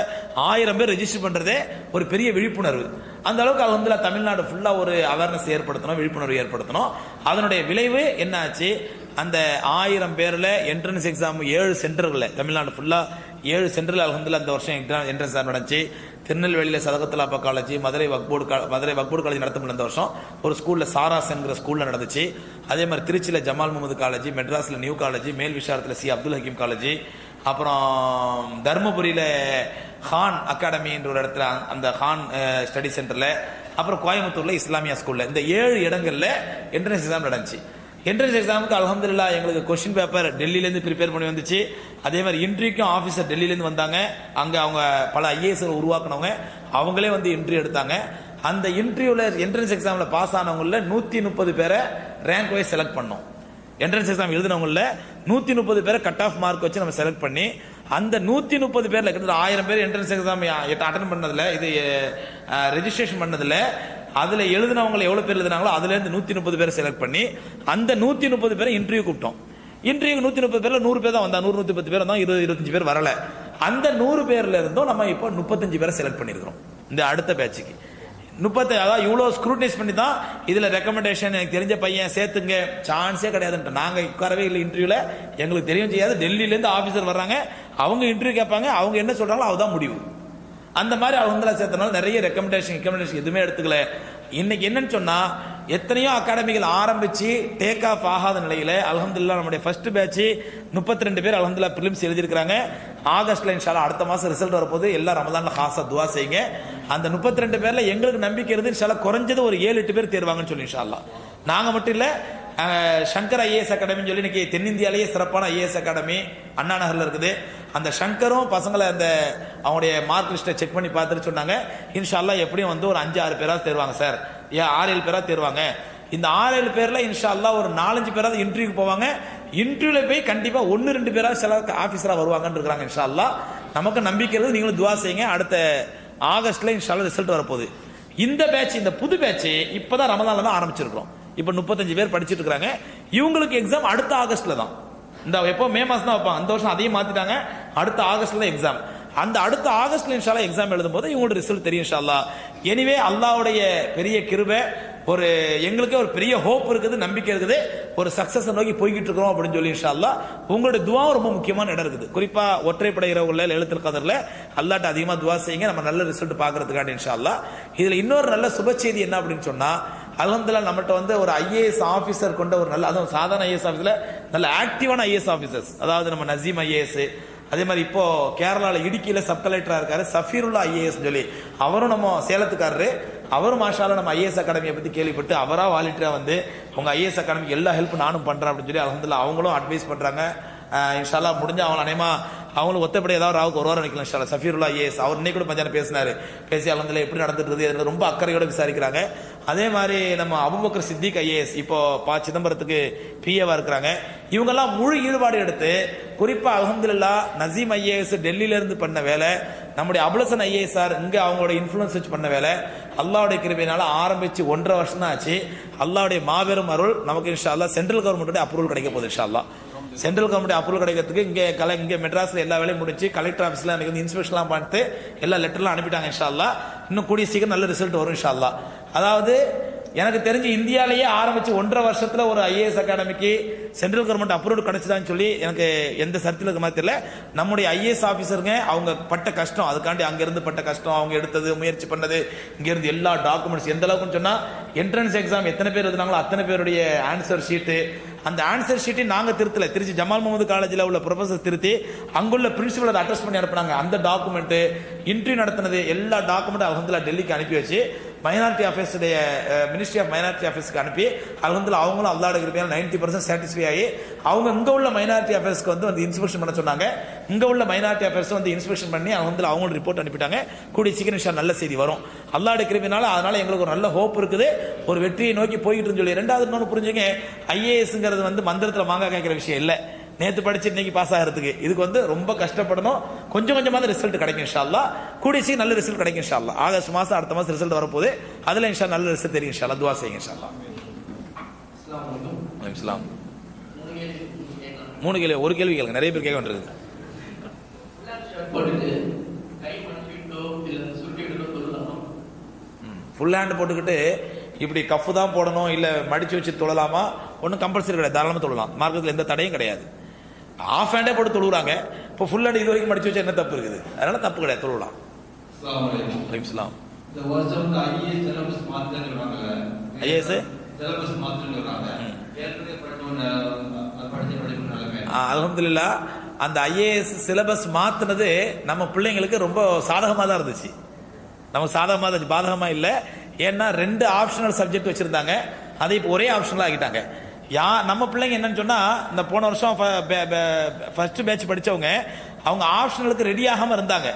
ஆயிரம் பேர் ரெஜிஸ்டர் பண்ணுறதே ஒரு பெரிய விழிப்புணர்வு. அந்த அளவுக்கு அலமதுல்லா தமிழ்நாடு ஃபுல்லாக ஒரு அவேர்னஸ் ஏற்படுத்தணும் விழிப்புணர்வு ஏற்படுத்தணும். அதனுடைய விளைவு என்ன ஆச்சு அந்த ஆயிரம் பேர்ல என்ட்ரன்ஸ் எக்ஸாம் ஏழு சென்டர்களில் தமிழ்நாடு ஃபுல்லா ஏழு சென்டர்ல அலகந்தில் அந்த வருஷம் என்ட்ரன்ஸ் எக்ஸாம் நடந்துச்சு. திருநெல்வேலியில் சதகத்துலாப்பா காலேஜ் மதுரை வக்போர்டு கா- மதுரை வக்போர்டு காலேஜ் நடத்தப்பட்ட அந்த வருஷம் ஒரு ஸ்கூலில் சாராஸ்ங்கிற ஸ்கூலில் நடந்துச்சு. அதே மாதிரி திருச்சியில் ஜமால் முகமது காலேஜ் மெட்ராஸில் நியூ காலேஜ் மேல் விஷாரத்தில் சி அப்துல் ஹக்கீம் காலேஜ் அப்புறம் தருமபுரியில் ஹான் அகாடமின்ற ஒரு இடத்துல அந்த- ஹான் ஸ்டடி சென்டரில் அப்புறம் கோயம்புத்தூரில் இஸ்லாமியா ஸ்கூலில் இந்த ஏழு இடங்களில் என்ட்ரன்ஸ் எக்ஸாம் நடந்துச்சு. என்ட்ரன்ஸ் எக்ஸாமுக்கு அலமதுல்லா எங்களுக்கு கொஸ்டின் பேப்பர் டெல்லியிலேருந்து ப்ரிப்பேர் பண்ணி வந்துச்சு. அதே மாதிரி இன்ட்ரிக்கும் ஆஃபீஸர் டெல்லியிலேருந்து வந்தாங்க. அங்கே அவங்க பல ஐஏஎஸ் உருவாக்குனவங்க அவங்களே வந்து இன்ட்ரி எடுத்தாங்க. அந்த இன்ட்ரிவில் என்ட்ரன்ஸ் எக்ஸாமில் பாஸ் ஆனவங்களில் நூற்றி முப்பது பேரை ரேங்க் வைஸ் செலக்ட் பண்ணோம். என்ட்ரன்ஸ் எக்ஸாம் எழுதினவங்களில் நூற்றி முப்பது பேரை கட் ஆஃப் மார்க் வச்சு நம்ம செலக்ட் பண்ணி அந்த நூற்றி முப்பது பேரில் கிட்டத்தட்ட ஆயிரம் பேர் என்ட்ரன்ஸ் எக்ஸாம் அட்டன் பண்ணதில் இது ரெஜிஸ்ட்ரேஷன் பண்ணதில் அதுல எழுதினவங்களை எவ்வளவு பேர் எழுதினாங்களோ அதுல இருந்து நூத்தி முப்பது பேரை செலக்ட் பண்ணி அந்த நூத்தி முப்பது பேரை இன்டர்வியூ கூப்பிட்டோம். இன்டர்வியூ நூத்தி முப்பது பேர்ல நூறு பேர் தான் வந்தா நூறு நூத்தி பத்து பேர் தான் இருபது இருபத்தஞ்சு பேர் வரல. அந்த நூறு பேர்ல இருந்தும் நம்ம இப்போ முப்பத்தஞ்சு பேரை செலக்ட் பண்ணிருக்கிறோம் இந்த அடுத்த பேட்சுக்கு முப்பத்தி அதாவது இவ்வளோ ஸ்க்ரூட்டனைஸ் பண்ணி தான் இதில் ரெக்கமெண்டேஷன் எனக்கு தெரிஞ்ச பையன் சேர்த்துங்க. சான்ஸே கிடையாதுன்ட்டு. நாங்கள் உட்காரவே இல்லை இன்டர்வியூவில் எங்களுக்கு தெரியும் செய்யாது. டெல்லியிலேருந்து ஆஃபீஸர் வர்றாங்க. அவங்க இன்டர்வியூ கேட்பாங்க. அவங்க என்ன சொல்கிறாங்களோ அதுதான் முடிவு. அந்த மாதிரி அவங்களா சேர்த்தனால நிறைய ரெக்கமெண்டேஷன் ரெக்கமெண்டேஷன் எதுவுமே எடுத்துக்கல. இன்னைக்கு என்னன்னு சொன்னா எத்தனையோ அகாடமிகள் ஆரம்பிச்சு டேக் ஆஃப் ஆகாத நிலையில அலமதுல்லா நம்முடைய ஃபர்ஸ்ட் பேட்ச் முப்பத்தி ரெண்டு பேர் அலமதுல்லா பிலிம்ஸ் எழுதியிருக்கிறாங்க. ஆகஸ்ட்ல இன்ஷாலா அடுத்த மாசம் ரிசல்ட் வரப்போது எல்லாம் ரமதான ஹாசா துவா செய்யுங்க. அந்த முப்பத்தி ரெண்டு பேர்ல எங்களுக்கு நம்பிக்கை இருந்து இன்ஷாலா குறைஞ்சது ஒரு ஏழு எட்டு பேர் தேர்வாங்கன்னு சொல்லி இன்ஷால்லா நாங்க மட்டும் இல்ல சங்கர் ஐஏஎஸ் அகாடமின்னு சொல்லி இன்னைக்கு தென்னிந்தியாலேயே சிறப்பான ஐஏஎஸ் அகாடமி அண்ணா நகரில் இருக்குது. அந்த சங்கரும் பசங்களை அந்த அவங்களுடைய மார்க் லிஸ்ட்டை செக் பண்ணி பார்த்துட்டு சொன்னாங்க. இன்ஷால்லா எப்படியும் வந்து ஒரு அஞ்சு ஆறு பேராவது தேர்வாங்க சார். ஏன் ஆறு ஏழு பேராவது தேர்வாங்க? இந்த ஆறு ஏழு பேர்ல இன்ஷால்லா ஒரு நாலஞ்சு பேராவது இன்டர்வியூக்கு போவாங்க. இன்டர்வியூல போய் கண்டிப்பா ஒன்னு ரெண்டு பேராக சில ஆபீசரா வருவாங்கன்னு இருக்கிறாங்க இன்ஷால்லா நமக்கு நம்பிக்கை இருக்குது நீங்களும் துவா செய்யுங்க. அடுத்த ஆகஸ்ட்ல இன்ஷால்லா ரிசல்ட் வரப்போகுது. இந்த பேட்ச் இந்த புது பேட்ச் இப்பதான் ரமதான்ல தான் ஆரம்பிச்சிருக்கிறோம். இப்ப முப்பத்தஞ்சு பேர் படிச்சுட்டு இருக்கிறாங்க இவங்களுக்கு எக்ஸாம் அடுத்த ஆகஸ்ட்ல தான். இந்த எப்போ மே மாசம் தான் வைப்பாங்க. இந்த வருஷம் அதையும் மாத்திட்டாங்க. அடுத்த ஆகஸ்ட்ல தான் எக்ஸாம் அந்த அடுத்த ஆகஸ்ட்ல இன்ஷால்லா எக்ஸாம் எழுதும் போது இவங்களோட ரிசல்ட் தெரியும் இன்ஷால்லா எனிவே அல்லாஹ்வுடைய பெரிய கிருபை ஒரு எங்களுக்கே ஒரு பெரிய ஹோப் இருக்குது நம்பிக்கை இருக்குது. ஒரு சக்சஸ் நோக்கி போய்கிட்டு இருக்கிறோம் அப்படின்னு சொல்லி இன்ஷால்லா உங்களுடைய துவாவும் ரொம்ப முக்கியமான இடம் இருக்குது. குறிப்பா ஒற்றைப்படை இரவுல எழுத்தில் கதர்ல அல்லாட்ட அதிகமா துவா செய்யுங்க நம்ம நல்ல ரிசல்ட் பாக்குறதுக்காண்டி இன்ஷால்லா இதுல இன்னொரு நல்ல சுப செய்தி என்ன அப்படின்னு சொன்னா அலமதுல்லா நம்மகிட்ட வந்து ஒரு ஐஏஎஸ் ஆபீசர் கொண்ட ஒரு நல்ல அதுவும் சாதாரண ஐஏஎஸ் ஆபீஸ்ல நல்ல ஆக்டிவான ஐஏஎஸ் ஆபீசர்ஸ் அதாவது நம்ம நசீம் ஐஏஎஸ் அதே மாதிரி இப்போ கேரளாவில் இடுக்கியில் சப் கலெக்டராக இருக்காரு சஃபீருல்லா ஐஏஎஸ் சொல்லி. அவரும் நம்ம சேலத்துக்காரரு. அவரும் மாஷால நம்ம ஐஏஎஸ் அகாடமியை பற்றி கேள்விப்பட்டு அவராக வாலிட்டராக வந்து உங்கள் ஐஏஎஸ் அகாடமிக்கு எல்லா ஹெல்ப் நானும் பண்ணுறேன் அப்படின்னு சொல்லி அலமதுல்லா அவங்களும் அட்வைஸ் பண்ணுறாங்க இன்ஷால்லா முடிஞ்சு அவங்க அனைமா அவங்களும் ஒத்தப்படி ஏதாவது ராவுக்கு ஒரு வாரம் வைக்கலாம் இன்ஷால்லா சஃபீருல்லா ஏஸ் அவர் இன்னைக்கு கூட மத்தியானம் பேசினார். பேசி அலந்தில் எப்படி நடந்துட்டு இருக்குது ரொம்ப அக்கறையோட விசாரிக்கிறாங்க. அதே மாதிரி நம்ம அபுபக்கர் சித்திக் ஐஏஎஸ் இப்போ பா சிதம்பரத்துக்கு பிஏவா இருக்கிறாங்க. இவங்கெல்லாம் முழு ஈடுபாடு எடுத்து குறிப்பா அகமதுல்லா நசீம் ஐஏஎஸ் டெல்லியில இருந்து பண்ண வேலை நம்முடைய அபுலசன் ஐஏஎஸ் சார் இங்க அவங்களோட இன்ஃபுளுன்ஸ் வச்சு பண்ண வேலை அல்லாவுடைய கிருபையினால ஆரம்பிச்சு ஒன்றரை வருஷம் தான் ஆச்சு. அல்லாவுடைய மாபெரும் அருள் நமக்கு இன்ஷா அல்லா சென்ட்ரல் கவர்மெண்ட்டோட அப்ரூவல் கிடைக்க போகுது இன்ஷா அல்லா சென்ட்ரல் கவர்மெண்ட் அப்ரூவல் கிடைக்கிறதுக்கு இங்கே கல இங்கே மெட்ராஸில் எல்லா வேலையும் முடிச்சு கலெக்டர் ஆஃபீஸில் எனக்கு வந்து இன்ஸ்பெக்ஷன்லாம் பார்த்து எல்லா லெட்டர்லாம் அனுப்பிட்டாங்க இன்ஷால்லா இன்னும் கூடிய சீக்கிரம் நல்ல ரிசல்ட் வரும் இன்ஷால்லா அதாவது எனக்கு தெரிஞ்சு இந்தியாலேயே ஆரம்பிச்சு ஒன்றரை வருஷத்துல ஒரு ஐஏஎஸ் அகாடமிக்கு சென்ட்ரல் கவர்மெண்ட் அப்ரூவ்டு கிடைச்சதான்னு சொல்லி எனக்கு எந்த சர்த்தில் இருக்க மாதிரி தெரியல. நம்முடைய ஐஏஎஸ் ஆஃபீஸருங்க அவங்க பட்ட கஷ்டம் அதுக்காண்டி அங்கிருந்து பட்ட கஷ்டம் அவங்க எடுத்தது முயற்சி பண்ணது இங்கேருந்து எல்லா டாக்குமெண்ட்ஸ் எந்த அளவுக்குன்னு சொன்னா என்ட்ரன்ஸ் எக்ஸாம் எத்தனை பேர் எழுதுனாங்களோ அத்தனை பேருடைய ஆன்சர் ஷீட்டு அந்த ஆன்சர் ஷீட்டை நாங்கள் திருத்தல. திருச்சி ஜமால் முகமது காலேஜில் உள்ள ப்ரொஃபஸர் திருத்தி அங்குள்ள பிரின்சிபல் அதை அட்ரஸ் பண்ணி அனுப்புனாங்க. அந்த டாக்குமெண்ட்டு இன்டர்வியூ நடத்தினது எல்லா டாக்குமெண்ட்டும் அவங்க டெல்லிக்கு அனுப்பி வச்சு மைனாரிட்டி அஃபேர்ஸுடைய மினிஸ்ட்ரி ஆஃப் மைனாரிட்டி அஃபேர்ஸ்க்கு அனுப்பி அலமதுல்லா அவங்களும் அல்லாட கிருப்பையால் நைன்டி பர்சன்ட் சாட்டிஸ்ஃபை ஆகி அவங்க இங்கே உள்ள மைனாரிட்டி அஃபேர்ஸ்க்கு வந்து வந்து இன்ஸ்பெக்ஷன் பண்ண சொன்னாங்க. இங்கே உள்ள மைனாரிட்டி அஃபேர்ஸ் வந்து இன்ஸ்பெக்ஷன் பண்ணி அலமதுல்லா அவங்களும் ரிப்போர்ட் அனுப்பிட்டாங்க. கூடிய சீக்கிரம் நல்ல செய்தி வரும். அல்லாட கிருப்பினால அதனால் எங்களுக்கு ஒரு நல்ல ஹோப் இருக்குது. ஒரு வெற்றியை நோக்கி போய்கிட்டு சொல்லி ரெண்டாவது இன்னொன்று புரிஞ்சுங்க ஐஏஎஸ்ங்கிறது வந்து மந்திரத்தில் வாங்க கேட்குற விஷயம் இல்லை. நேத்து படிச்சு இன்னைக்கு பாஸ் ஆகிறதுக்கு. இதுக்கு வந்து ரொம்ப கஷ்டப்படணும். கொஞ்சம் கொஞ்சமாக ரிசல்ட் கிடைக்கும் இன்ஷா அல்லாஹ் கூடிய சீக்கிரம் நல்ல ரிசல்ட் கிடைக்கும் இன்ஷா அல்லாஹ் ஆகஸ்ட் மாசம் அடுத்த மாசம் ரிசல்ட் வரப்போகுது. அதுல இன்ஷா நல்ல ரிசல்ட் தெரியும் இன்ஷா அல்லாஹ் துவா செய்யுங்க இன்ஷா அல்லாஹ் அஸ்ஸலாமு அலைக்கும். வலைக்கம் சலாம் மூணு கேள்வி ஒரு கேள்வி கேளுங்க. நிறைய பேர் கேட்க சொல்லலாமா ஃபுல் ஹேண்ட் போட்டுக்கிட்டு இப்படி கஃப் தான் போடணும் இல்ல மடிச்சு வச்சு தொழலாமா? ஒன்றும் கம்பல்சரி கிடையாது. தாராளமாக தொழலாம். மார்க்கத்தில் எந்த தடையும் கிடையாது. ஆஃப் ஹேண்டே போட்டு தொழுகிறாங்க இப்போ ஃபுல் ஹேண்ட் இது வரைக்கும் மடிச்சு வச்சா என்ன தப்பு இருக்குது? அதனால தப்பு கிடையாது தொழலாம் இந்த ஐஏஎஸ் அலமதுல்லா அந்த ஐஏஎஸ் சிலபஸ் மாத்துனது நம்ம பிள்ளைங்களுக்கு ரொம்ப சாதகமாக தான் இருந்துச்சு. நமக்கு சாதகமாக இருந்துச்சு பாதகமாக இல்லை. ஏன்னா ரெண்டு ஆப்ஷனல் சப்ஜெக்ட் வச்சிருந்தாங்க. அதை இப்போ ஒரே ஆப்ஷனலாக ஆக்கிட்டாங்க. யா நம்ம பிள்ளைங்க என்னன்னு சொன்னா இந்த போன வருஷம் ஃபர்ஸ்ட் பேட்ச் படிச்சவங்க அவங்க ஆப்ஷனலுக்கு ரெடி ஆகாமல் இருந்தாங்க.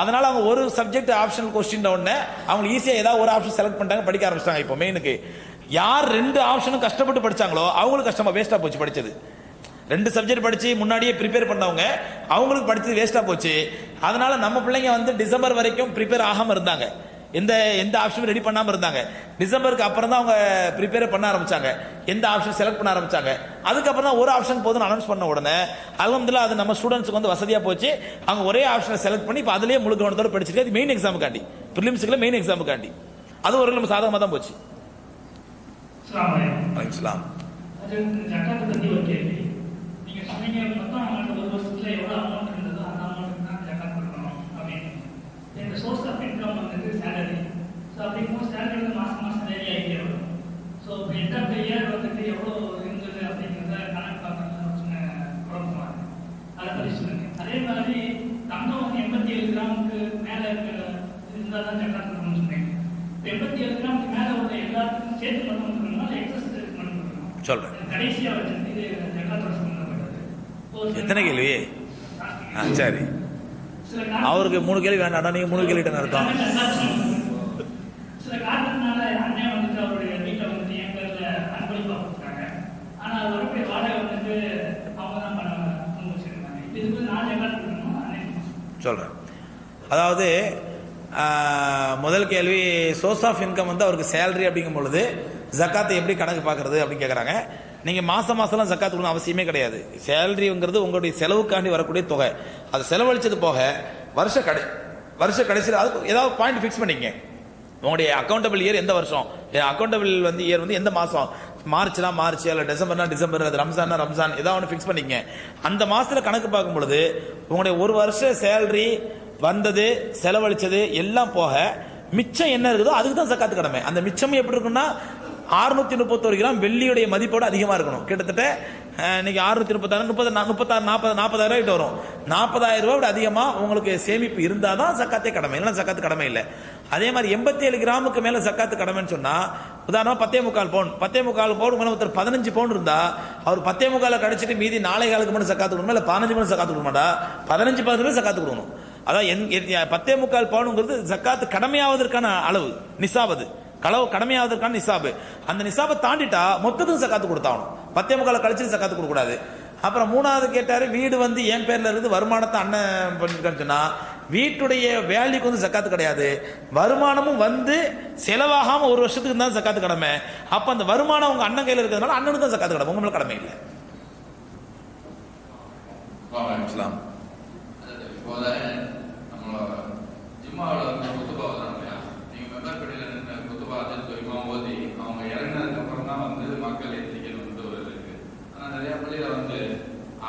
அதனால அவங்க ஒரு சப்ஜெக்ட் ஆப்ஷனல் கொஸ்டின் உடனே அவங்க ஈஸியாக ஏதாவது ஒரு ஆப்ஷன் செலக்ட் பண்ணிட்டாங்க படிக்க ஆரம்பிச்சிட்டாங்க இப்போ மெயினுக்கு யார் ரெண்டு ஆப்ஷனும் கஷ்டப்பட்டு படிச்சாங்களோ அவங்களுக்கு கஷ்டமாக வேஸ்ட்டாக போச்சு படித்தது ரெண்டு சப்ஜெக்ட் படித்து முன்னாடியே ப்ரிப்பேர் பண்ணவங்க அவங்களுக்கு படித்தது வேஸ்ட்டாக போச்சு. அதனால நம்ம பிள்ளைங்க வந்து டிசம்பர் வரைக்கும் ப்ரிப்பேர் ஆகாமல் இருந்தாங்க. எந்த எந்த ஆப்ஷனும் ரெடி பண்ணாம இருந்தாங்க. டிசம்பருக்கு அப்புறம் தான் அவங்க ப்ரிப்பேர் பண்ண ஆரம்பிச்சாங்க. எந்த ஆப்ஷன் செலக்ட் பண்ண ஆரம்பிச்சாங்க. அதுக்கப்புறம் தான் ஒரு ஆப்ஷன் போதும் அனௌன்ஸ் பண்ண உடனே அலமதுல்லா அது நம்ம ஸ்டூடெண்ட்ஸ்க்கு வந்து வசதியா போச்சு. அவங்க ஒரே ஆப்ஷனை செலக்ட் பண்ணி இப்போ அதுலயே முழு கவனத்தோட படிச்சிருக்கு அது மெயின் எக்ஸாமுக்காண்டி ப்ரிலிம்ஸுக்குள்ள மெயின் எக்ஸாமுக்காண்டி அது ஒரு நம்ம சாதகமாக தான் போச்சு இந்த source of income salary so அப்படிங்கும்போது சேலரி வந்து மாசம் மாசம் வேரி ஆகிட்டே வரும். ஸோ இப்போ எண்ட் ஆஃப் த இயர் வந்துட்டு எவ்வளோ இருந்தது அப்படிங்கிறத கணக்கு பார்க்கறது சின்ன குழப்பமா இருக்கு. அதை பத்தி சொல்லுங்க. அதே மாதிரி தங்கம் வந்து எண்பத்தி ஏழு கிராமுக்கு மேல இருக்கிற இருந்தால் தான் ஜக்காத் கொடுக்கணும்னு சொன்னீங்க இப்போ எண்பத்தி ஏழு கிராமுக்கு மேல உள்ள எல்லாத்துக்கும் சேர்த்து மட்டும் கொடுக்கணுமா? இல்லை எக்ஸஸ் மட்டும் கொடுக்கணுமா? சொல்றேன். கடைசியா வச்சிருந்து இது எத்தனை கேள்வி? ஆ சரி. அவருக்கு மூணு கேள்வி வேண்டாம் நீங்க மூணு கேள்வி அர்த்தம். சொல்றேன். அதாவது முதல் கேள்வி சோர்ஸ் ஆஃப் இன்கம் வந்து அவருக்கு சேலரி அப்படிங்கும் பொழுது ஜக்காத்தை எப்படி கணக்கு பார்க்கறது அப்படின்னு கேட்குறாங்க நீங்கள் மாதம் மாதம்லாம் ஜக்காத் கொடுக்கணும் அவசியமே கிடையாது. சேலரிங்கிறது உங்களுடைய செலவுக்காண்டி வரக்கூடிய தொகை. அது செலவழிச்சது போக வருஷ கடை வருஷ கடைசியில் அதுக்கு ஏதாவது பாயிண்ட் ஃபிக்ஸ் பண்ணிக்கங்க. உங்களுடைய அக்கௌண்டபிள் இயர் எந்த வருஷம்? அக்கௌண்டபிள் வந்து இயர் வந்து எந்த மாதம் மார்ச்னா மார்ச் இல்லை டிசம்பர்னா டிசம்பர் அது ரம்ஜான்னா ரம்ஜான் ஏதாவது ஒன்று ஃபிக்ஸ் பண்ணிக்கங்க. அந்த மாதத்தில் கணக்கு பார்க்கும் பொழுது உங்களுடைய ஒரு வருஷ சேலரி வந்தது செலவழிச்சது எல்லாம் போக மிச்சம் என்ன இருக்குதோ அதுக்கு தான் சக்காத்து கடமை. அந்த மிச்சம் எப்படி இருக்குன்னா அறுநூத்தி முப்பத்தோரு கிராம் வெள்ளியுடைய மதிப்போட அதிகமா இருக்கணும். கிட்டத்தட்ட இன்னைக்கு அறுநூத்தி முப்பத்தாறு முப்பது முப்பத்தாறு நாற்பது நாற்பதாயிரம் ரூபாய் வரும். நாற்பதாயிரம் ரூபாய் விட அதிகமா உங்களுக்கு சேமிப்பு இருந்தாதான் சக்காத்தே கடமை. இல்லைன்னா சக்காத்து கடமை இல்லை. அதே மாதிரி எண்பத்தி ஏழு கிராமுக்கு மேல சக்காத்து கடமைன்னு சொன்னா உதாரணமா பத்தே முக்கால் பவுன். பத்தே முக்கால் பவுன் மேலே ஒருத்தர் பதினஞ்சு பவுன் இருந்தா அவர் பத்தே முக்கால கடிச்சிட்டு மீதி நாளை காலுக்கு மட்டும் சக்காத்து கொடுக்கணும்? இல்லை பதினஞ்சு மணி சக்காத்து கொடுக்க பதினஞ்சு பதினஞ்சு சக்காத்து கொடுக்கணும். அதான் என்- என் பத்தே முக்கால் பவுனுங்கிறது சக்காத்து கடமையாவதற்கான அளவு நிசாபது களவு கடமையாவதற்கான நிசாபு. அந்த நிசாபை தாண்டிட்டா மொத்தத்துக்கும் சக்காத்து கொடுத்தாகணும். பத்தே முக்கால கழிச்சு சக்காத்து கொடுக்க கூடாது அப்புறம் மூணாவது கேட்டாரு வீடு வந்து என் பேர்ல இருந்து வருமானத்தை அண்ணன் பண்ணிருக்கான்னு சொன்னா வீட்டுடைய வேல்யூக்கு வந்து சக்காத்து கிடையாது. வருமானமும் வந்து செலவாகாம ஒரு வருஷத்துக்கு தான் சக்காத்து கடமை. அப்ப அந்த வருமானம் உங்க அண்ணன் கையில இருக்கிறதுனால அண்ணனுக்கு தான் சக்காத்து கடமை. உங்க மேல கடமை இல்லை. இஸ்லாம். நம்மளோட ஜிம்மாவில் வந்து குத்துபா வர்றாங்க ஓதி அவங்க இறங்கினதுக்கு அப்புறம் தான் வந்து மக்கள் எத்திக்கணும்ன்ற ஒரு இருக்கு ஆனால் நிறைய பள்ளியில வந்து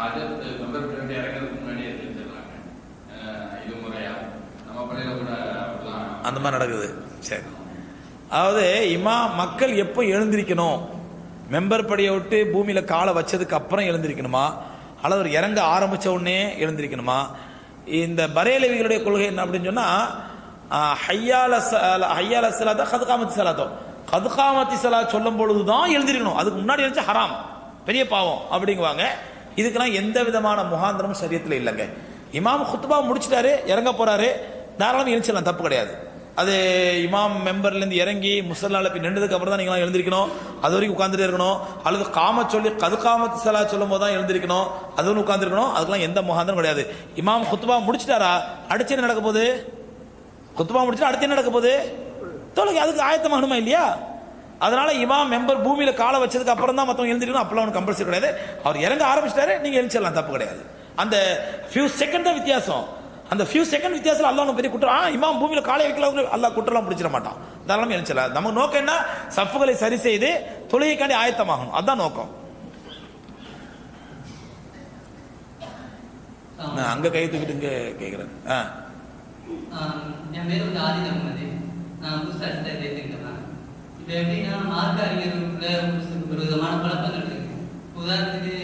அஜத் மெம்பர் படி இறங்குறதுக்கு முன்னாடி எத்திச்சிடுறாங்க இது முறையா. நம்ம பள்ளியில கூட அப்படிதான். அந்த மாதிரி நடக்குது. சரி. அதாவது இமா மக்கள் எப்போ எழுந்திருக்கணும்? மெம்பர் படியை விட்டு பூமியில காலை வச்சதுக்கு அப்புறம் எழுந்திருக்கணுமா? அல்லது இறங்க ஆரம்பிச்ச உடனே எழுந்திருக்கணுமா? இந்த பரேலவிகளுடைய கொள்கை என்ன அப்படின்னு சொன்னா ஹையால ஹய்யால சலாத்தா கதுகாமத்தி சலாத்தோ. கதுகாமத்தி சலா சொல்லும் பொழுதுதான் எழுந்திருக்கணும் அதுக்கு முன்னாடி எழுந்து ஹராம். பெரிய பாவம். அப்படிங்குவாங்க. இதுக்கெல்லாம் எந்த விதமான முகாந்திரமும் சரியத்தில் இல்லைங்க. இமாம் குத்துபா முடிச்சிட்டாரு இறங்க போறாரு. தாராளம் எழுச்சிடலாம் தப்பு கிடையாது. அது இமாம் மெம்பர்லேருந்து இறங்கி முசல்லால போய் நின்றதுக்கு அப்புறம் தான் நீங்களாம் எழுந்திருக்கணும். அது வரைக்கும் உட்காந்துட்டே இருக்கணும். அல்லது காம சொல்லி கது காமத்து சலா சொல்லும் போது தான் எழுந்திருக்கணும். அது ஒன்று அதுக்கெல்லாம் எந்த முகாந்திரம் கிடையாது. இமாம் குத்துபா முடிச்சிட்டாரா? அடுத்து என்ன நடக்க போகுது குத்துபா முடிச்சுட்டு அடுத்து என்ன நடக்க போகுது தொழுகை அதுக்கு ஆயத்தமாகணுமா இல்லையா? அதனால இமாம் மெம்பர் பூமியில காலை வச்சதுக்கு அப்புறம் தான் மத்தவங்க எழுந்திருக்கணும். அப்பெல்லாம் ஒன்றும் கம்பல்சரி கிடையாது. அவர் இறங்க ஆரம்பிச்சிட்டாரு நீங்க எழுச்சிடலாம் தப்பு கிடையாது. அந்த ஃபியூ செகண்ட் தான் வித்தியாசம். அந்த ஃபியூ செகண்ட் வித்தியாசம் அல்லா ஒன்று பெரிய குற்றம் ஆ, இமாம் பூமியில் காலை வைக்கல அல்லா குற்றம்லாம் பிடிச்சிட மாட்டான். தாராளமாக எழுச்சல நம்ம நோக்கம் என்ன? சஃப்புகளை சரி செய்து தொழுகைக்காண்டி ஆயத்தமாகணும். அதுதான் நோக்கம். நான் அங்க கை தூக்கிட்டு இங்க கேக்குறேன். ஆ. என் பேர் வந்து ஆதி அகமது. நான் புதுசாக அடுத்த சேர்த்துக்கிட்டேன் இப்போ எப்படின்னா மார்க் அறிஞர்களுக்குள்ள ஒரு விதமான குழப்பங்கள் இருக்கு. உதாரணத்துக்கு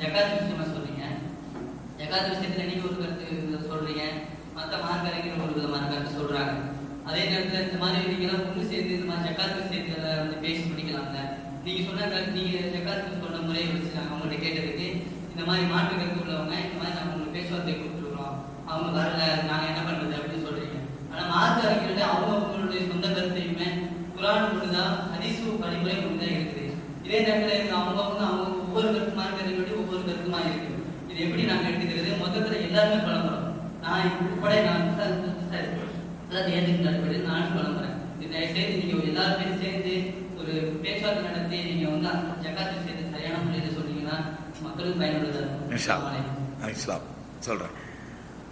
ஜக்காத் விஷயமா சொல்றீங்க. ஜக்காத் விஷயத்துல நீங்க ஒரு கருத்து சொல்றீங்க. மற்ற மார்க் அறிஞர்கள் ஒரு விதமான கருத்து சொல்றாங்க. அதே நேரத்தில் இந்த மாதிரி நீங்களாம் ஒன்று சேர்ந்து இந்த மாதிரி ஜக்காத் விஷயத்துல வந்து பேசி முடிக்கலாம்ல நீங்க சொன்ன கருத்து நீங்க ஜக்காத் சொன்ன முறையை வச்சு நாங்கள் அவங்கள்ட்ட கேட்டதுக்கு இந்த மாதிரி மாற்று கருத்து உள்ளவங்க இந்த மாதிரி நாங்கள் உங்களுக்கு பேச்சுவார்த்தை கொடுத்துருவோம் அவங்க வரல நாங்க என்ன பண்றது அப்படின்னு சொல்றீங்க. ஆனா மார்க்க அறிஞர்களே அவங்க அவங்களுடைய சொந்த கருத்தையுமே குரான் ஒண்ணுதான் ஹதீசு வழிமுறை ஒண்ணுதான் இருக்குது. இதே நேரத்துல அவங்க அவங்க அவங்க ஒவ்வொரு கருத்து மார்க்க அறிஞர்களுடைய ஒவ்வொரு கருத்துமா இருக்கு. இது எப்படி நாங்க எடுத்துக்கிறது? மொத்தத்துல எல்லாருமே குழம்புறோம். நான் உட்பட நான் அதாவது நானும் குழம்புறேன். இதை சேர்ந்து நீங்க எல்லாருமே சேர்ந்து ஒரு பேச்சுவார்த்தை நடத்தி நீங்க வந்து அந்த சேர்ந்து சரியான முறையில் சொன்னீங்கன்னா மக்களுக்கு பயனுள்ளதா இருக்கும். சொல்றேன்.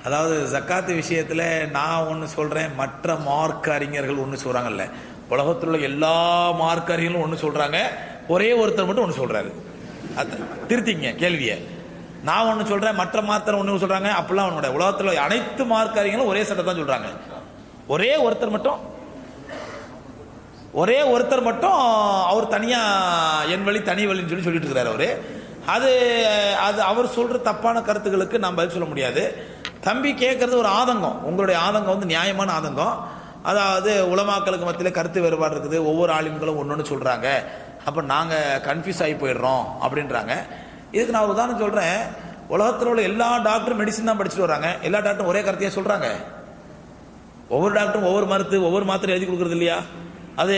அதாவது ஜக்காத்து விஷயத்துல நான் ஒன்று சொல்றேன் மற்ற மார்க் அறிஞர்கள் ஒன்று சொல்றாங்கல்ல. உலகத்தில் உள்ள எல்லா மார்க் அறிஞர்களும் ஒன்று சொல்றாங்க. ஒரே ஒருத்தர் மட்டும் ஒன்று சொல்றாரு. அது திருத்திங்க கேள்வியை. நான் ஒன்று சொல்றேன் மற்ற மார்க்கர் ஒன்று சொல்றாங்க அப்படிலாம் அவனோட உலகத்தில் அனைத்து மார்க் அறிஞர்களும் ஒரே சட்டை தான் சொல்றாங்க. ஒரே ஒருத்தர் மட்டும். ஒரே ஒருத்தர் மட்டும் அவர் தனியா என் வழி தனி வழின்னு சொல்லி சொல்லிட்டு இருக்கிறாரு அவரு. அது அது அவர் சொல்ற தப்பான கருத்துக்களுக்கு நான் பதில் சொல்ல முடியாது. தம்பி கேட்கறது ஒரு ஆதங்கம். உங்களுடைய ஆதங்கம் வந்து நியாயமான ஆதங்கம். அதாவது உலமாக்களுக்கு மத்தியில் கருத்து வேறுபாடு இருக்குது. ஒவ்வொரு ஆளுங்களும் ஒன்று ஒன்று சொல்கிறாங்க அப்போ நாங்கள் கன்ஃபியூஸ் ஆகி போயிடுறோம் அப்படின்றாங்க. இதுக்கு நான் ஒரு உதாரணம் சொல்கிறேன் உலகத்தில் உள்ள எல்லா டாக்டரும் மெடிசன் தான் படிச்சுட்டு வராங்க. எல்லா டாக்டரும் ஒரே கருத்தையே சொல்கிறாங்க ஒவ்வொரு டாக்டரும் ஒவ்வொரு மருந்து ஒவ்வொரு மாத்திரை எழுதி கொடுக்குறது இல்லையா? அது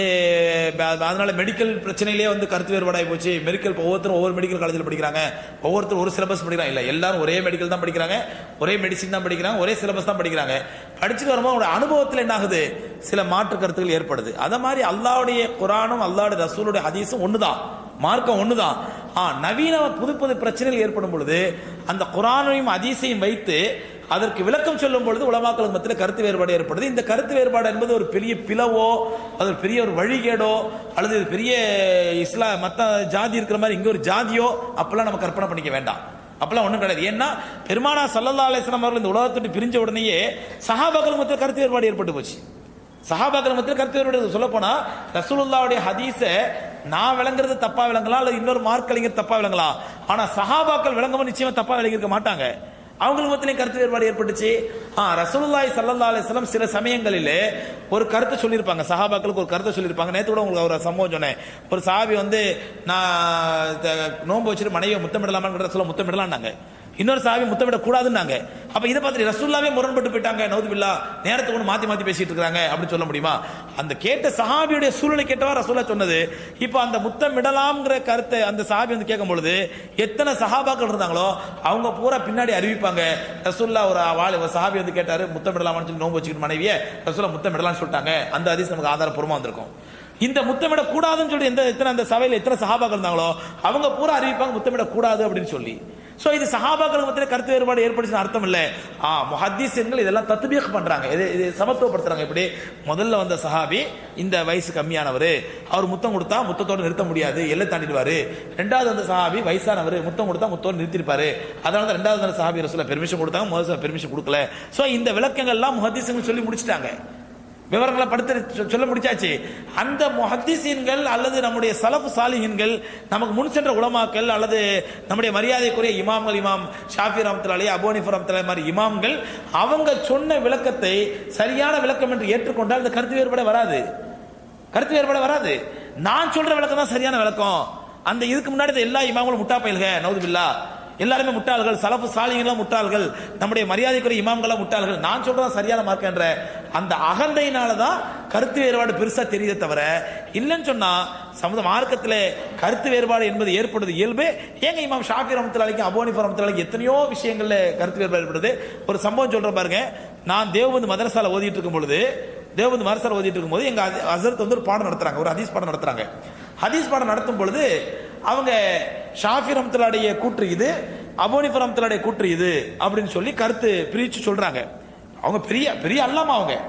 அதனால் அதனால மெடிக்கல் பிரச்சனையிலேயே வந்து கருத்து வேறுபாடாகி போச்சு. மெடிக்கல் ஒவ்வொருத்தரும் ஒவ்வொரு மெடிக்கல் காலேஜில் படிக்கிறாங்க. ஒவ்வொருத்தரும் ஒரு சிலபஸ் படிக்கிறாங்க. இல்லை எல்லாரும் ஒரே மெடிக்கல் தான் படிக்கிறாங்க. ஒரே மெடிசின் தான் படிக்கிறாங்க. ஒரே சிலபஸ் தான் படிக்கிறாங்க. படிச்சுட்டு வரும்போது அவங்களோட அனுபவத்தில் என்ன ஆகுது? சில மாற்று கருத்துக்கள் ஏற்படுது. அதை மாதிரி அல்லாவுடைய குரானும் அல்லாவுடைய ரசூலுடைய ஹதீஸும் தான் மார்க்கம் ஒண்ணுதான். ஆ நவீன புது புது பிரச்சனைகள் ஏற்படும் பொழுது அந்த குரானையும் அதிசையும் வைத்து அதற்கு விளக்கம் சொல்லும் பொழுது உலமாக்கல் மத்தியில் கருத்து வேறுபாடு ஏற்படுது. இந்த கருத்து வேறுபாடு என்பது ஒரு பெரிய பிளவோ அது ஒரு பெரிய ஒரு வழிகேடோ அல்லது இது பெரிய இஸ்லா மத்த ஜாதி இருக்கிற மாதிரி இங்கே ஒரு ஜாதியோ அப்பெல்லாம் நம்ம கற்பனை பண்ணிக்க வேண்டாம். அப்பெல்லாம் ஒன்றும் கிடையாது. ஏன்னா பெருமானா சல்லல்லா அலிஸ்லாம் அவர்கள் இந்த உலகத்தை பிரிஞ்ச உடனேயே சஹாபாக்கள் மத்தியில் கருத்து வேறுபாடு ஏற்பட்டு போச்சு. சஹாபாக்கள் மத்தியில் கருத்து வேறுபாடு சொல்ல போனா ரசூலுல்லாவுடைய ஹதீஸை நான் விளங்குறது தப்பா விளங்கலாம் அல்லது இன்னொரு மார்க் கலைஞர் தப்பா விளங்கலாம். ஆனா சஹாபாக்கள் விளங்கவும் நிச்சயமா தப்பா விளங்கியிருக்க மாட்டாங்க. அவங்களுக்கு மத்தியிலே கருத்து வேறுபாடு ஏற்பட்டுச்சு. ஆ ரசூலுல்லாய் சல்லா அலிஸ்லாம் சில சமயங்களிலே ஒரு கருத்தை சொல்லியிருப்பாங்க. சஹாபாக்களுக்கு ஒரு கருத்தை சொல்லியிருப்பாங்க. நேற்று கூட உங்களுக்கு ஒரு சம்பவம் சொன்னேன். ஒரு சாபி வந்து நான் நோன்பு வச்சுட்டு மனைவியை முத்தமிடலாமான்னு சொல்ல முத்தமிடலான்னாங்க இன்னொரு சாவி முத்தமிட கூடாதுன்னாங்க அப்ப இதை பார்த்துட்டு ரசூல்லாவே முரண்பட்டு போயிட்டாங்க. நௌதுபில்லா நேரத்துக்கு ஒன்று மாத்தி மாத்தி பேசிட்டு இருக்காங்க அப்படின்னு சொல்ல முடியுமா? அந்த கேட்ட சஹாபியுடைய சூழ்நிலை கேட்டவா ரசூல்லா சொன்னது இப்போ அந்த முத்தமிடலாம்ங்கிற கருத்தை அந்த சஹாபி வந்து கேட்கும் பொழுது எத்தனை சஹாபாக்கள் இருந்தாங்களோ அவங்க பூரா பின்னாடி அறிவிப்பாங்க. ரசூல்லா ஒரு வாழ ஒரு சஹாபி வந்து கேட்டாரு முத்தமிடலாமான்னு சொல்லி நோன்பு வச்சுக்கிட்டு மனைவியை ரசுல்லா முத்தமிடலாம்னு சொல்லிட்டாங்க. அந்த அதிசயம் நமக்கு ஆதாரப்பூர்வமா வந்திருக்கும். இந்த முத்தமிட கூடாதுன்னு சொல்லி எந்த எத்தனை அந்த சபையில் எத்தனை சகாபாக்கள் இருந்தாங்களோ அவங்க பூரா அறிவிப்பாங்க முத்தமிட கூடாது அப்படின்னு சொல்லி. ஸோ இது சஹாபாக்களுக்கு மத்தியில கருத்து வேறுபாடு ஏற்படுச்சுன்னு அர்த்தம் இல்லை. ஆ முஹத்தீஸ்கள் இதெல்லாம் தத்பீக் பண்றாங்க. இது இது சமத்துவப்படுத்துறாங்க. இப்படி முதல்ல வந்த சஹாபி இந்த வயசு கம்மியானவர். அவர் முத்தம் கொடுத்தா முத்தத்தோடு நிறுத்த முடியாது. எல்லை தாண்டிடுவாரு. ரெண்டாவது வந்த சஹாபி வயசானவர். முத்தம் கொடுத்தா முத்தோடு நிறுத்திருப்பாரு. அதனால தான் ரெண்டாவது வந்த சஹாபி ரசூல பெர்மிஷன் கொடுத்தாங்க. முதல் பெர்மிஷன் கொடுக்கல. ஸோ இந்த விளக்கங்கள்லாம் முஹத்தீசங்கள் சொல்லி முடிச்சிட்டாங்க. விவரங்களை படுத்து சொல்ல முடிச்சாச்சு. அந்த முஹத்திசீன்கள் அல்லது நம்முடைய சலஃபு சாலிஹின்கள் நமக்கு முன் சென்ற உலமாக்கள் அல்லது நம்முடைய மரியாதைக்குரிய இமாம்கள் இமாம் ஷாஃபி ரஹமத்துல்லாஹி அபோனிஃபர் ஹனீஃபா மாதிரி இமாம்கள் அவங்க சொன்ன விளக்கத்தை சரியான விளக்கம் என்று ஏற்றுக்கொண்டால் அந்த கருத்து வேறுபாடு வராது. கருத்து வேறுபாடு வராது. நான் சொல்ற விளக்கம் தான் சரியான விளக்கம். அந்த இதுக்கு முன்னாடி எல்லா இமாம்களும் முட்டா பயில்க நவுதுபில்லா. எல்லாருமே முட்டாள்கள் சலப்பு சாலிகளும் முட்டாள்கள் நம்முடைய மரியாதைக்குரிய இமாம்களும் முட்டாள்கள். நான் சொல்றதா சரியான மார்க் என்ற. அந்த அகந்தையினால தான் கருத்து வேறுபாடு பெருசா தெரியுதே தவிர இல்லைன்னு சொன்னா சமுத மார்க்கத்தில் கருத்து வேறுபாடு என்பது ஏற்படுது இயல்பு. ஏங்க இமாம் ஷாஃபி ரமத்துலாலிக்கும் அபோனிஃபர் ரமத்துலாலிக்கும் எத்தனையோ விஷயங்கள்ல கருத்து வேறுபாடு ஏற்படுது. ஒரு சம்பவம் சொல்ற பாருங்க. நான் தேவபந்து மதரசால ஓதிட்டு இருக்கும் பொழுது தேவபந்து மதரசால ஓதிட்டு இருக்கும்போது எங்க அசரத் வந்து ஒரு பாடம் நடத்துறாங்க ஒரு ஹதீஸ் பாடம் நடத்துறாங்க. ஹதீஸ் பாடம் நடத்தும் பொழுது அவங்க ஷாஃபி ரம்தலாடைய கூற்று இது அபோனிஃபர் ரம்தலாடைய கூற்று இது அப்படின்னு சொல்லி கருத்து பிரிச்சு சொல்கிறாங்க அவங்க பெரிய பெரிய அல்லாம அவங்க.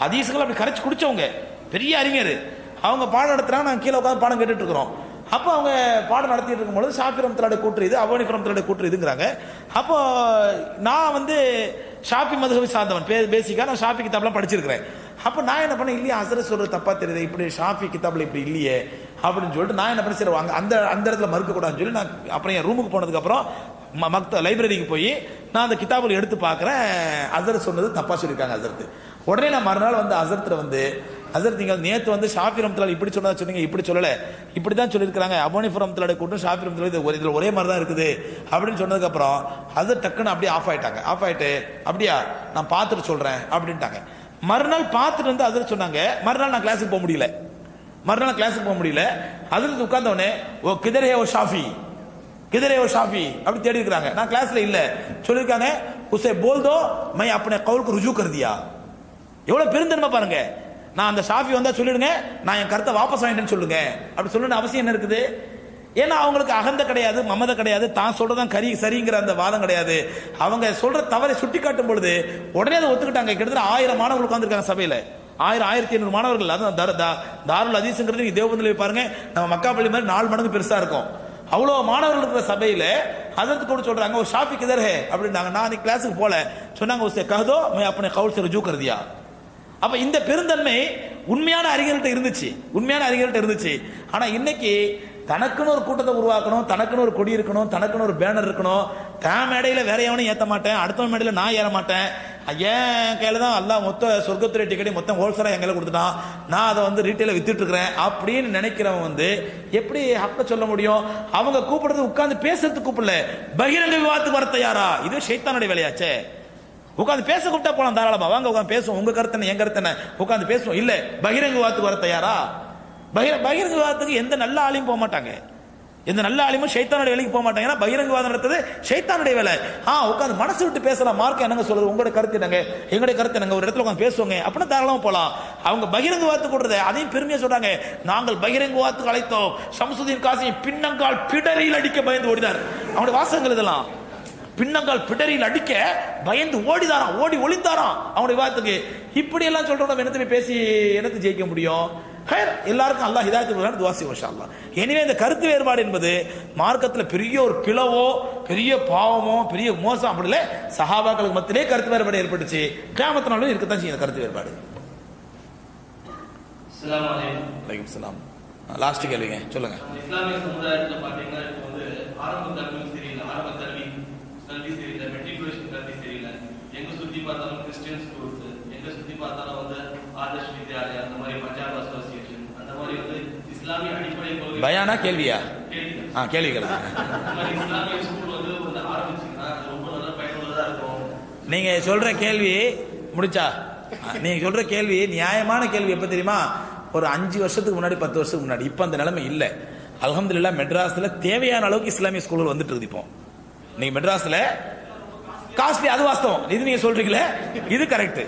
ஹதீஸுகள் அப்படி கரைச்சி குடிச்சவங்க. பெரிய அறிஞர். அவங்க பாடம் நடத்துறாங்க நாங்கள் கீழே உட்காந்து பாடம் கேட்டுட்டு இருக்கிறோம். அப்போ அவங்க பாடம் நடத்திட்டு இருக்கும்போது ஷாஃபி ரம்தலாடைய கூற்று இது அபோனிஃபர் ரம்தலாடைய கூற்று இதுங்கிறாங்க. அப்போ நான் வந்து ஷாஃபி மதுகவி சார்ந்தவன். பே பேசிக்காக நான் ஷாஃபி கிதாப்லாம் படிச்சிருக்கிறேன். அப்போ நான் என்ன பண்ணேன்? இல்லையா ஹசரத் சொல்கிறது தப்பாக தெரியுது இப்படி ஷாஃபி கிதாப்ல இப்படி இல்லையே. அப்படின்னு சொல்லிட்டு நான் என்ன பண்ண சரி அந்த அந்த இடத்துல மறுக்கக்கூடாதுன்னு சொல்லி நான் அப்புறம் என் ரூமுக்கு போனதுக்கப்புறம் ம- மக்த லைப்ரரிக்கு போய் நான் அந்த கிதாபில் எடுத்து பார்க்குறேன். அசர் சொன்னது தப்பாக சொல்லியிருக்காங்க அசரத் உடனே நான் மறுநாள் வந்து அசரத்துல வந்து அசரத் நீங்கள் நேற்று வந்து ஷாஃபி ரம்தலால் இப்படி சொன்னதா சொன்னீங்க இப்படி சொல்லலை. இப்படி தான் சொல்லியிருக்காங்க அபோனிஃபர் ரம்தலாடைய கூட்டம் ஷாஃபி ரம்தலா இது ஒரு- இதில் ஒரே மாதிரி தான் இருக்குது அப்படின்னு சொன்னதுக்கப்புறம் அது டக்குன்னு அப்படியே ஆஃப் ஆயிட்டாங்க. ஆஃப் ஆயிட்டு அப்படியா நான் பார்த்துட்டு சொல்கிறேன் அப்படின்ட்டாங்க. மறுநாள் பார்த்துட்டு வந்து அதில் சொன்னாங்க. மறுநாள் நான் கிளாஸுக்கு போக முடியல. மறுநாள் கிளாஸுக்கு போக முடியல அதில் உட்கார்ந்த உடனே ஓ கிதரே ஓ ஷாஃபி கிதரே ஓ ஷாஃபி அப்படி தேடி இருக்கிறாங்க நான் கிளாஸ்ல இல்ல சொல்லியிருக்காங்க உசே போல் தோ மை अपने कौल को रुजू कर दिया எவ்வளவு பெருந்தன்மை பாருங்க நான் அந்த ஷாஃபி வந்தா சொல்லிடுங்க நான் என் கருத்தை வாபஸ் வாங்கிட்டேன்னு சொல்லுங்க அப்படி சொல்லணும் அவசியம் என்ன இருக்குது ஏன்னா அவங்களுக்கு அகந்த கிடையாது மமத கிடையாது தான் சொல்றதான் கரி சரிங்கிற அந்த வாதம் கிடையாது அவங்க சொல்ற தவறை சுட்டி காட்டும் பொழுது உடனே அதை ஒத்துக்கிட்டாங்க கிட்டத்தட்ட ஆயிரம் மாணவர்கள் உட்கார்ந்திருக்காங்க சபையில ஆயிரம் ஆயிரத்தி ஐநூறு மாணவர்கள். அதான் தாருல் அதீசுங்கிறது நீங்கள் தேவபந்தில் பாருங்க. நம்ம மக்காப்பள்ளி மாதிரி நாலு மடங்கு பெருசாக இருக்கும். அவ்வளோ மாணவர்கள் இருக்கிற சபையில் அதற்கு கூட சொல்கிறாங்க ஒரு ஷாஃபிக் இதர் ஹே அப்படின்னாங்க. நான் அன்றைக்கி கிளாஸுக்கு போகல சொன்னாங்க ஒரு கஹதோ மே அப்பனை கவுல் சிறு ஜூ கருதியா. அப்போ இந்த பெருந்தன்மை உண்மையான அறிஞர்கள்ட்ட இருந்துச்சு. உண்மையான அறிஞர்கள்ட்ட இருந்துச்சு. ஆனால் இன்னைக்கு தனக்குன்னு ஒரு கூட்டத்தை உருவாக்கணும் தனக்குன்னு ஒரு கொடி இருக்கணும் தனக்குன்னு ஒரு பேனர் இருக்கணும் தான் மேடையில் வேற எவனும் ஏற்ற மாட்டேன். அடுத்த மேடையில் நான் ஏற மாட்டேன். ஏன் கையில் தான் எல்லாம் மொத்த சொர்க்கத்துறை டிக்கெட் மொத்தம் ஹோல்சேலாக எங்களை கொடுத்துட்டான். நான் அதை வந்து ரீட்டைல வித்துட்ருக்குறேன் அப்படின்னு நினைக்கிறவன் வந்து எப்படி ஹக்க சொல்ல முடியும்? அவங்க கூப்பிடுறது உட்காந்து பேசுறது கூப்பிடல. பகிரங்க விவாதத்துக்கு வர தயாரா? இது ஷைத்தானுடைய வேலையாச்சே. உட்காந்து பேச கூப்பிட்டா போலாம் தாராளமா. வாங்க உட்காந்து பேசுவோம். உங்க கருத்து என்ன என் கருத்து என்ன? உட்காந்து பேசுவோம். இல்ல பகிரங்க விவாதத்துக்கு வர தயாரா? பகிர பகிரங்க விவாதத்துக்கு எந்த நல்ல ஆளையும் போக மாட்டாங்க. எந்த நல்ல ஆளுமும் ஷைத்தானுடைய வேலைக்கு போக மாட்டாங்க. ஏன்னா பகிரங்கவாதம் நடத்தது ஷைத்தானுடைய வேலை. ஆ உட்காந்து மனசு விட்டு பேசலாம். மார்க் என்னங்க சொல்றது? உங்களோட கருத்து என்னங்க? எங்களுடைய கருத்து என்னங்க? ஒரு இடத்துல உட்காந்து பேசுவாங்க. அப்படின்னா தாராளமா போலாம். அவங்க பகிரங்கவாதத்துக்கு கொடுறது அதையும் பெருமையா சொல்றாங்க. நாங்கள் பகிரங்கவாதத்துக்கு அழைத்தோம். சம்சுதீன் காசி பின்னங்கால் பிடரியில் அடிக்க பயந்து ஓடினார். அவனுடைய வாசகங்கள் இதெல்லாம். பின்னங்கால் பிடரியில் அடிக்க பயந்து ஓடிதாராம். ஓடி ஒளிந்தாராம். அவனுடைய வாத்துக்கு இப்படி எல்லாம் சொல்றோம் என்னத்தை பேசி என்னத்தை ஜெயிக்க முடியும்? ஹைர், எல்லாருக்கும் அல்லாஹ் ஹிதாயத்து துவாசி வருஷா அல்லாஹ் எனவே இந்த கருத்து வேறுபாடு என்பது மார்க்கத்துல பெரிய ஒரு பிளவோ பெரிய பாவமோ பெரிய மோசம் அப்படி இல்லை. சஹாபாக்களுக்கு மத்தியிலே கருத்து வேறுபாடு ஏற்பட்டுச்சு. கிராமத்தினாலும் இருக்கத்தான் செய்யும் கருத்து வேறுபாடு. வலைக்கம் சலாம். லாஸ்ட் கேள்விங்க. சொல்லுங்க. இஸ்லாமிய சமுதாயத்துல பாத்தீங்கன்னா இப்போ வந்து ஆரம்ப கல்வியும் சரியில்லை. ஆரம்ப கல்வி கல்வி சரியில்லை. மெட்ரிகுலேஷன் கல்வி சரியில்லை. எங்க சுத்தி பார்த்தாலும் கிறிஸ்டியன் ஸ்கூல்ஸ் எங்க சுத்தி பார்த்தாலும் வந்து ஆதர்ஷ் வித்யாலயா அந்த மாதிரி பஞ்சாப் பயானா கேள்வியா? கேள்வி ஆ கேள்விகள். நீங்க சொல்ற கேள்வி முடிச்சா? நீங்க சொல்ற கேள்வி நியாயமான கேள்வி எப்ப தெரியுமா? ஒரு அஞ்சு வருஷத்துக்கு முன்னாடி பத்து வருஷத்துக்கு முன்னாடி. இப்ப அந்த நிலைமை இல்ல. அல்ஹம்துலில்லாஹ் மெட்ராஸ்ல தேவையான அளவுக்கு இஸ்லாமிய ஸ்கூல்கள் வந்துட்டு இருக்குது இப்போ. நீங்க மெட்ராஸ்ல? காஸ்ட்லி அது வாஸ்தவம். இது நீங்க சொல்றீங்களே? இது கரெக்ட்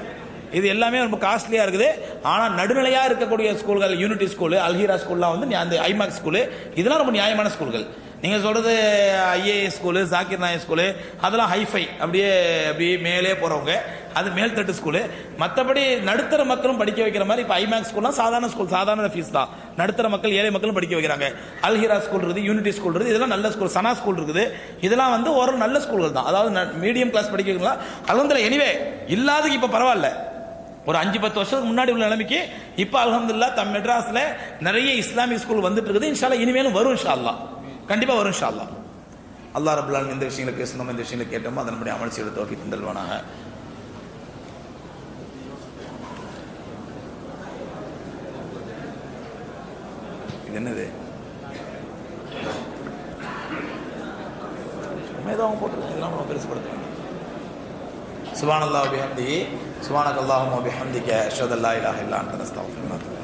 இது எல்லாமே ரொம்ப காஸ்ட்லியாக இருக்குது. ஆனால் நடுநிலையாக இருக்கக்கூடிய ஸ்கூல்கள் யூனிட்டி ஸ்கூலு அல்ஹீரா ஸ்கூல்லாம் வந்து அந்த ஐமாக் ஸ்கூல் இதெல்லாம் ரொம்ப நியாயமான ஸ்கூல்கள் நீங்கள் சொல்கிறது IAS school Zakir Naik school அதெல்லாம் ஹைஃபை அப்படியே அப்படியே மேலே போகிறவங்க அது மேல்தட்டு ஸ்கூலு மற்றபடி நடுத்தர மக்களும் படிக்க வைக்கிற மாதிரி இப்போ ஐமேக்ஸ் ஸ்கூல்லாம் சாதாரண ஸ்கூல் சாதாரண ஃபீஸ் தான். நடுத்தர மக்கள் ஏழை மக்களும் படிக்க வைக்கிறாங்க. அல்ஹிரா ஸ்கூல் இருக்குது யூனிட்டி ஸ்கூல் இருக்குது இதெல்லாம் நல்ல ஸ்கூல் சனா ஸ்கூல் இருக்குது. இதெல்லாம் வந்து ஒரு நல்ல ஸ்கூல்கள் தான். அதாவது மீடியம் கிளாஸ் படிக்க வைக்கலாம் அலமதுல எனிவே இல்லாதது இப்போ பரவாயில்ல. ஒரு அஞ்சு பத்து வருஷத்துக்கு முன்னாடி உள்ள நிலைமைக்கு இப்போ அலமதுல்லா தம் மெட்ராஸில் நிறைய இஸ்லாமிக் ஸ்கூல் வந்துட்டு இருக்குது இன்ஷால்லா இனிமேலும் வரும் இன்ஷா அல்லாஹ் கண்டிப்பாக வரும் இன்ஷா அல்லா அல்லாஹ் ரபுல்லான் இந்த விஷயங்களை பேசணும் இந்த விஷயங்களை கேட்டோமோ அதன்படி அமல் செய்து தோக்கி தந்தல்வானாக. இது என்னது? ஏதோ அவங்க போட்டுருக்காங்க. இதெல்லாம் நம்ம பெருசுப்படுத்த சுபானல்லா அப்படி அல்லாஹ் பிஹம்தி சுபானக் அல்லாஹும் பிஹம்திக்க அஷ்ஹது அல்லா இலாஹ இல்லா அன்த